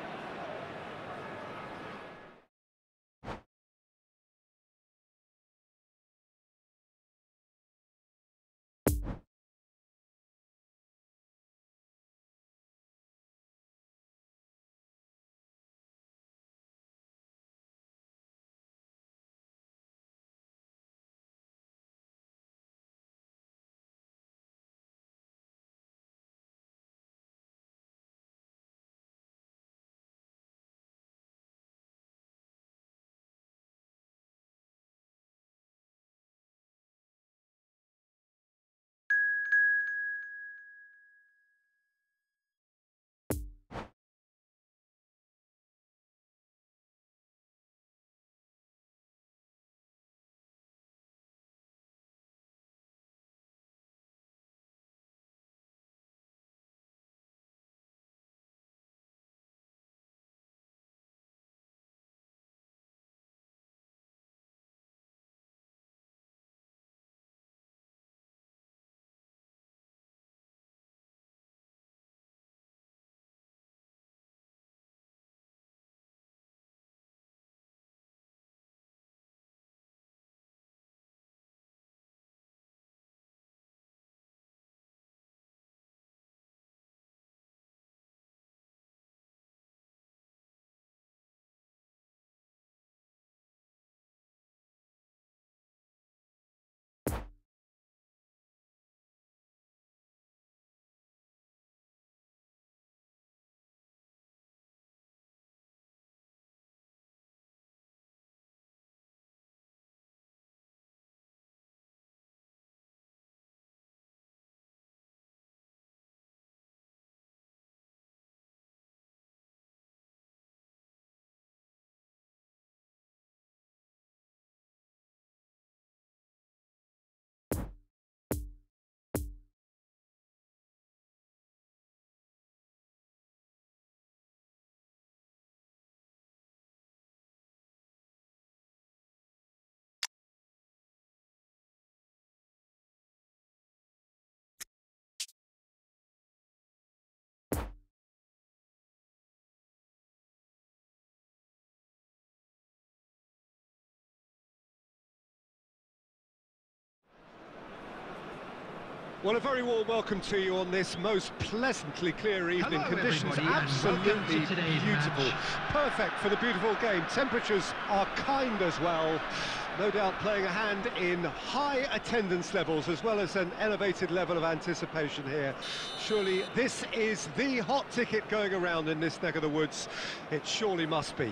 Well, a very warm welcome to you on this most pleasantly clear evening. Hello, Conditions absolutely to beautiful. match. Perfect for the beautiful game. Temperatures are kind as well. No doubt playing a hand in high attendance levels as well as an elevated level of anticipation here. Surely this is the hot ticket going around in this neck of the woods. It surely must be.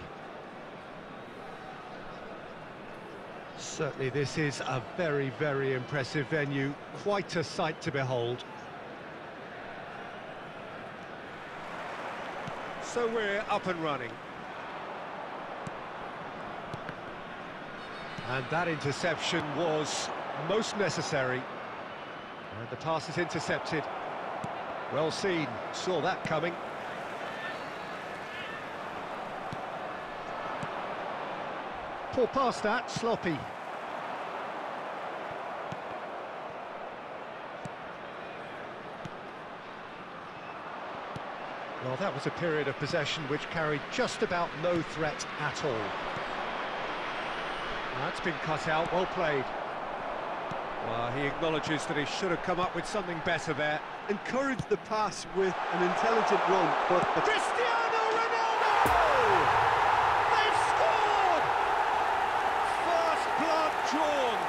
Certainly this is a very, very impressive venue. Quite a sight to behold. So we're up and running. And that interception was most necessary. And the pass is intercepted. Well seen, saw that coming. Poor pass that, sloppy. Well, that was a period of possession which carried just about no threat at all. That's been cut out, well played. Well, he acknowledges that he should have come up with something better there. Encouraged the pass with an intelligent run, but the Cristiano Ronaldo! They've scored! First blood drawn.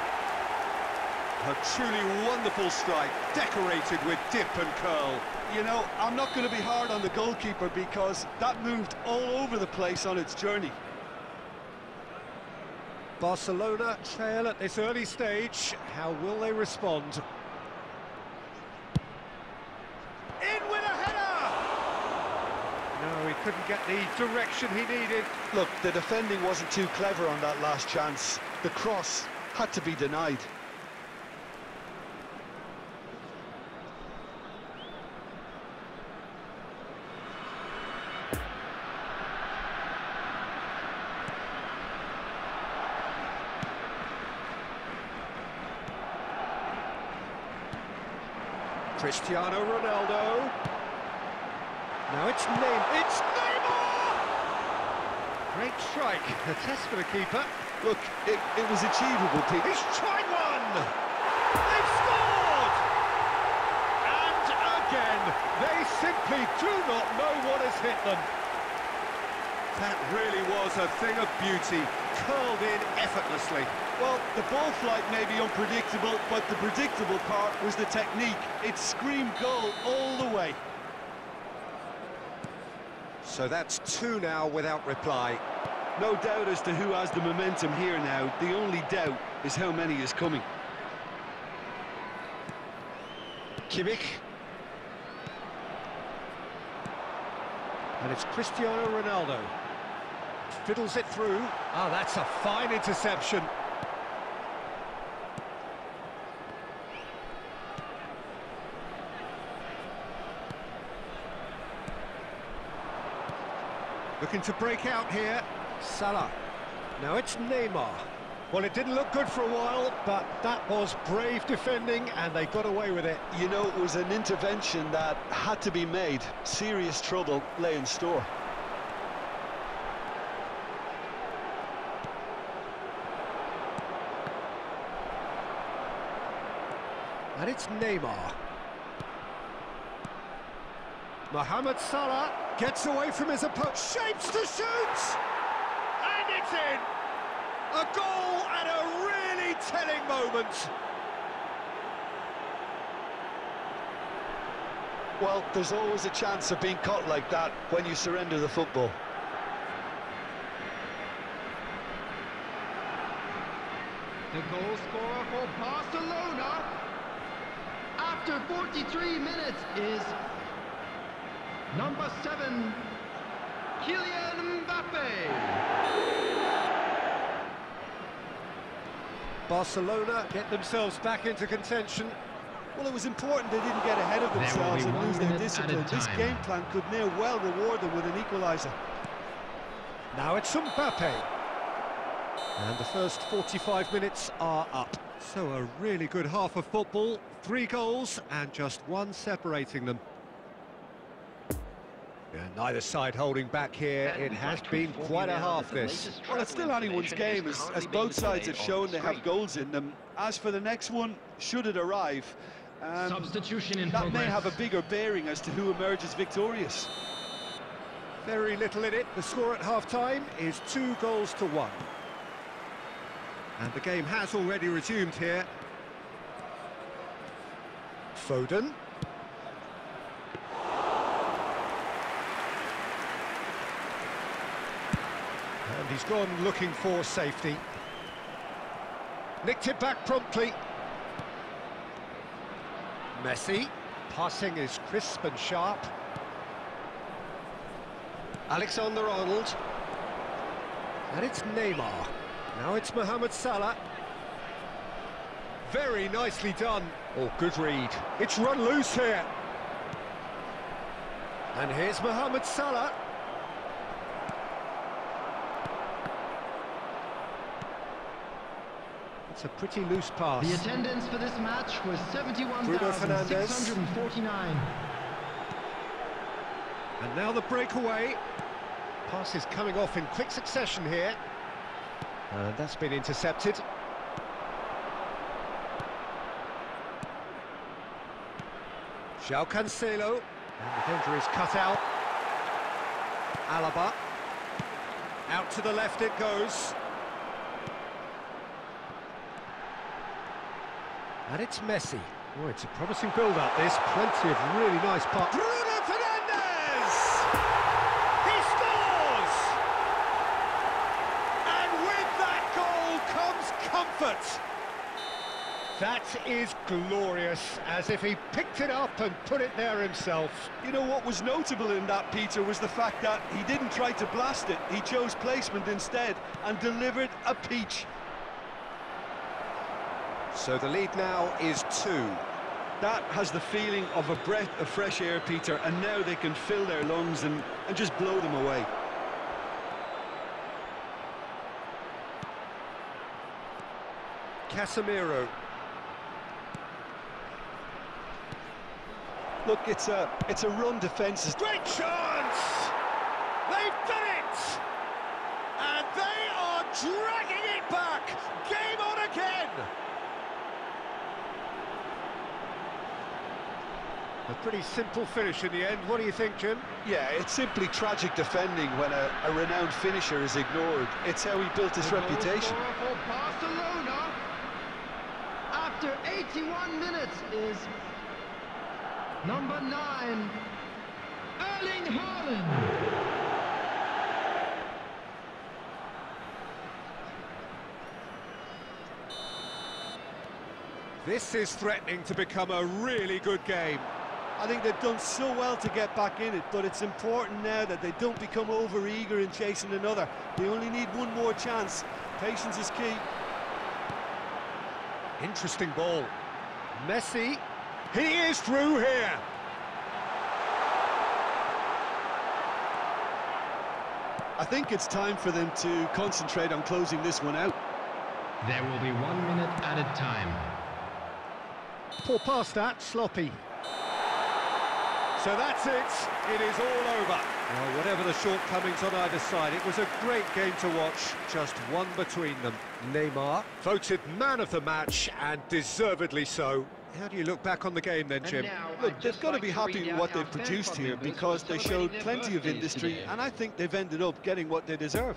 A truly wonderful strike, decorated with dip and curl. You know, I'm not going to be hard on the goalkeeper because that moved all over the place on its journey. Barcelona trail at this early stage. How will they respond? In with a header! No, he couldn't get the direction he needed. Look, the defending wasn't too clever on that last chance. The cross had to be denied. Cristiano Ronaldo. Now it's Neymar. It's Neymar! Great strike. A test for the keeper. Look, it, it was achievable, Pete. He's tried one! They've scored! And again, they simply do not know what has hit them. That really was a thing of beauty, curled in effortlessly. Well, the ball flight may be unpredictable, but the predictable part was the technique. It screamed goal all the way. So that's two now without reply. No doubt as to who has the momentum here now. The only doubt is how many is coming. Kimmich. And it's Cristiano Ronaldo. Fiddles it through. Ah, that's a fine interception. Looking to break out here. Salah. Now it's Neymar. Well, it didn't look good for a while, but that was brave defending, and they got away with it. You know, it was an intervention that had to be made. Serious trouble lay in store. And it's Neymar. Mohamed Salah gets away from his opponent, shapes to shoot! And it's in! A goal at a really telling moment. Well, there's always a chance of being caught like that when you surrender the football. The goal scorer for Barcelona after 43 minutes is number seven, Kylian Mbappe. Barcelona get themselves back into contention. Well, it was important they didn't get ahead of themselves and lose their minute at a discipline. This game plan could near well reward them with an equaliser. Now it's Mbappe. And the first 45 minutes are up. So a really good half of football, three goals and just one separating them. Yeah, neither side holding back here. It has been quite a half this. Well, it's still anyone's game, as, as both sides have shown they have goals in them. As for the next one, should it arrive, Um, Substitution in that progress. may have a bigger bearing as to who emerges victorious. Very little in it. The score at half-time is two goals to one. And the game has already resumed here. Foden. And he's gone looking for safety. Nicked it back promptly. Messi. Passing is crisp and sharp. Alexander Arnold. And it's Neymar. Now it's Mohamed Salah. Very nicely done. Oh, good read. It's run loose here. And here's Mohamed Salah. It's a pretty loose pass. The attendance for this match was Bruno Fernandes. 71,649. And now the breakaway. Pass is coming off in quick succession here. And that's been intercepted. João Cancelo. And the defender is cut out. Alaba. Out to the left it goes. And it's Messi. Oh, it's a promising build-up, this. Plenty of really nice parts. Bruno Fernandes! He scores! And with that goal comes comfort. That is glorious, as if he picked it up and put it there himself. You know what was notable in that, Peter, was the fact that he didn't try to blast it. He chose placement instead and delivered a peach. So the lead now is two. That has the feeling of a breath of fresh air, Peter, and now they can fill their lungs and, and just blow them away. Casemiro. Look, it's a it's a run defence. Great chance! They've done it! And they are dragging it back! Game on again! A pretty simple finish in the end. What do you think, Jim? Yeah, it's simply tragic defending when a, a renowned finisher is ignored. It's how he built his reputation. Goal scorer for Barcelona after 81 minutes is number nine, Erling Haaland. This is threatening to become a really good game. I think they've done so well to get back in it, but it's important now that they don't become over-eager in chasing another. They only need one more chance. Patience is key. Interesting ball. Messi. He is through here. I think it's time for them to concentrate on closing this one out. There will be one minute added time. Poor pass that, sloppy. So that's it, it is all over. Well, whatever the shortcomings on either side, it was a great game to watch, just one between them. Neymar, voted man of the match, and deservedly so. How do you look back on the game then, Jim? now Look, they've just got to be happy with what they've produced here because they showed plenty of industry today. and I think they've ended up getting what they deserve.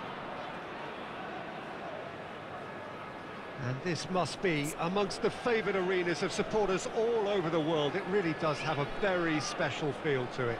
And this must be amongst the favoured arenas of supporters all over the world. It really does have a very special feel to it.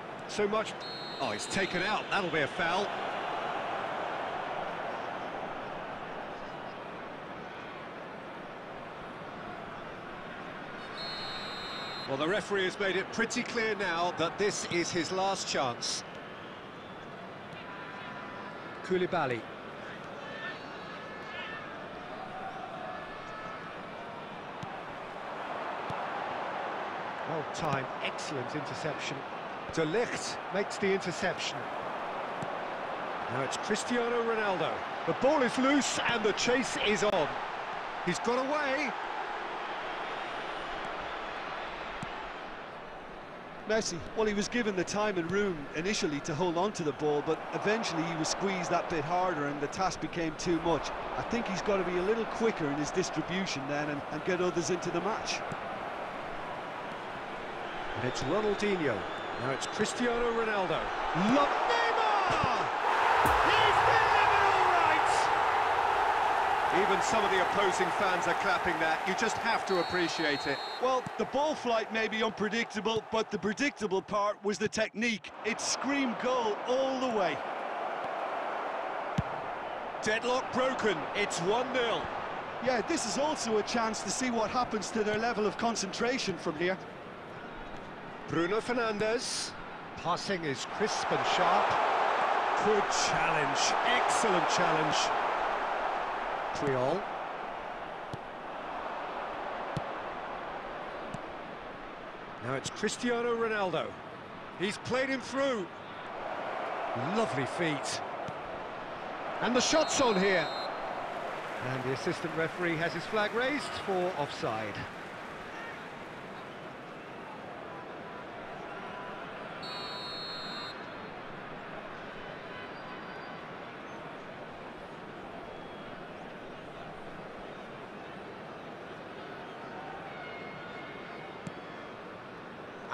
So much... Oh, he's taken out. That'll be a foul. Well, the referee has made it pretty clear now that this is his last chance. Koulibaly. Well timed, excellent interception. De Ligt makes the interception. Now it's Cristiano Ronaldo. The ball is loose and the chase is on. He's got away. Messi, well, he was given the time and room initially to hold on to the ball, but eventually he was squeezed that bit harder and the task became too much. I think he's got to be a little quicker in his distribution then and, and get others into the match. And it's Ronaldinho. Now it's Cristiano Ronaldo. Love Neymar! He's delivered all right! Even some of the opposing fans are clapping that. You just have to appreciate it. Well, the ball flight may be unpredictable, but the predictable part was the technique. It screamed goal all the way. Deadlock broken. It's 1-0. Yeah, this is also a chance to see what happens to their level of concentration from here. Bruno Fernandes. Passing is crisp and sharp. Good challenge. Excellent challenge. Puyol. Now it's Cristiano Ronaldo. He's played him through. Lovely feet. And the shot's on here. And the assistant referee has his flag raised for offside.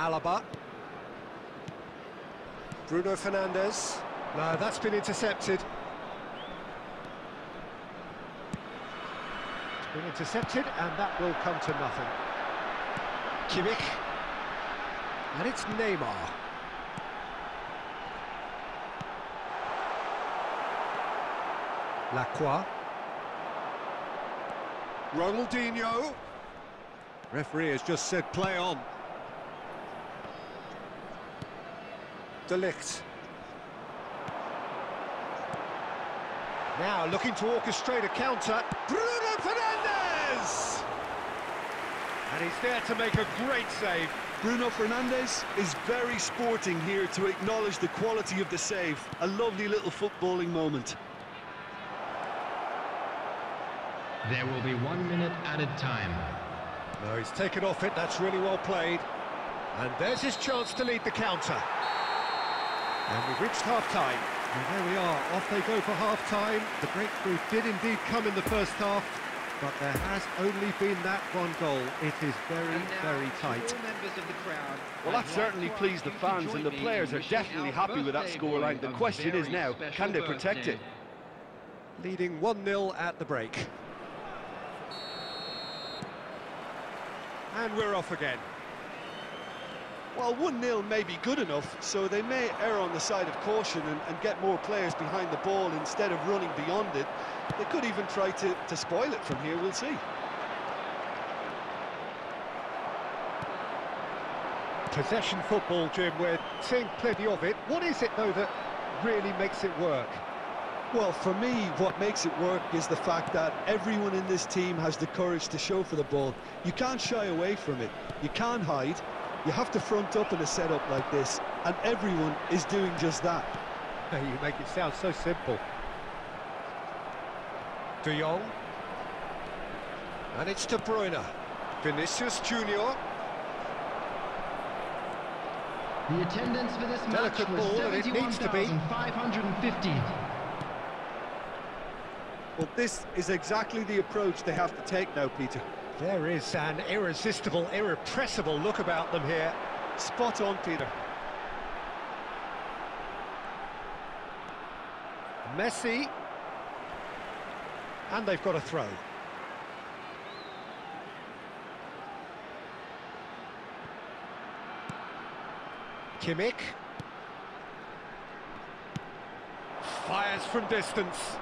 Alaba. Bruno Fernandes. No, that's been intercepted. It's been intercepted, and that will come to nothing. Kimmich. And it's Neymar. Lacroix. Ronaldinho. Referee has just said play on. De Ligt. Now looking to orchestrate a counter. Bruno Fernandes! And he's there to make a great save. Bruno Fernandes is very sporting here to acknowledge the quality of the save. A lovely little footballing moment. There will be one minute added time. No, he's taken off it, that's really well played. And there's his chance to lead the counter. And we've reached half-time. And there we are, off they go for half-time. The breakthrough did indeed come in the first half, but there has only been that one goal. It is very, very tight. Well, that certainly pleased the fans, and the players are definitely happy with that scoreline. The question is now, can they protect it? Leading 1-0 at the break. And we're off again. Well, 1-0 may be good enough, so they may err on the side of caution and, and, get more players behind the ball instead of running beyond it. They could even try to, to spoil it from here, we'll see. Possession football, Jim, we're seeing plenty of it. What is it, though, that really makes it work? Well, for me, what makes it work is the fact that everyone in this team has the courage to show for the ball. You can't shy away from it. You can't hide. You have to front up in a setup like this, and everyone is doing just that. You make it sound so simple. De Jong. And it's De Bruyne. Vinicius Junior. The attendance for this Delicate match was ball, and it needs to be. 71,550. Well, this is exactly the approach they have to take now, Peter. There is an irresistible, irrepressible look about them here. Spot on, Peter. Messi. And they've got a throw. Kimmich. Fires from distance.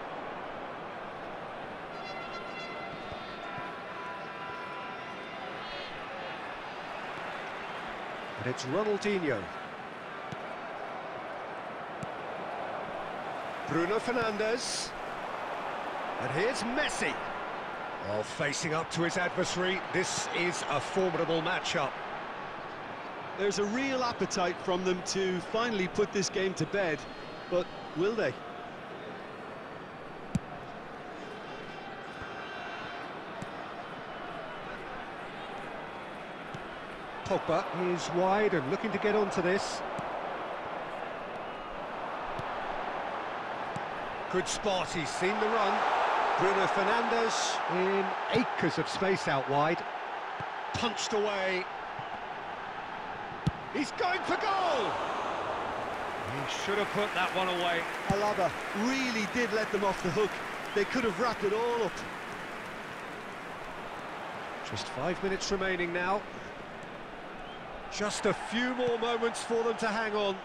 It's Ronaldinho. Bruno Fernandes. And here's Messi. While facing up to his adversary, this is a formidable matchup. There's a real appetite from them to finally put this game to bed, but will they? Pogba is wide and looking to get onto this. Good spot, he's seen the run. Bruno Fernandes in acres of space out wide. Punched away. He's going for goal! He should have put that one away. Alaba really did let them off the hook. They could have wrapped it all up. Just five minutes remaining now. Just a few more moments for them to hang on.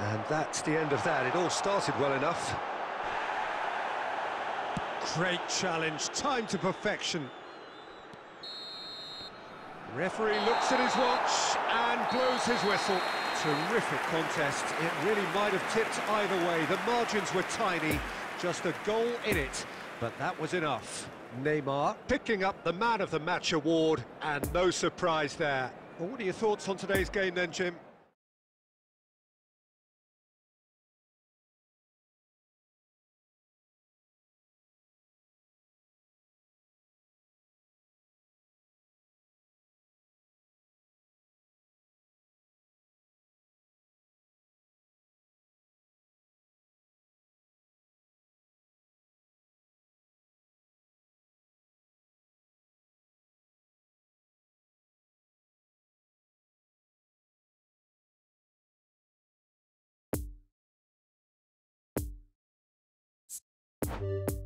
And that's the end of that. It all started well enough. Great challenge, time to perfection. Referee looks at his watch and blows his whistle. Terrific contest. It really might have tipped either way. The margins were tiny, just a goal in it, but that was enough. Neymar picking up the Man of the Match award, and no surprise there. Well, what are your thoughts on today's game then, Jim? you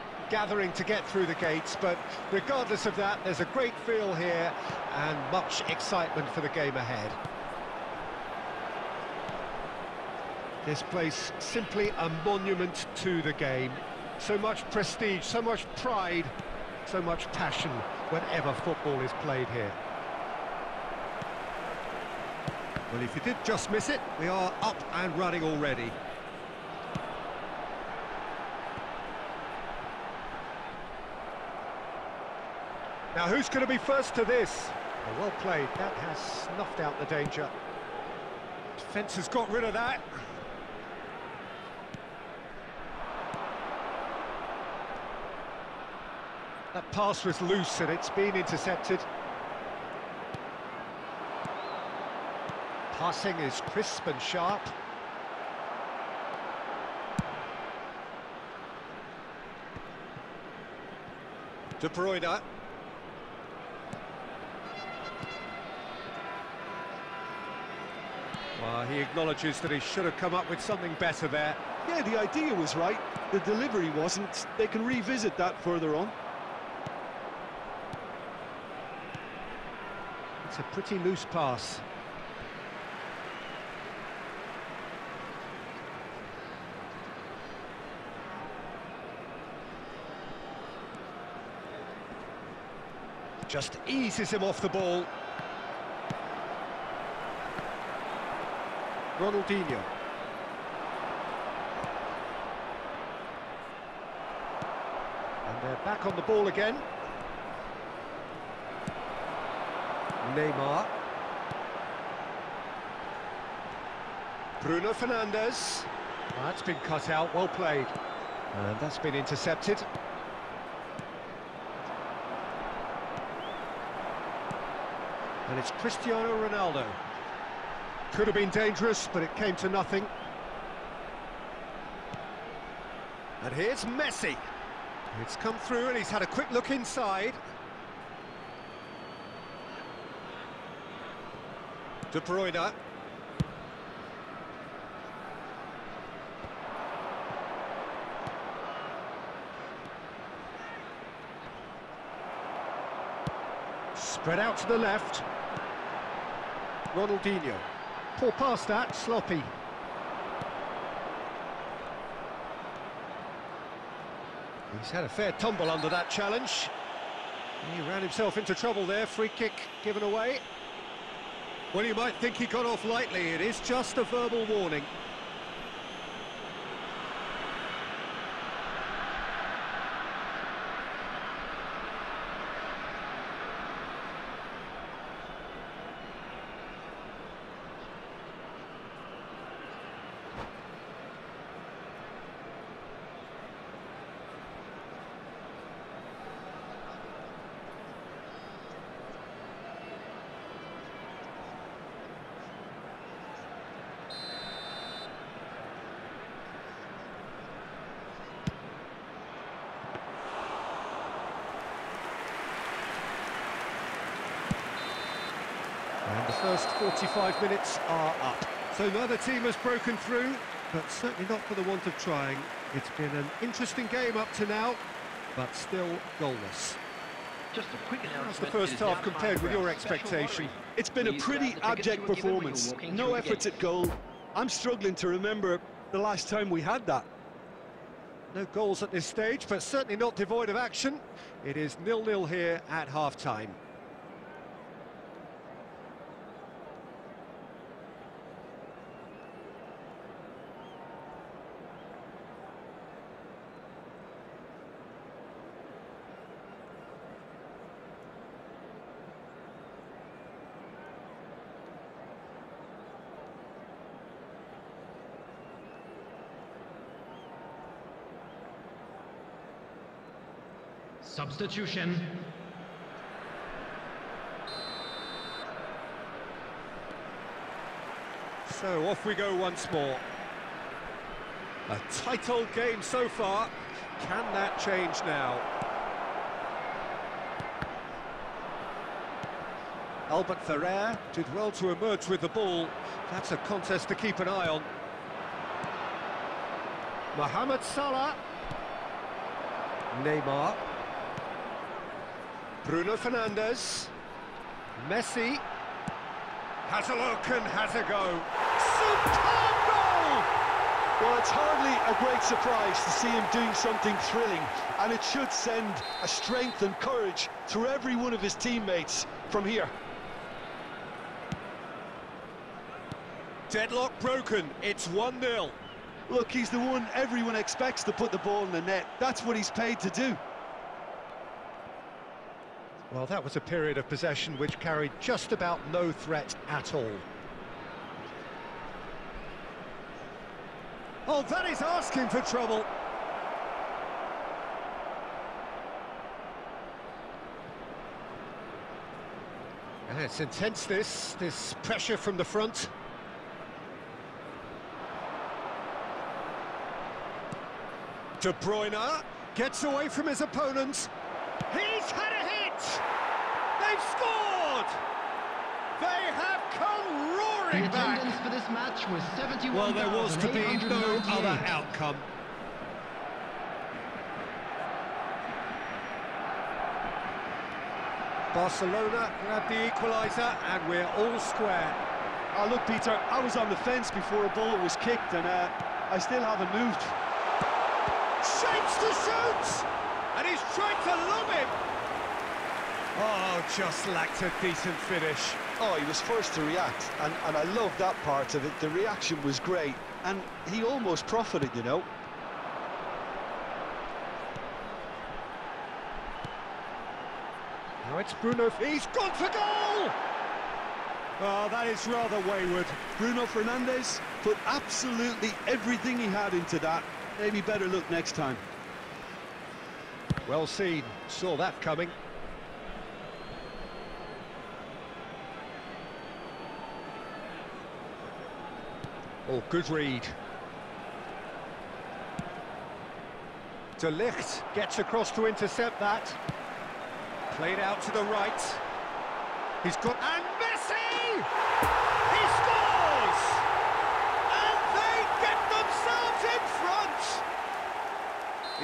gathering to get through the gates, but regardless of that, there's a great feel here and much excitement for the game ahead. This place simply a monument to the game. So much prestige, so much pride, so much passion whenever football is played here. Well, if you did just miss it, we are up and running already. Now, who's going to be first to this? Oh, well played. That has snuffed out the danger. Defence has got rid of that. That pass was loose and it's been intercepted. Passing is crisp and sharp. De Bruyne. Well, he acknowledges that he should have come up with something better there. Yeah, the idea was right, the delivery wasn't. They can revisit that further on. It's a pretty loose pass. Just eases him off the ball. Ronaldinho. And they're back on the ball again. Neymar. Bruno Fernandes. That's been cut out, well played. And that's been intercepted. And it's Cristiano Ronaldo. Could have been dangerous, but it came to nothing. And here's Messi. It's come through and he's had a quick look inside. De Bruyne. Spread out to the left. Ronaldinho. Poor past that, sloppy. He's had a fair tumble under that challenge. He ran himself into trouble there, free kick given away. Well, you might think he got off lightly, it is just a verbal warning. And the first 45 minutes are up. So neither team has broken through, but certainly not for the want of trying. It's been an interesting game up to now, but still goalless. Just a quick announcement. How's the first half compared with your expectation? It's been a uh, pretty grab the tickets abject you were given when you were performance. No through efforts at goal. I'm struggling to remember the last time we had that. No goals at this stage, but certainly not devoid of action. It is nil-nil here at half-time. Substitution. So off we go once more. A title game so far. Can that change now? Albert Ferrer did well to emerge with the ball. That's a contest to keep an eye on. Mohamed Salah. Neymar. Bruno Fernandes. Messi. Has a look and has a go. Superb goal! Well, it's hardly a great surprise to see him doing something thrilling, and it should send a strength and courage through every one of his teammates from here. Deadlock broken, it's 1-0. Look, he's the one everyone expects to put the ball in the net. That's what he's paid to do. Well, that was a period of possession which carried just about no threat at all. Oh, that is asking for trouble. And it's intense, this, this pressure from the front. De Bruyne gets away from his opponent. He's had a hit! They've scored! They have come roaring The back! attendance for this match was 71,898. Well, there was to be no other outcome. Barcelona grab the equaliser and we're all square. Oh, look, Peter, I was on the fence before a ball was kicked, and uh, I still haven't moved. Shapes to shoot! And he's trying to lob him! Oh, just lacked a decent finish. Oh, he was first to react, and, and I love that part of it. The reaction was great, and he almost profited, you know. Now it's Bruno. He's gone for goal! Oh, that is rather wayward. Bruno Fernandes put absolutely everything he had into that. Maybe better look next time. Well seen. Saw that coming. Oh, good read. De Ligt gets across to intercept that. Played out to the right. He's got... And Messi! He scores! And they get themselves in front!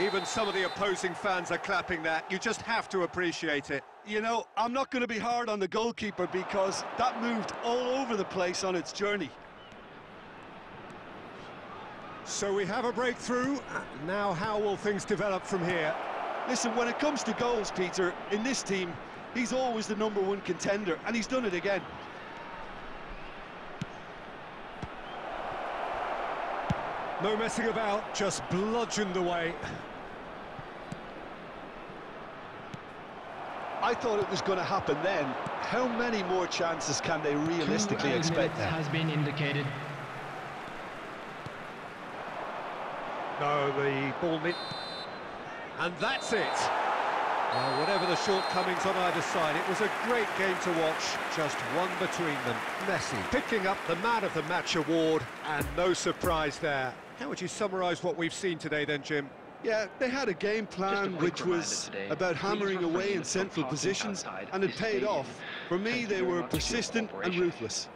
Even some of the opposing fans are clapping that. You just have to appreciate it. You know, I'm not going to be hard on the goalkeeper because that moved all over the place on its journey. So we have a breakthrough. Now how will things develop from here? Listen, when it comes to goals, Peter, in this team, he's always the number one contender, and he's done it again. No messing about, just bludgeoned away. I thought it was going to happen then. How many more chances can they realistically Two expect minutes now? has been indicated. No, the ball mid. And that's it. Well, whatever the shortcomings on either side, it was a great game to watch. Just one between them. Messi picking up the Man of the Match award, and no surprise there. How would you summarise what we've seen today then, Jim? Yeah, they had a game Just a plan which was today, about hammering away in central positions, and it paid stadium. off. For me, Thank they were much for your persistent and ruthless.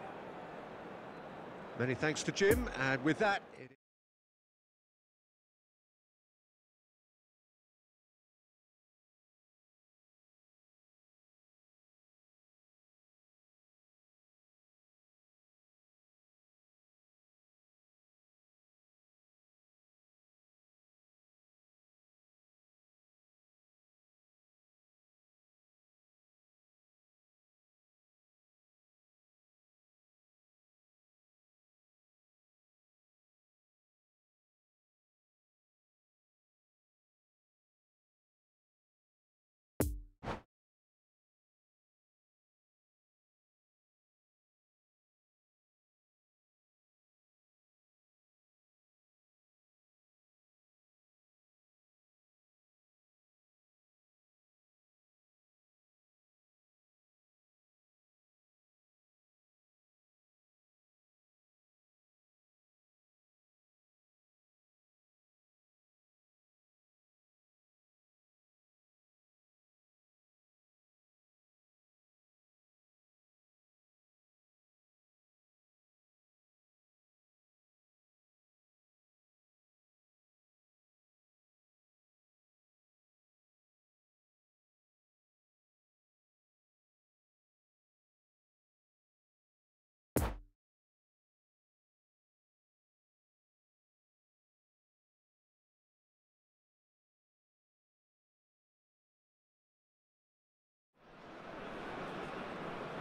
Many thanks to Jim, and with that...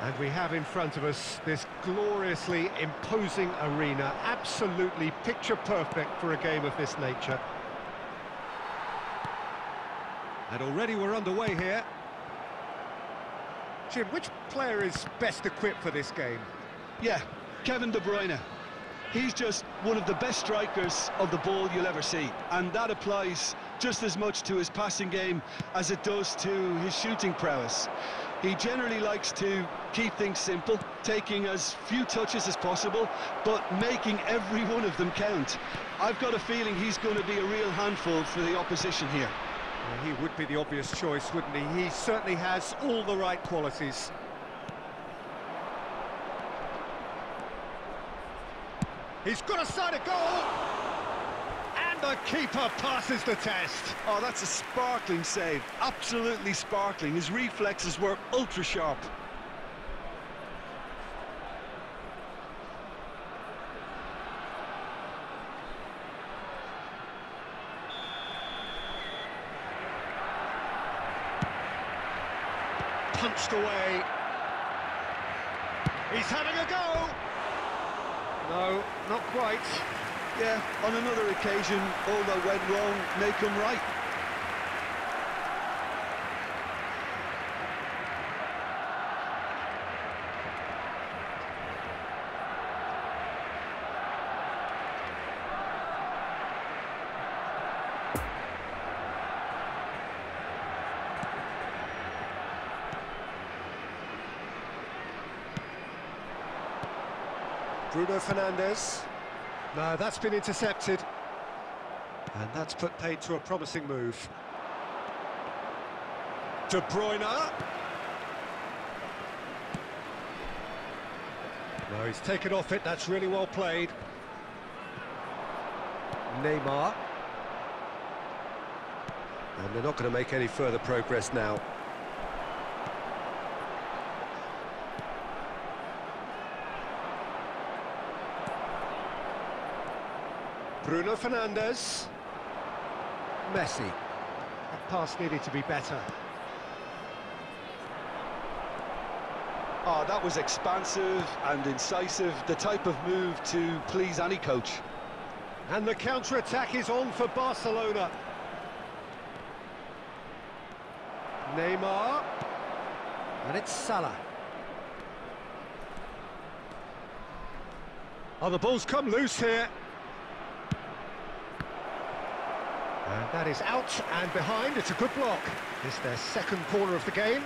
And we have in front of us this gloriously imposing arena, absolutely picture perfect for a game of this nature. And already we're underway here. Jim, which player is best equipped for this game? Yeah, Kevin De Bruyne. He's just one of the best strikers of the ball you'll ever see. And that applies just as much to his passing game as it does to his shooting prowess. He generally likes to keep things simple, taking as few touches as possible, but making every one of them count. I've got a feeling he's going to be a real handful for the opposition here. Well, he would be the obvious choice, wouldn't he? He certainly has all the right qualities. He's got a side of goal! And the keeper passes the test. Oh, that's a sparkling save. Absolutely sparkling. His reflexes were ultra sharp. Punched away. He's having a go! No, not quite. Yeah, on another occasion, all that went wrong may come right. Bruno Fernandes. No, that's been intercepted. And that's put paid to a promising move. De Bruyne. No, he's taken off it, that's really well played. Neymar. And they're not going to make any further progress now. Bruno Fernandes. Messi. That pass needed to be better. Oh, that was expansive and incisive, the type of move to please any coach. And the counter-attack is on for Barcelona. Neymar. And it's Salah. Oh, the ball's come loose here. That is out and behind. It's a good block. It's their second corner of the game.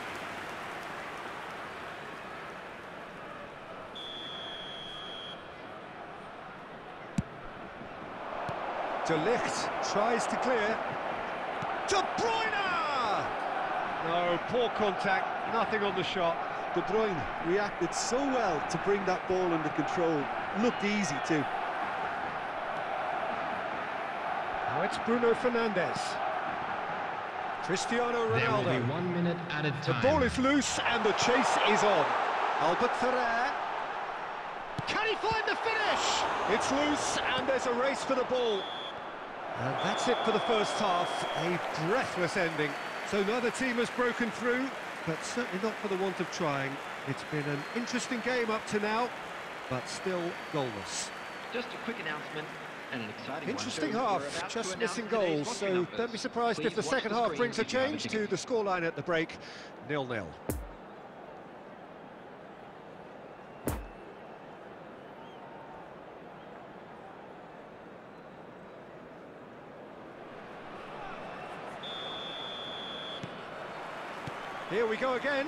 De Ligt tries to clear. De Bruyne! No, poor contact, nothing on the shot. De Bruyne reacted so well to bring that ball under control. Looked easy too. Now it's Bruno Fernandes. Cristiano Ronaldo. There will be Ronaldo. one minute added time. The ball is loose and the chase is on. Albert Ferrer. Can he find the finish? It's loose and there's a race for the ball. And that's it for the first half. A breathless ending. So neither team has broken through, but certainly not for the want of trying. It's been an interesting game up to now, but still goalless. Just a quick announcement and an exciting Interesting half, just missing goals, so numbers. don't be surprised if the second the half brings a if you have change to the scoreline at the break, nil-nil. Here we go again.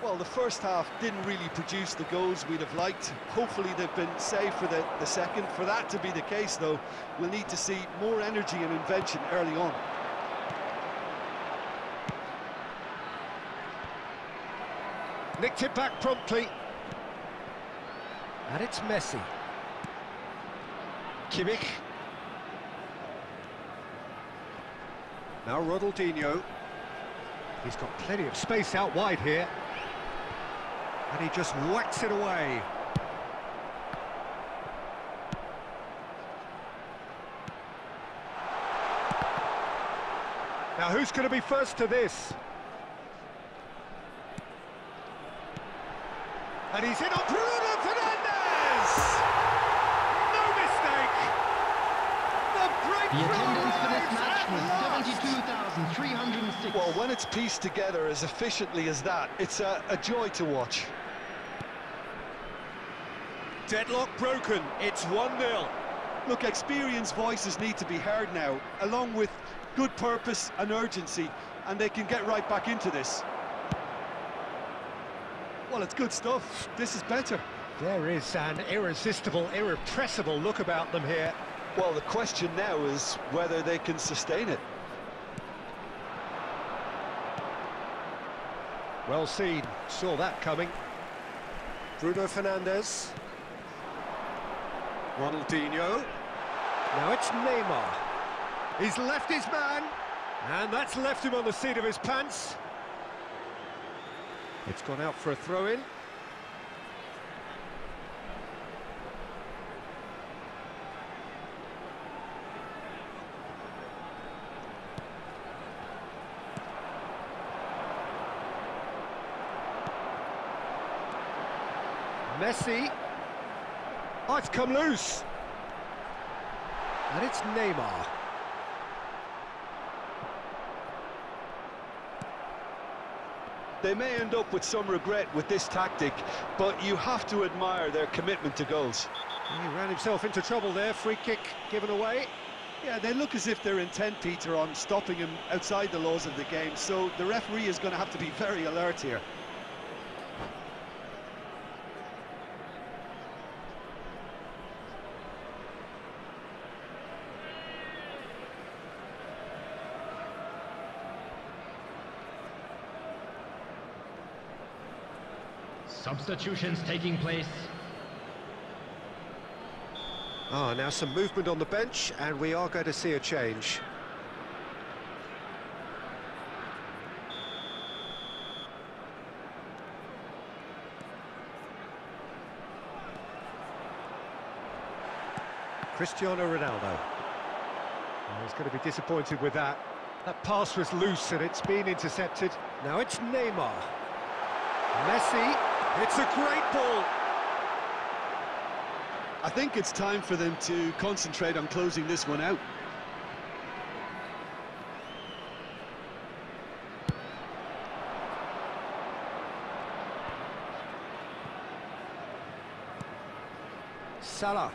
Well, the first half didn't really produce the goals we'd have liked. Hopefully they've been saved for the, the second. For that to be the case, though, we'll need to see more energy and invention early on. Nicked it back promptly. And it's Messi. Kimmich. Now Ronaldinho. He's got plenty of space out wide here. And he just whacks it away. Now who's going to be first to this? And he's in on Bruno Fernandes! No mistake! The The breakthrough attendance for this match was last! 72,306. Well, when it's pieced together as efficiently as that, it's a, a joy to watch. Deadlock broken, it's 1-0. Look, experienced voices need to be heard now, along with good purpose and urgency, and they can get right back into this. Well, it's good stuff. This is better. There is an irresistible, irrepressible look about them here. Well, the question now is whether they can sustain it. Well seen, saw that coming. Bruno Fernandes. Ronaldinho. Now it's Neymar. He's left his man, and that's left him on the seat of his pants. It's gone out for a throw-in. Messi. It's come loose. And it's Neymar. They may end up with some regret with this tactic, but you have to admire their commitment to goals. He ran himself into trouble there, free kick given away. Yeah, they look as if they're intent, Peter, on stopping him outside the laws of the game, so the referee is going to have to be very alert here. Substitutions taking place. Ah, now some movement on the bench, and we are going to see a change. Cristiano Ronaldo. Oh, he's going to be disappointed with that. That pass was loose and it's been intercepted. Now it's Neymar. Messi. It's a great ball. I think it's time for them to concentrate on closing this one out. Salah.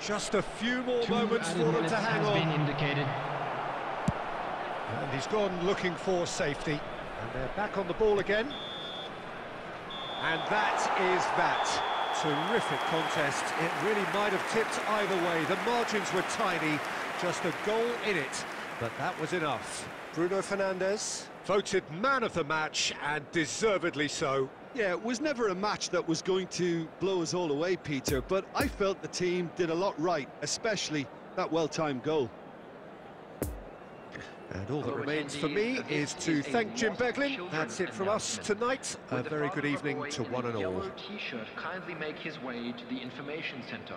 Just a few more Two moments for them to hang has on. been indicated. And he's gone looking for safety. And they're back on the ball again. And that is that. Terrific contest. It really might have tipped either way. The margins were tiny, just a goal in it. But that was enough. Bruno Fernandes, voted man of the match, and deservedly so. Yeah, it was never a match that was going to blow us all away, Peter, but I felt the team did a lot right, especially that well-timed goal. And all that remains for me is to thank Jim Beglin. That's it from us tonight. A very good evening to one and all. T-shirt kindly make his way to the information centre.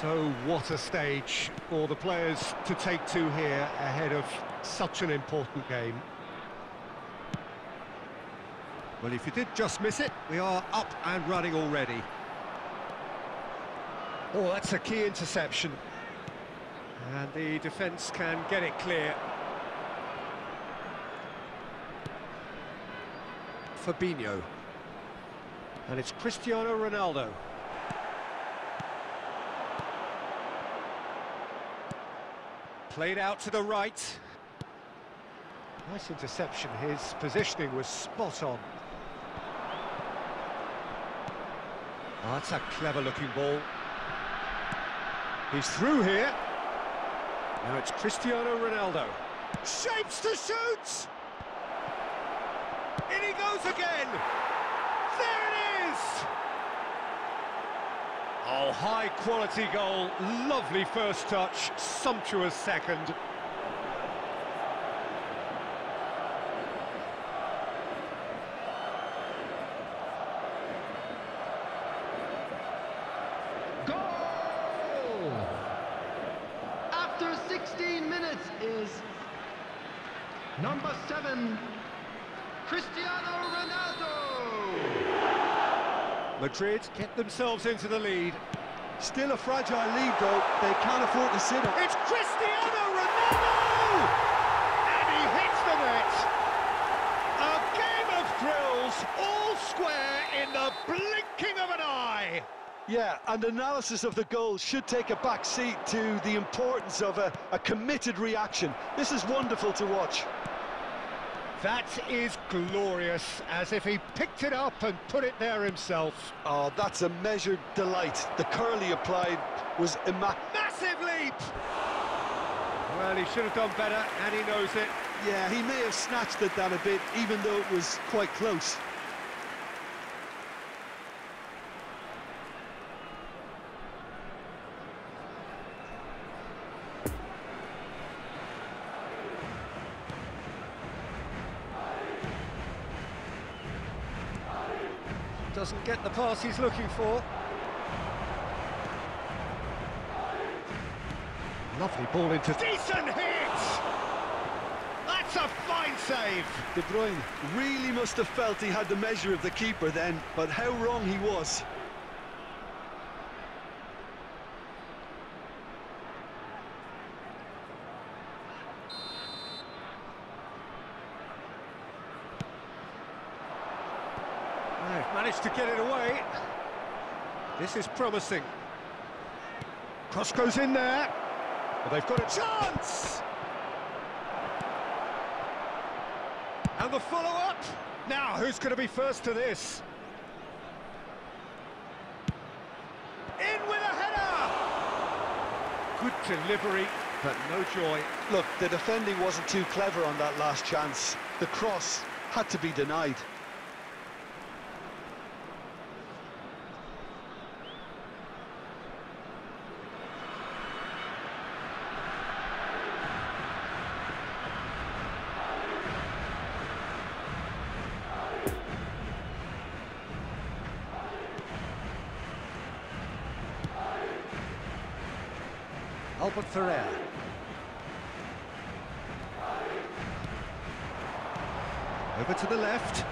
So what a stage for the players to take to here ahead of such an important game. Well, if you did just miss it, we are up and running already. Oh, that's a key interception. And the defence can get it clear. Fabinho. And it's Cristiano Ronaldo. Played out to the right. Nice interception. His positioning was spot on. Oh, that's a clever-looking ball. He's through here. Now it's Cristiano Ronaldo. Shapes to shoot! In he goes again! There it is! Oh, high-quality goal. Lovely first touch, sumptuous second. Madrid get themselves into the lead. Still a fragile lead, though. They can't afford to sit on. It's Cristiano Ronaldo! And he hits the net. A game of thrills, all square in the blinking of an eye. Yeah, and analysis of the goal should take a back seat to the importance of a, a committed reaction. This is wonderful to watch. That is glorious, as if he picked it up and put it there himself. Oh, that's a measured delight. The curl he applied was immaculate. Massive leap! Well, he should have done better, and he knows it. Yeah, he may have snatched at that a bit, even though it was quite close. Doesn't get the pass he's looking for. Lovely ball into... Decent hit! That's a fine save! De Bruyne really must have felt he had the measure of the keeper then, but how wrong he was. They've managed to get it away. This is promising. Cross goes in there. Well, they've got a chance! And the follow-up. Now, who's going to be first to this? In with a header! Good delivery, but no joy. Look, the defending wasn't too clever on that last chance. The cross had to be denied. Albert Ferrer. Over to the left.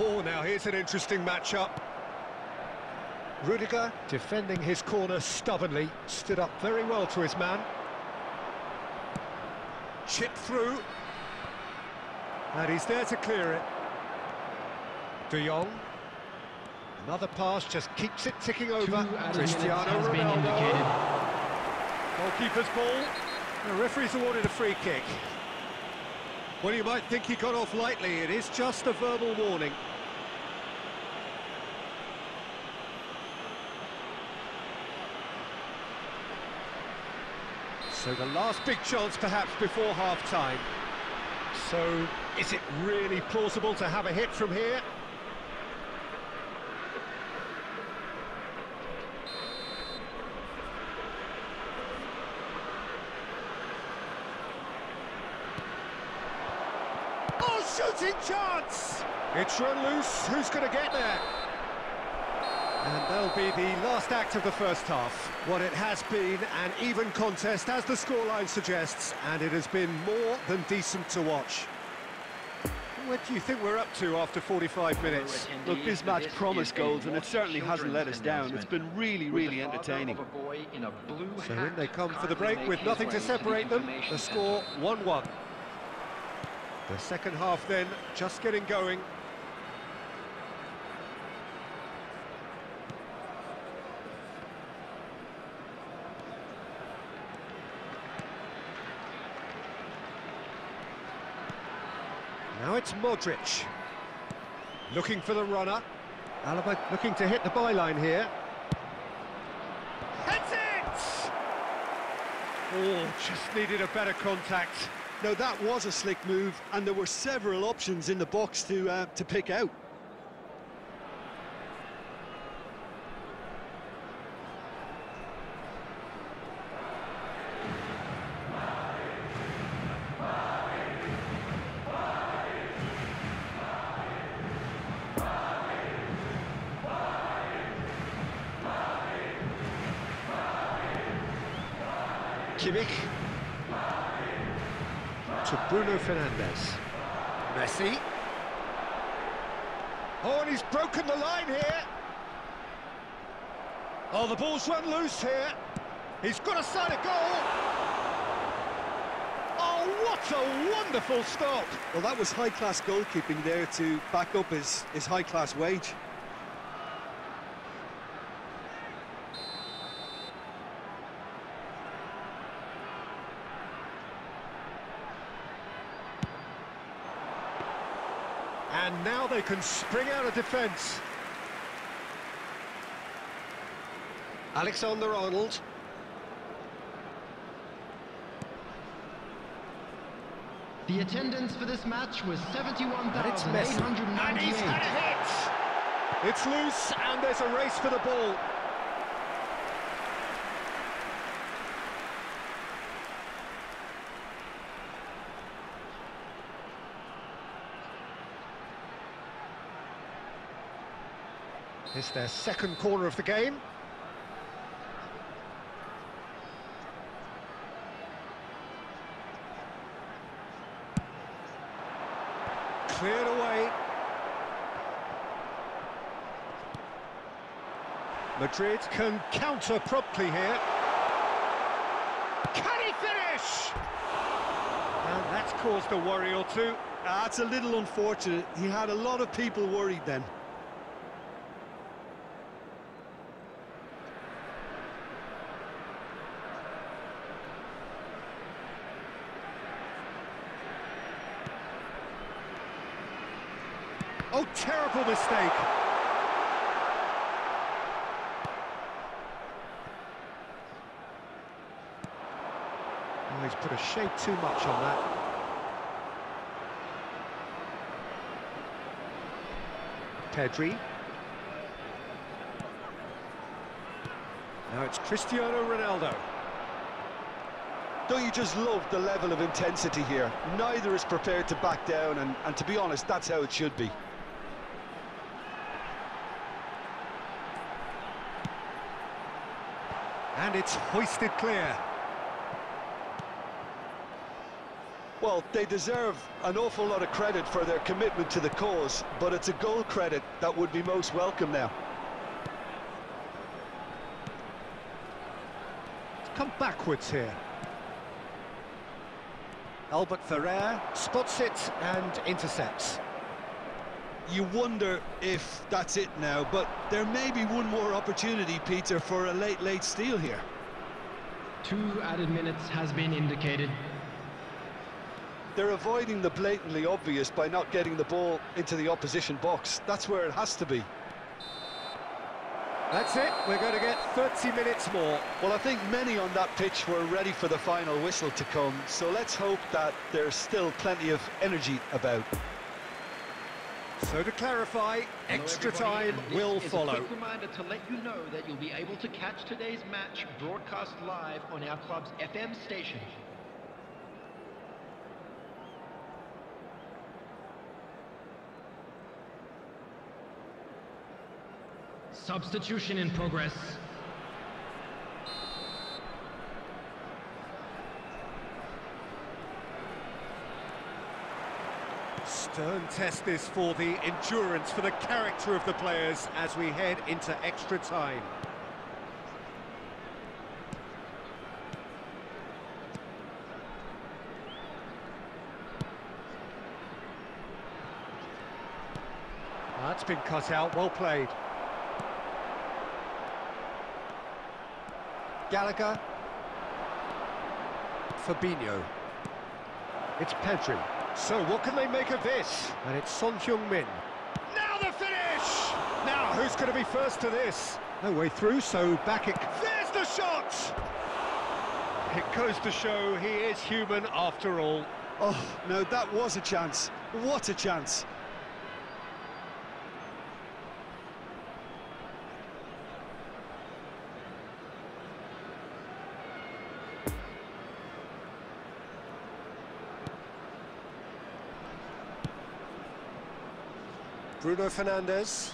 Oh, now here's an interesting matchup. Rudiger, defending his corner stubbornly, stood up very well to his man. Chip through. And he's there to clear it. De Jong. Another pass just keeps it ticking over. Cristiano has been Ronaldo. Goalkeeper's ball. The referee's awarded a free kick. Well, you might think he got off lightly. It is just a verbal warning. So the last big chance, perhaps, before half-time. So, is it really plausible to have a hit from here? Shooting chance! It's run loose, who's going to get there? And that'll be the last act of the first half. What it has been an even contest, as the scoreline suggests, and it has been more than decent to watch. What do you think we're up to after 45 minutes? Look, this match promised goals, and it certainly hasn't let us down. It's been really, really entertaining. So in they come for the break with nothing to separate them. The score 1-1. The second half then just getting going. Now it's Modric. Looking for the runner. Alaba looking to hit the byline here. Hits it! Oh, just needed a better contact. Now that was a slick move, and there were several options in the box to uh, to pick out. Kimmich. To Bruno Fernandes. Messi. Oh, and he's broken the line here. Oh, the ball's run loose here. He's got a side of goal. Oh, what wonderful stop. Well, that was high-class goalkeeping there to back up his, his high-class wage. And now they can spring out of defence. Alexander The attendance for this match was And it's Messi. And he's had 71,898. a hit! It's loose and there's a race for the ball. It's their second corner of the game. Cleared away. Madrid can counter promptly here. Can he finish? And that's caused a worry or two. That's a little unfortunate. He had a lot of people worried then. Oh, terrible mistake. Oh, he's put a shade too much on that. Pedri. Now it's Cristiano Ronaldo. Don't you just love the level of intensity here? Neither is prepared to back down, and, and to be honest, that's how it should be. And it's hoisted clear. Well, they deserve an awful lot of credit for their commitment to the cause, but it's a goal credit that would be most welcome now. Come backwards here. Albert Ferrer spots it and intercepts. You wonder if that's it now, but there may be one more opportunity, Peter, for a late, late steal here. Two added minutes has been indicated. They're avoiding the blatantly obvious by not getting the ball into the opposition box. That's where it has to be. That's it, we're going to get 30 minutes more. Well, I think many on that pitch were ready for the final whistle to come, so let's hope that there's still plenty of energy about. So to clarify, extra time will follow. A quick reminder to let you know that you'll be able to catch today's match broadcast live on our club's FM station. Substitution in progress. Stern test this for the endurance, for the character of the players as we head into extra time. That's been cut out, well played. Gallagher. Fabinho. It's Pedri. So what can they make of this? And it's Son Heung-min. Now the finish! Now who's going to be first to this? No way through, so back it... There's the shot! It goes to show he is human after all. Oh, no, that was a chance. What a chance. Bruno Fernandes.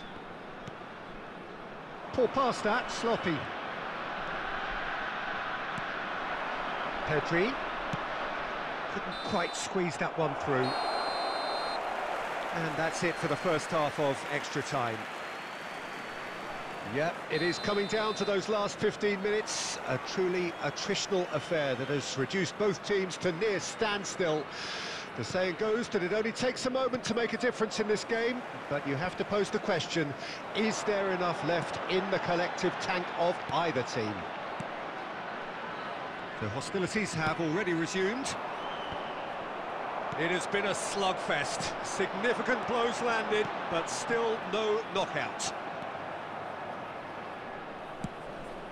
Poor pass that, sloppy. Pedri. Couldn't quite squeeze that one through. And that's it for the first half of extra time. Yep, it is coming down to those last 15 minutes. A truly attritional affair that has reduced both teams to near standstill. The saying goes that it only takes a moment to make a difference in this game, but you have to pose the question, is there enough left in the collective tank of either team? The hostilities have already resumed. It has been a slugfest. Significant blows landed, but still no knockout.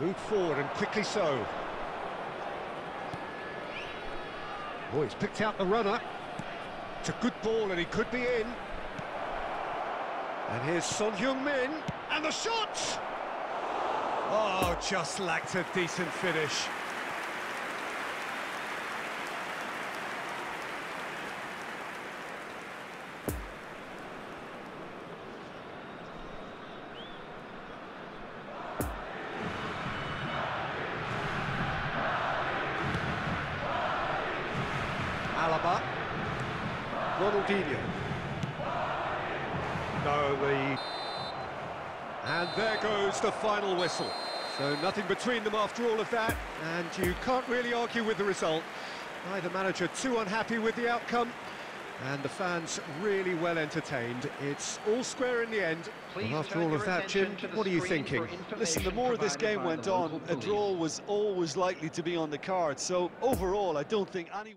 Moved forward and quickly so. Oh, he's picked out the runner. It's a good ball and he could be in. And here's Son Heung-min, and the shot! Oh, just lacked a decent finish. Alaba. Ronaldinho. No, the... And there goes the final whistle. So nothing between them after all of that, and you can't really argue with the result. Neither manager too unhappy with the outcome, and the fans really well entertained. It's all square in the end. Well, after all of that, Jim, attention to the what are you thinking? Listen, the information more this game went on, a draw was always likely to be on the card. So overall, I don't think any...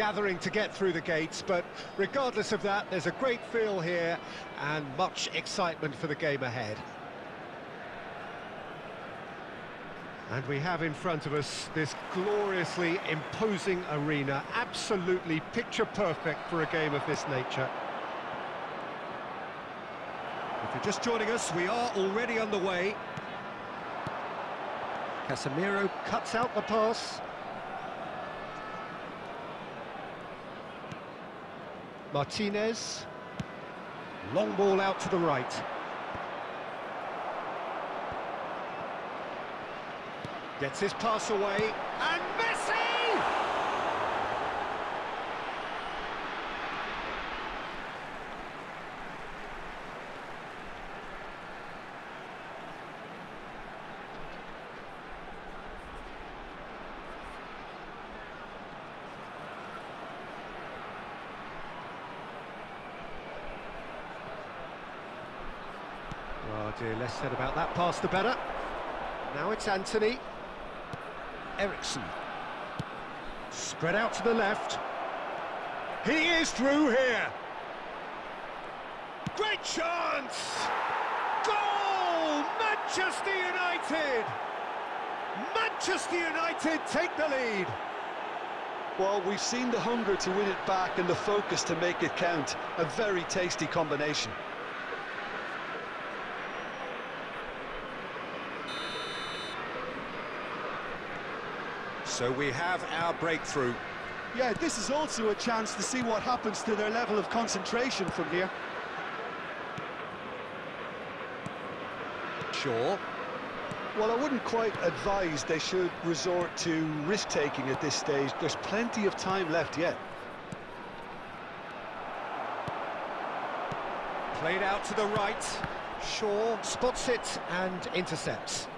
gathering to get through the gates. But regardless of that, there's a great feel here and much excitement for the game ahead. And we have in front of us this gloriously imposing arena, absolutely picture perfect for a game of this nature. If you're just joining us, we are already underway. Casemiro cuts out the pass. Martinez. Long ball out to the right. Gets his pass away, and Messi! Oh dear, less said about that pass the better. Now it's Antony. Eriksen. Spread out to the left. He is through here. Great chance! Goal! Manchester United! Manchester United take the lead. Well, we've seen the hunger to win it back and the focus to make it count. A very tasty combination. So we have our breakthrough. Yeah, this is also a chance to see what happens to their level of concentration from here. Shaw. Well, I wouldn't quite advise they should resort to risk-taking at this stage. There's plenty of time left yet. Played out to the right. Shaw spots it and intercepts.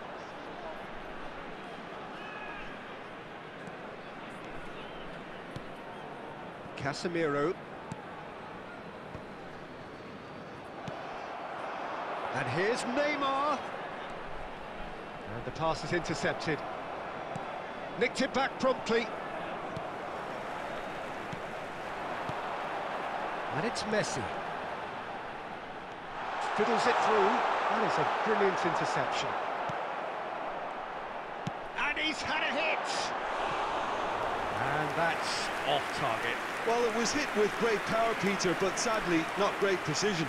Casemiro. And here's Neymar. And the pass is intercepted. Nicked it back promptly. And it's Messi. Fiddles it through. That is a brilliant interception. And he's had a hit. And that's off target. Well, it was hit with great power, Peter, but sadly, not great precision.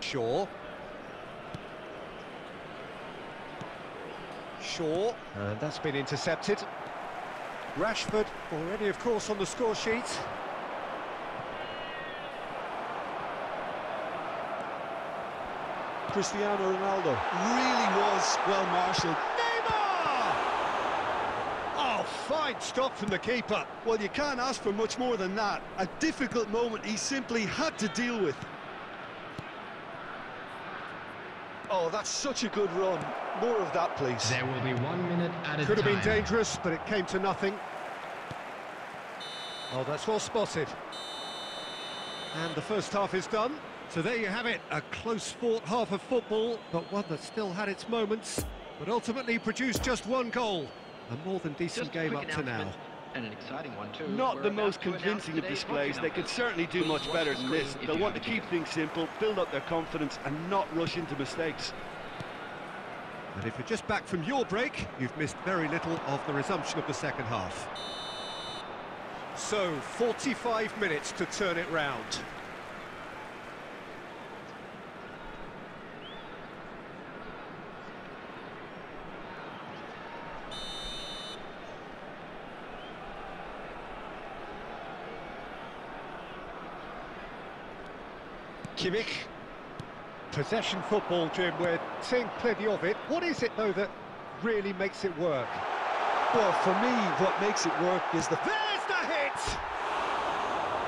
Shaw. Shaw, and that's been intercepted. Rashford already, of course, on the score sheet. Cristiano Ronaldo really was well marshalled. Neymar! Oh, fine stop from the keeper. Well, you can't ask for much more than that. A difficult moment he simply had to deal with. Oh, that's such a good run. More of that, please. There will be one minute at a Could have time. been dangerous, but it came to nothing. Oh, that's well spotted. And the first half is done. So there you have it, a close-fought half of football, but one that still had its moments, but ultimately produced just one goal. A more than decent Just game up to now. And an exciting one too. Not We're the most convincing of displays. They could certainly do much better than this. They'll want to keep ticket. things simple, build up their confidence and not rush into mistakes. And if you're just back from your break, you've missed very little of the resumption of the second half. So, 45 minutes to turn it round. Kimmich. Possession football, Jim, we're seeing plenty of it. What is it, though, that really makes it work. Well, for me, what makes it work is the... There's the hit!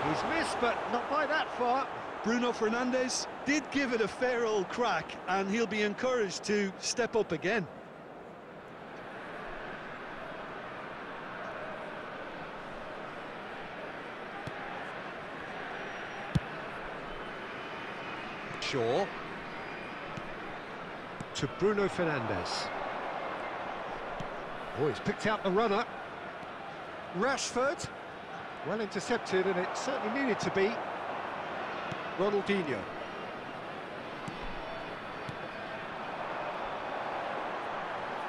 He's missed, but not by that far. Bruno Fernandes did give it a fair old crack, and he'll be encouraged to step up again. Shaw. To Bruno Fernandes. Oh, he's picked out the runner. Rashford. Well intercepted, and it certainly needed to be. Ronaldinho.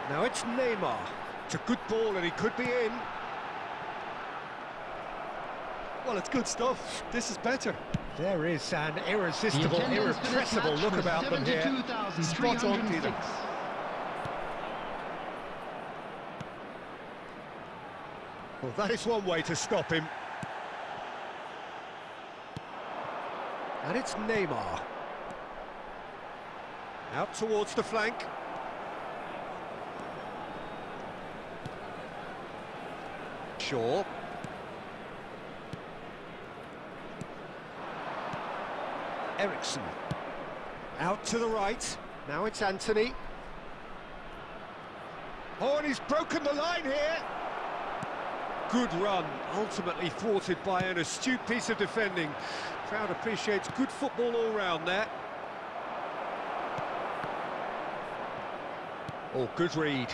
Now it's Neymar. It's a good ball, and he could be in. Well, it's good stuff. This is better. There is an The irresistible, attendance for this irrepressible look about them here. Spot on, Peter. 72,306. Well, that is one way to stop him. And it's Neymar. Out towards the flank. Shaw. Eriksen. Out to the right. Now it's Antony. Oh, and he's broken the line here. Good run, ultimately thwarted by an astute piece of defending. Crowd appreciates good football all round there. Oh, good read.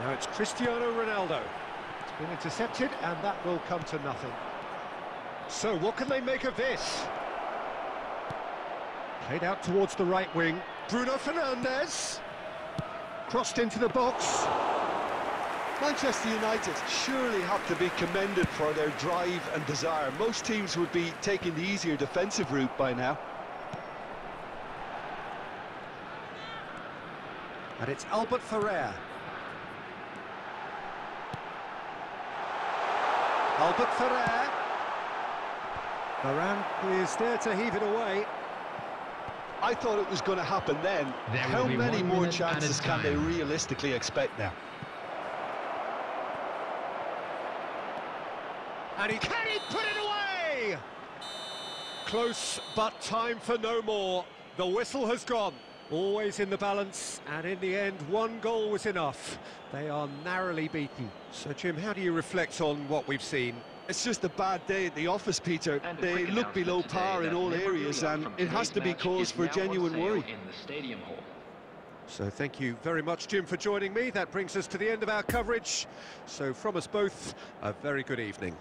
Now it's Cristiano Ronaldo. It's been intercepted, and that will come to nothing. So, what can they make of this? Played out towards the right wing. Bruno Fernandes. Crossed into the box. Manchester United surely have to be commended for their drive and desire. Most teams would be taking the easier defensive route by now. And it's Albert Ferrer. Albert Ferrer. Varane is there to heave it away. I thought it was going to happen then. There How many more minute at a chances can they realistically expect now? And he can he put it away? Close, but time for no more. The whistle has gone. Always in the balance, and in the end, one goal was enough. They are narrowly beaten. So, Jim, how do you reflect on what we've seen? It's just a bad day at the office, Peter. And They look below par in all areas, and it has to be cause for genuine worry. In the stadium hall. So thank you very much, Jim, for joining me. That brings us to the end of our coverage. So from us both, a very good evening.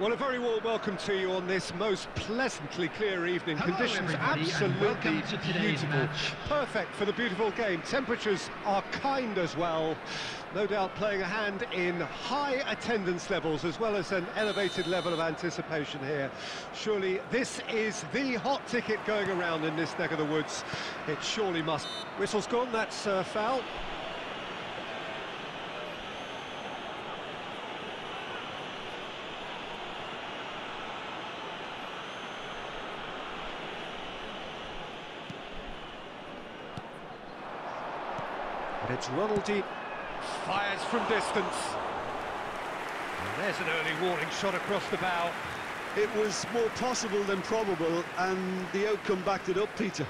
Well, a very warm welcome to you on this most pleasantly clear evening. Hello, Conditions absolutely welcome to today's beautiful. match. Perfect for the beautiful game. Temperatures are kind as well. No doubt playing a hand in high attendance levels as well as an elevated level of anticipation here. Surely this is the hot ticket going around in this neck of the woods. It surely must. Whistle's gone, that's uh, foul. And it's Ronaldi fires from distance. And there's an early warning shot across the bow. It was more possible than probable, and the outcome backed it up, Peter.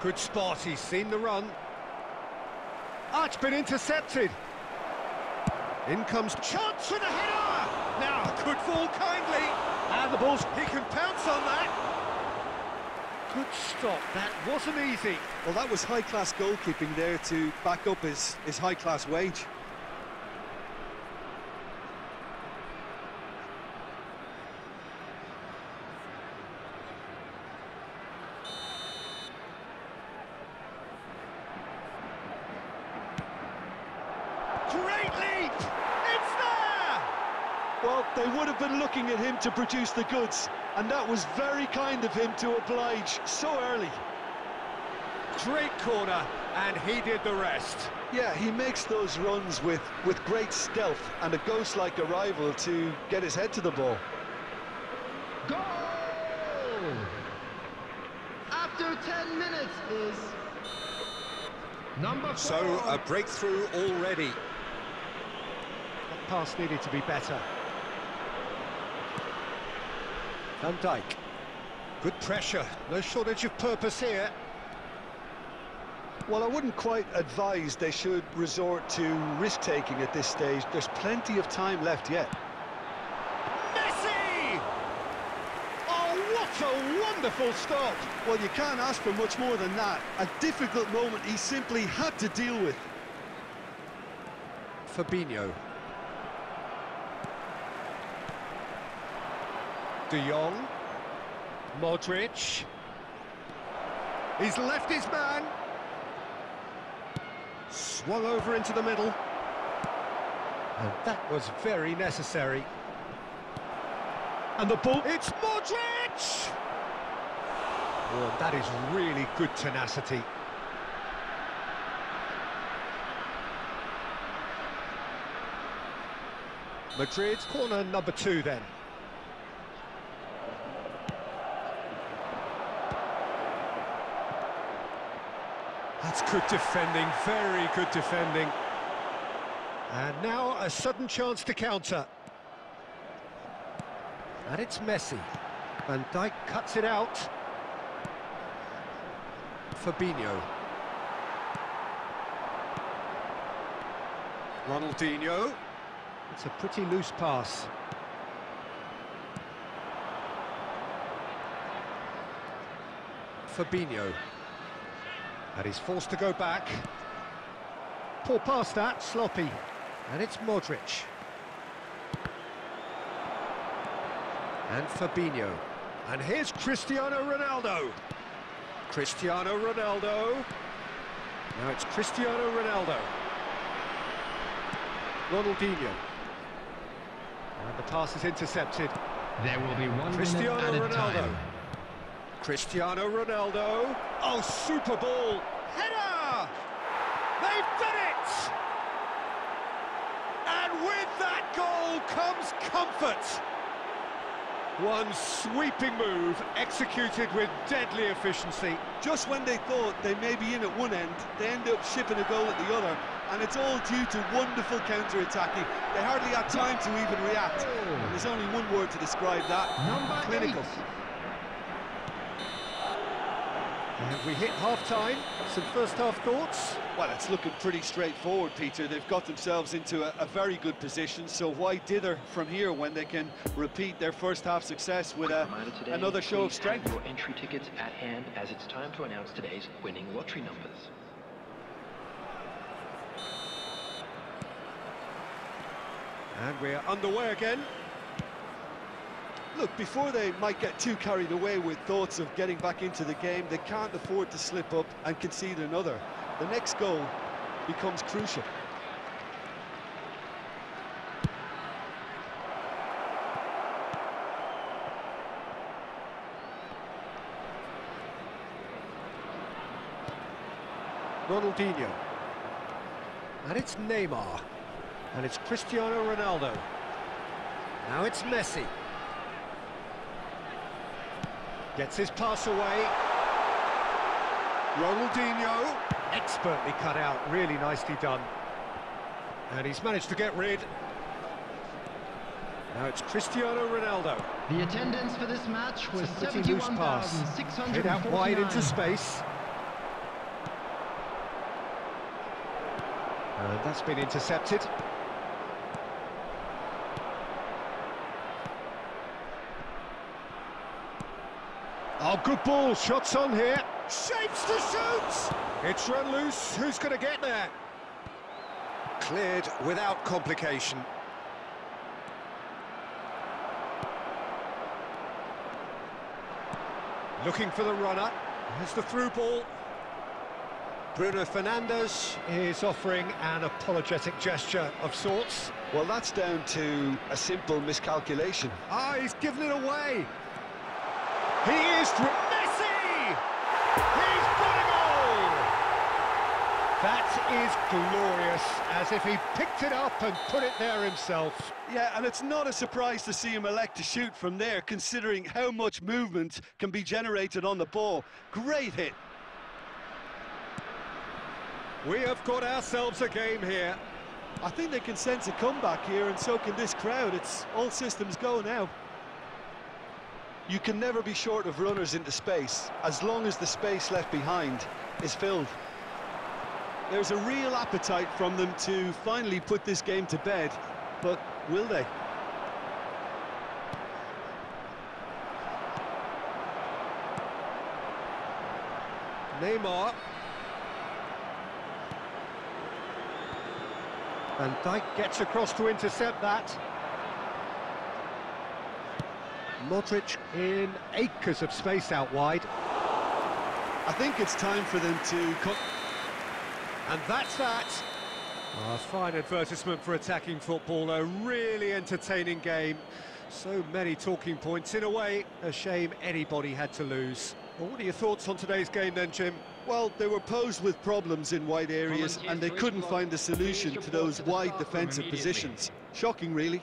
Good spot, he's seen the run. Ah, it's been intercepted. In comes chance for the header! Now, could fall kindly. And the ball's, he can pounce on that. Good stop, that wasn't easy. Well, that was high-class goalkeeping there to back up his, his high-class wage. Great leap! It's there! Well, they would have at him to produce the goods, and that was very kind of him to oblige so early. Great corner, and he did the rest. Yeah, he makes those runs with, with great stealth and a ghost-like arrival to get his head to the ball. Goal! After 10 minutes is number four. So, a breakthrough already. That pass needed to be better. Van Dijk. Good pressure, no shortage of purpose here. Well, I wouldn't quite advise they should resort to risk-taking at this stage. There's plenty of time left yet. Messi! Oh, what a wonderful stop! Well, you can't ask for much more than that. A difficult moment he simply had to deal with. Fabinho. De Jong. Modric. He's left his man. Swung over into the middle. And that was very necessary. And the ball... It's Modric! Oh, that is really good tenacity. Madrid's corner number two then. That's good defending, very good defending. And now a sudden chance to counter. And it's Messi. Van Dijk cuts it out. Fabinho. Ronaldinho. It's a pretty loose pass. Fabinho. And he's forced to go back. Poor pass that, sloppy. And it's Modric. And Fabinho. And here's Cristiano Ronaldo. Cristiano Ronaldo. Now it's Cristiano Ronaldo. Ronaldinho. And the pass is intercepted. There will be one Cristiano Ronaldo. time. Cristiano Ronaldo. Oh, super ball. Header! They've done it! And with that goal comes comfort. One sweeping move executed with deadly efficiency. Just when they thought they may be in at one end, they end up shipping a goal at the other, and it's all due to wonderful counter-attacking. They hardly had time to even react. And there's only one word to describe that. number Clinical. eight. And we hit half-time. Some first-half thoughts? Well, it's looking pretty straightforward, Peter. They've got themselves into a, a very good position, so why dither from here when they can repeat their first-half success with a, today, another show of strength? Your entry tickets at hand as it's time to announce today's winning lottery numbers. And we're underway again. Look, before they might get too carried away with thoughts of getting back into the game, they can't afford to slip up and concede another. The next goal becomes crucial. Ronaldinho. And it's Neymar. And it's Cristiano Ronaldo. Now it's Messi. Gets his pass away. Ronaldinho. Expertly cut out, really nicely done. And he's managed to get rid. Now it's Cristiano Ronaldo. The attendance for this match was It's a pretty loose pass. Hit out wide into space. And that's been intercepted. Oh, good ball. Shots on here. Shapes to shoot. It's run loose. Who's going to get there? Cleared without complication. Looking for the runner. Here's the through ball. Bruno Fernandes is offering an apologetic gesture of sorts. Well, that's down to a simple miscalculation. Ah, he's given it away. He is. Messi! He's got a goal! That is glorious, as if he picked it up and put it there himself. Yeah, and it's not a surprise to see him elect to shoot from there, considering how much movement can be generated on the ball. Great hit. We have got ourselves a game here. I think they can sense a comeback here, and so can this crowd. It's all systems go now. You can never be short of runners into space, as long as the space left behind is filled. There's a real appetite from them to finally put this game to bed, but will they? Neymar. Van Dijk gets across to intercept that. Modric in acres of space out wide. I think it's time for them to cut. And that's that. A fine advertisement for attacking football, a really entertaining game. So many talking points. In a way, a shame anybody had to lose. Well, what are your thoughts on today's game then, Jim? Well, they were posed with problems in wide areas, and they couldn't find a solution to those wide defensive positions. Shocking, really.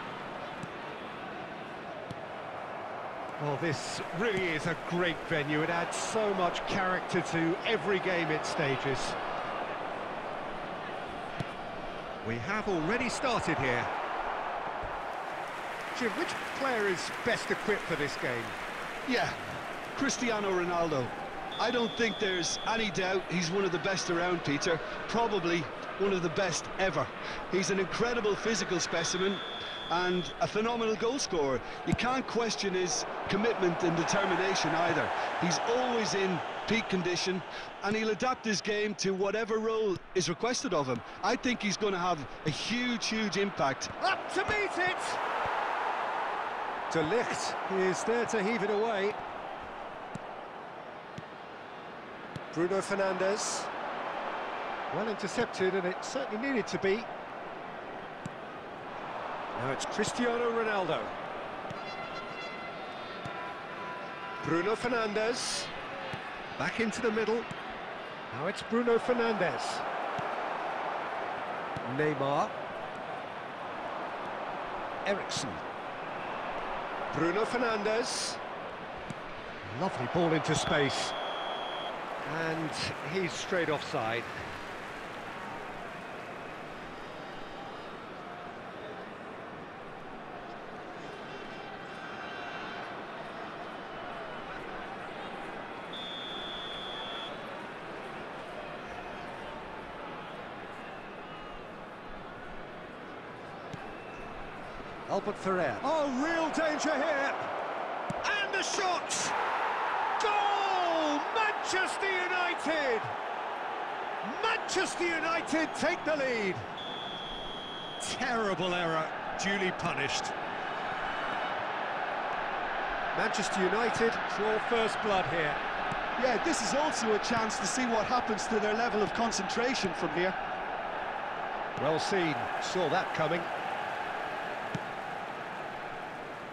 Well, this really is a great venue. It adds so much character to every game it stages. We have already started here. Jim, which player is best equipped for this game? Yeah, Cristiano Ronaldo. I don't think there's any doubt he's one of the best around, Peter. Probably one of the best ever. He's an incredible physical specimen and a phenomenal goal scorer. You can't question his commitment and determination either. He's always in peak condition and he'll adapt his game to whatever role is requested of him. I think he's going to have a huge, huge impact. Up to meet it! De Ligt is there to heave it away. Bruno Fernandes. Well intercepted, and it certainly needed to be. Now it's Cristiano Ronaldo. Bruno Fernandes. Back into the middle. Now it's Bruno Fernandes. Neymar. Eriksen. Bruno Fernandes. Lovely ball into space. And he's straight offside. Albert Ferrer. Oh, real danger here. And the shot! Manchester United! Manchester United take the lead. Terrible error, duly punished. Manchester United draw first blood here. Yeah, this is also a chance to see what happens to their level of concentration from here. Well seen, saw that coming.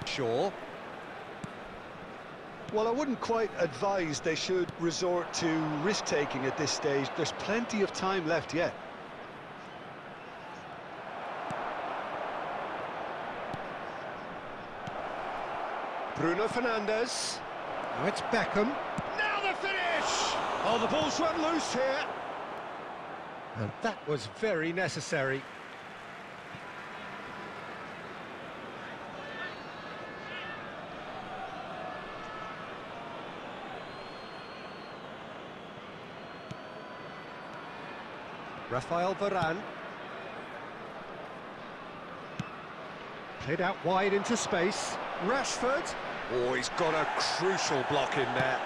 Shaw. Well, I wouldn't quite advise they should resort to risk-taking at this stage. There's plenty of time left yet. Bruno Fernandes. Now it's Beckham. Now the finish! Oh, the ball's run loose here. And that was very necessary. Rafael Varane. Played out wide into space. Rashford. Oh, he's got a crucial block in there.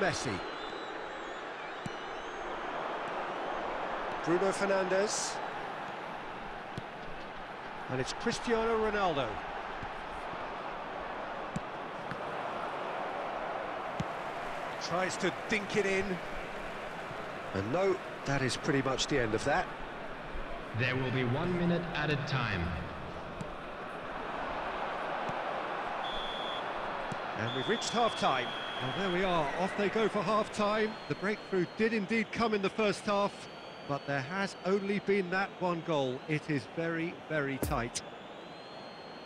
Messi. Bruno Fernandes. And it's Cristiano Ronaldo. Tries to dink it in. And no, that is pretty much the end of that. There will be one minute added time. And we've reached half-time. Well, there we are, off they go for half-time. The breakthrough did indeed come in the first half, but there has only been that one goal. It is very, very tight.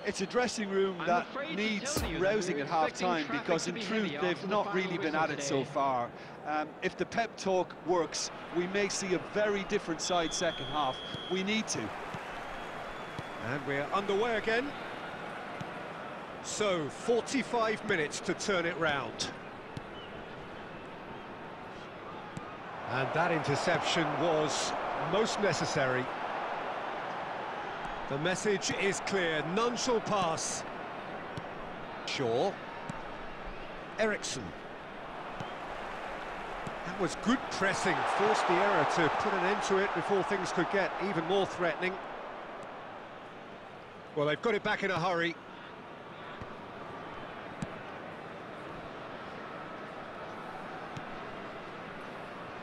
It's a dressing room I'm that needs tell that rousing at half-time because in be truth they've after the not really been whistle at it so far. Um, if the pep talk works, we may see a very different side second half. We need to. And we're underway again. So, 45 minutes to turn it round. And that interception was most necessary. The message is clear, none shall pass. Shaw. Eriksen. That was good pressing, forced the error to put an end to it before things could get even more threatening. Well, they've got it back in a hurry.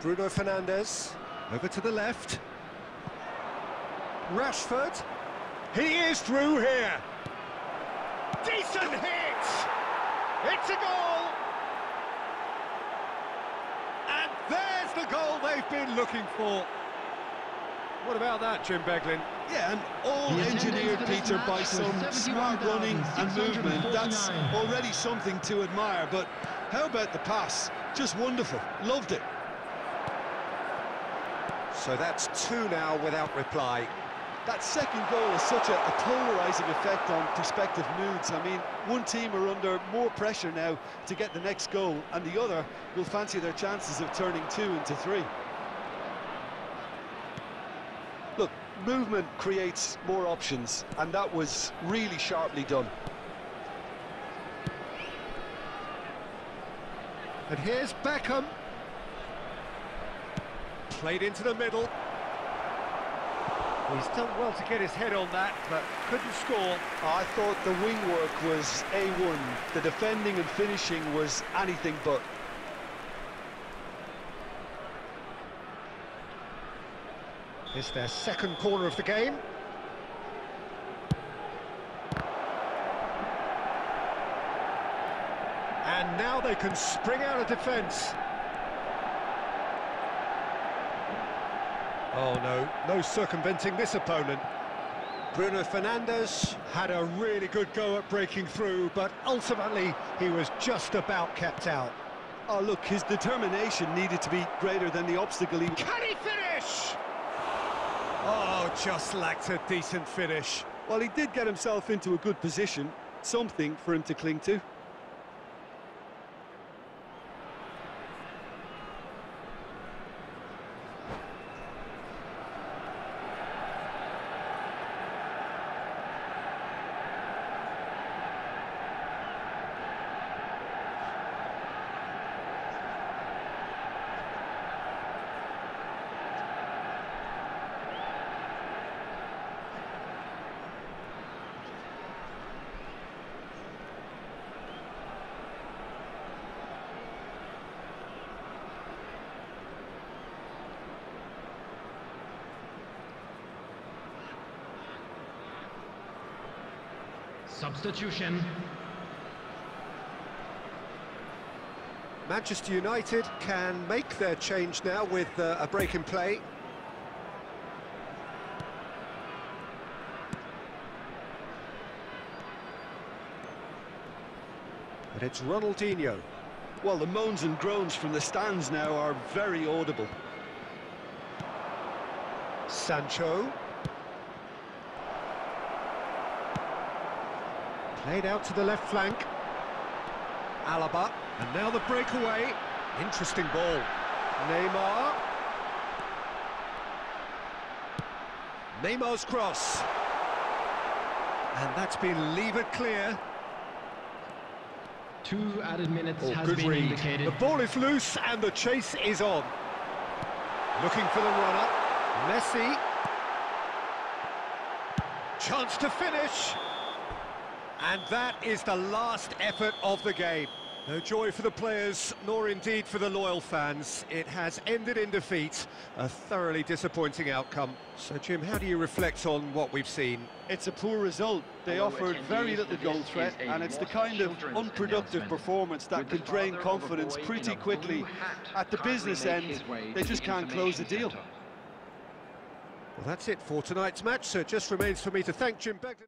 Bruno Fernandes, over to the left. Rashford he is through here. Decent hit! It's a goal! And there's the goal they've been looking for. What about that, Jim Beglin? Yeah, and all the engineered, Peter, match by some smart running and movement. That's already something to admire, but how about the pass? Just wonderful. Loved it. So that's two now without reply. That second goal has such a, a polarising effect on prospective moods. I mean, one team are under more pressure now to get the next goal, and the other will fancy their chances of turning two into three. Look, movement creates more options, and that was really sharply done. And here's Beckham. Played into the middle. He's done well to get his head on that, but couldn't score. I thought the wing work was A1. The defending and finishing was anything but. It's their second corner of the game. And now they can spring out of defence. Oh no, no circumventing this opponent. Bruno Fernandes had a really good go at breaking through, but ultimately he was just about kept out. Oh, look, his determination needed to be greater than the obstacle he... Can he finish? Oh, just lacked a decent finish. Well, he did get himself into a good position, something for him to cling to. Substitution. Manchester United can make their change now with uh, a break in play. And it's Ronaldinho. Well, the moans and groans from the stands now are very audible. Sancho. Played out to the left flank. Alaba. And now the breakaway. Interesting ball. Neymar. Neymar's cross. And that's been levered clear. Two added minutes Oh, has good been read. indicated. The ball is loose and the chase is on. Looking for the runner. Messi. Chance to finish. And that is the last effort of the game. No joy for the players, nor indeed for the loyal fans. It has ended in defeat, a thoroughly disappointing outcome. So, Jim, how do you reflect on what we've seen? It's a poor result. They Hello, offered very little goal threat, and it's the kind of unproductive performance that can drain father of a confidence pretty quickly. At the business end, they just the can't close the deal. centre. Well, that's it for tonight's match, so it just remains for me to thank Jim Beglin.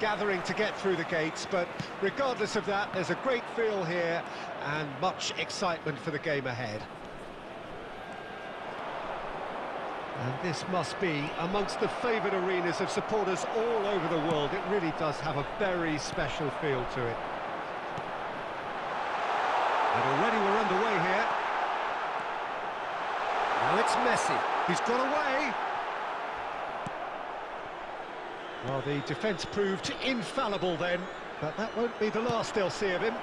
gathering to get through the gates, but regardless of that, there's a great feel here and much excitement for the game ahead. And this must be amongst the favoured arenas of supporters all over the world. It really does have a very special feel to it. And already we're underway here. Now it's Messi. He's got away. Well, the defence proved infallible then, but that won't be the last they'll see of him.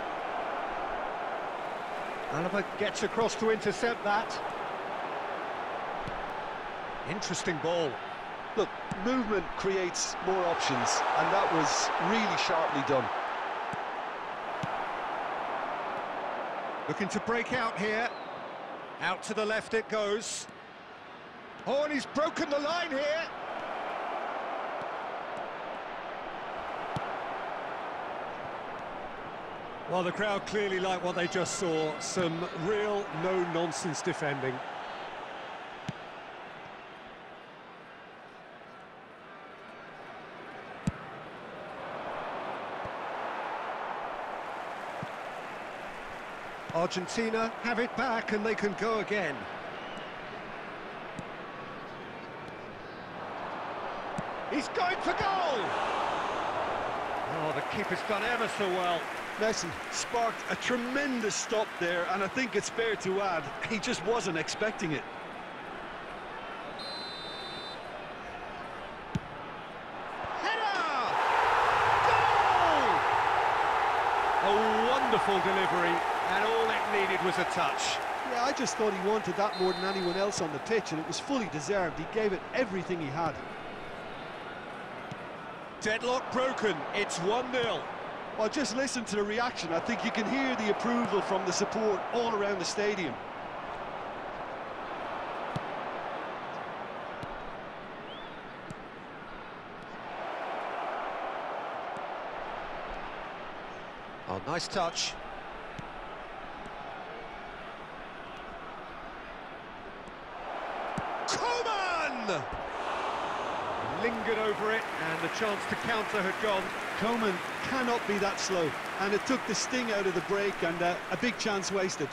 Alaba gets across to intercept that. Interesting ball. Look, movement creates more options, and that was really sharply done. Looking to break out here. Out to the left it goes. Oh, and he's broken the line here. Well, the crowd clearly like what they just saw. Some real no-nonsense defending. Argentina have it back and they can go again. He's going for goal! Oh, the keeper's done ever so well. Messi sparked a tremendous stop there, and I think it's fair to add, he just wasn't expecting it. Header! Goal! A wonderful delivery, and all it needed was a touch. Yeah, I just thought he wanted that more than anyone else on the pitch, and it was fully deserved. He gave it everything he had. Deadlock broken, it's 1-0. Well, just listen to the reaction. I think you can hear the approval from the support all around the stadium. Oh, nice touch. Coman! Lingered over it, and the chance to counter had gone. Coman cannot be that slow, and it took the sting out of the break and uh, a big chance wasted.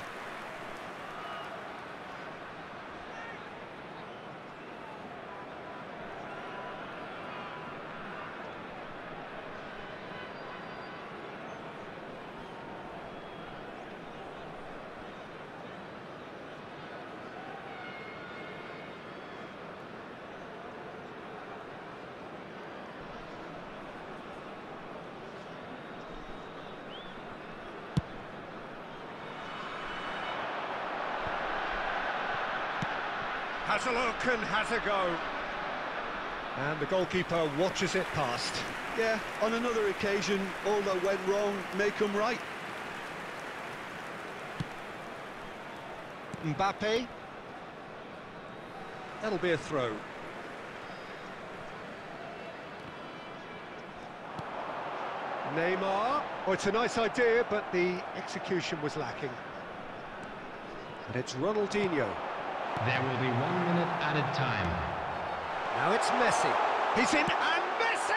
Has a has a go. And the goalkeeper watches it past. Yeah, on another occasion, all that went wrong may come right. Mbappe. That'll be a throw. Neymar. Oh, it's a nice idea, but the execution was lacking. And it's Ronaldinho. There will be one minute added time. Now it's Messi. He's in, and Messi!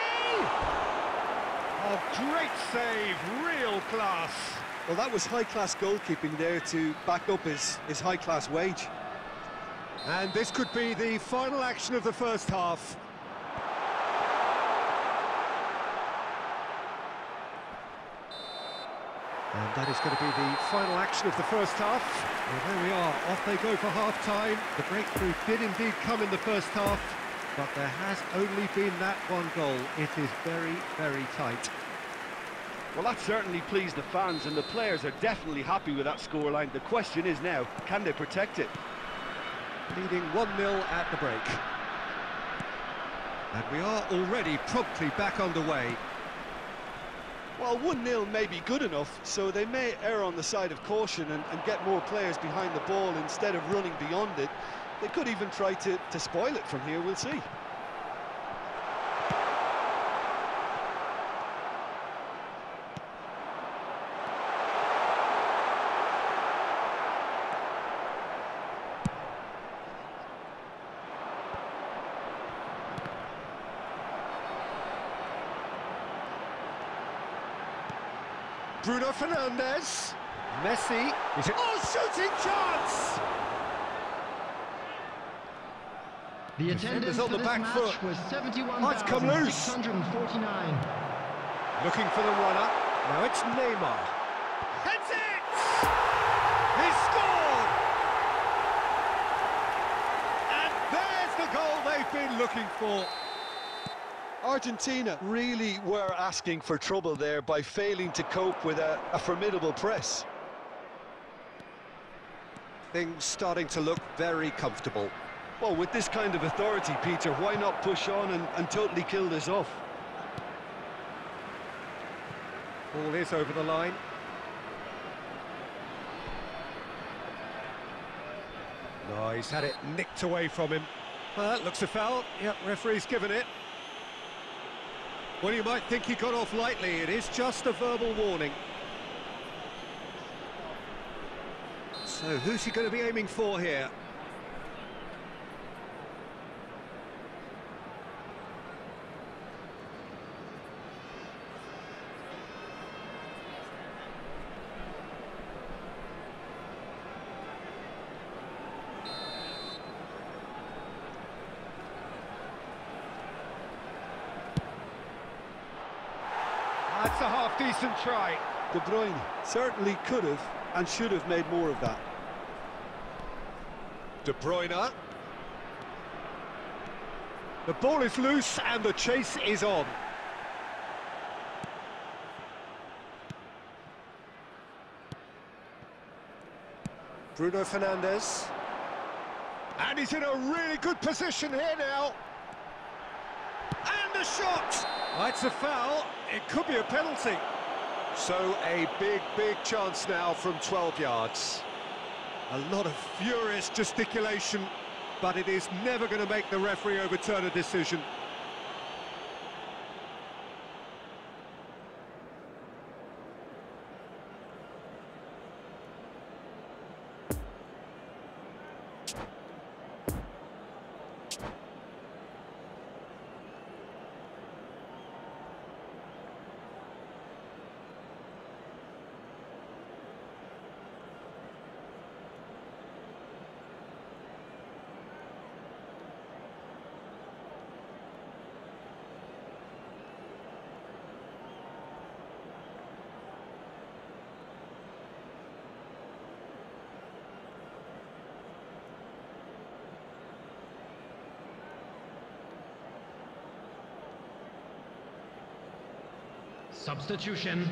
Oh, great save, real class. Well, that was high-class goalkeeping there to back up his, his high-class wage. And this could be the final action of the first half. And that is going to be the final action of the first half. Well, there we are, off they go for half-time. The breakthrough did indeed come in the first half, but there has only been that one goal. It is very, very tight. Well, that certainly pleased the fans, and the players are definitely happy with that scoreline. The question is now, can they protect it? leading 1-0 at the break. And we are already promptly back underway. Well, Well, 1-0 may be good enough, so they may err on the side of caution and, and get more players behind the ball instead of running beyond it. They could even try to, to spoil it from here, we'll see. Bruno Fernandes. Messi. Is it? Oh, shooting chance! The attendance on for the back foot. was Oh, it's come loose. Looking for the runner. Now it's Neymar. Heads it! He scored! And there's the goal they've been looking for. Argentina really were asking for trouble there by failing to cope with a, a formidable press. Things starting to look very comfortable. Well, with this kind of authority, Peter, why not push on and, and totally kill this off? Ball is over the line. No, he's had it nicked away from him. Well, that looks a foul. Yep, referee's given it. Well, you might think he got off lightly. It is just a verbal warning. So, who's he going to be aiming for here? That's a half-decent try. De Bruyne certainly could have and should have made more of that. De Bruyne. The ball is loose and the chase is on. Bruno Fernandes. And he's in a really good position here now. And a shot! That's a foul. It could be a penalty. So a big, big chance now from 12 yards. A lot of furious gesticulation, but it is never going to make the referee overturn a decision. Substitution.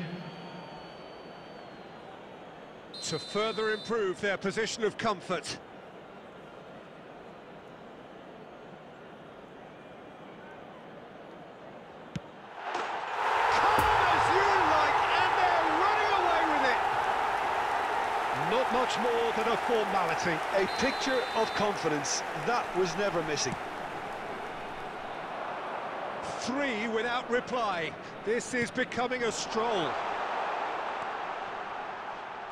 To further improve their position of comfort. Calm as you like, and they're running away with it. Not much more than a formality. A picture of confidence, that was never missing. Three without reply. This is becoming a stroll.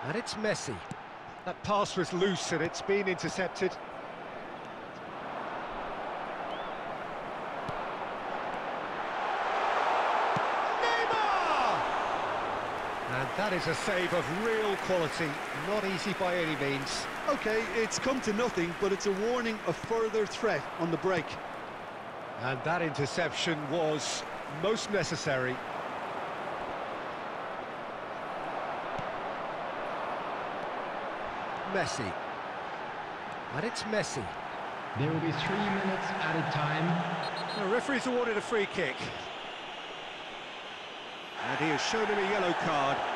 And it's Messi. That pass was loose and it's been intercepted. Neymar! And that is a save of real quality, not easy by any means. OK, it's come to nothing, but it's a warning of further threat on the break. And that interception was most necessary. Messi. And it's Messi. There will be three minutes added time. The referee's awarded a free kick. And he has shown him a yellow card.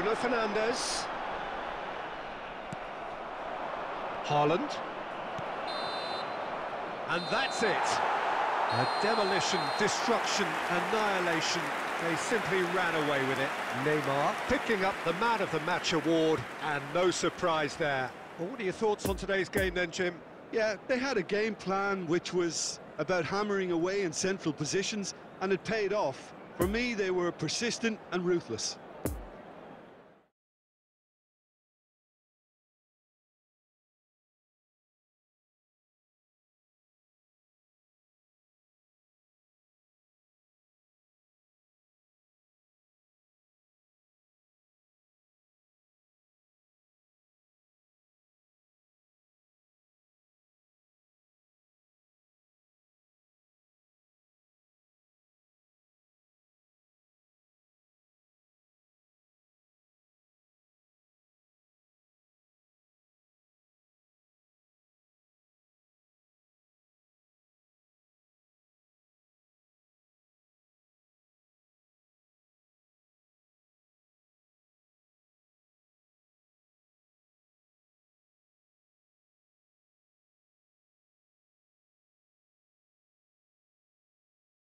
Bruno Fernandes. Haaland. And that's it. A demolition, destruction, annihilation. They simply ran away with it. Neymar picking up the Man of the Match award, and no surprise there. Well, what are your thoughts on today's game then, Jim? Yeah, they had a game plan which was about hammering away in central positions, and it paid off. For me, they were persistent and ruthless.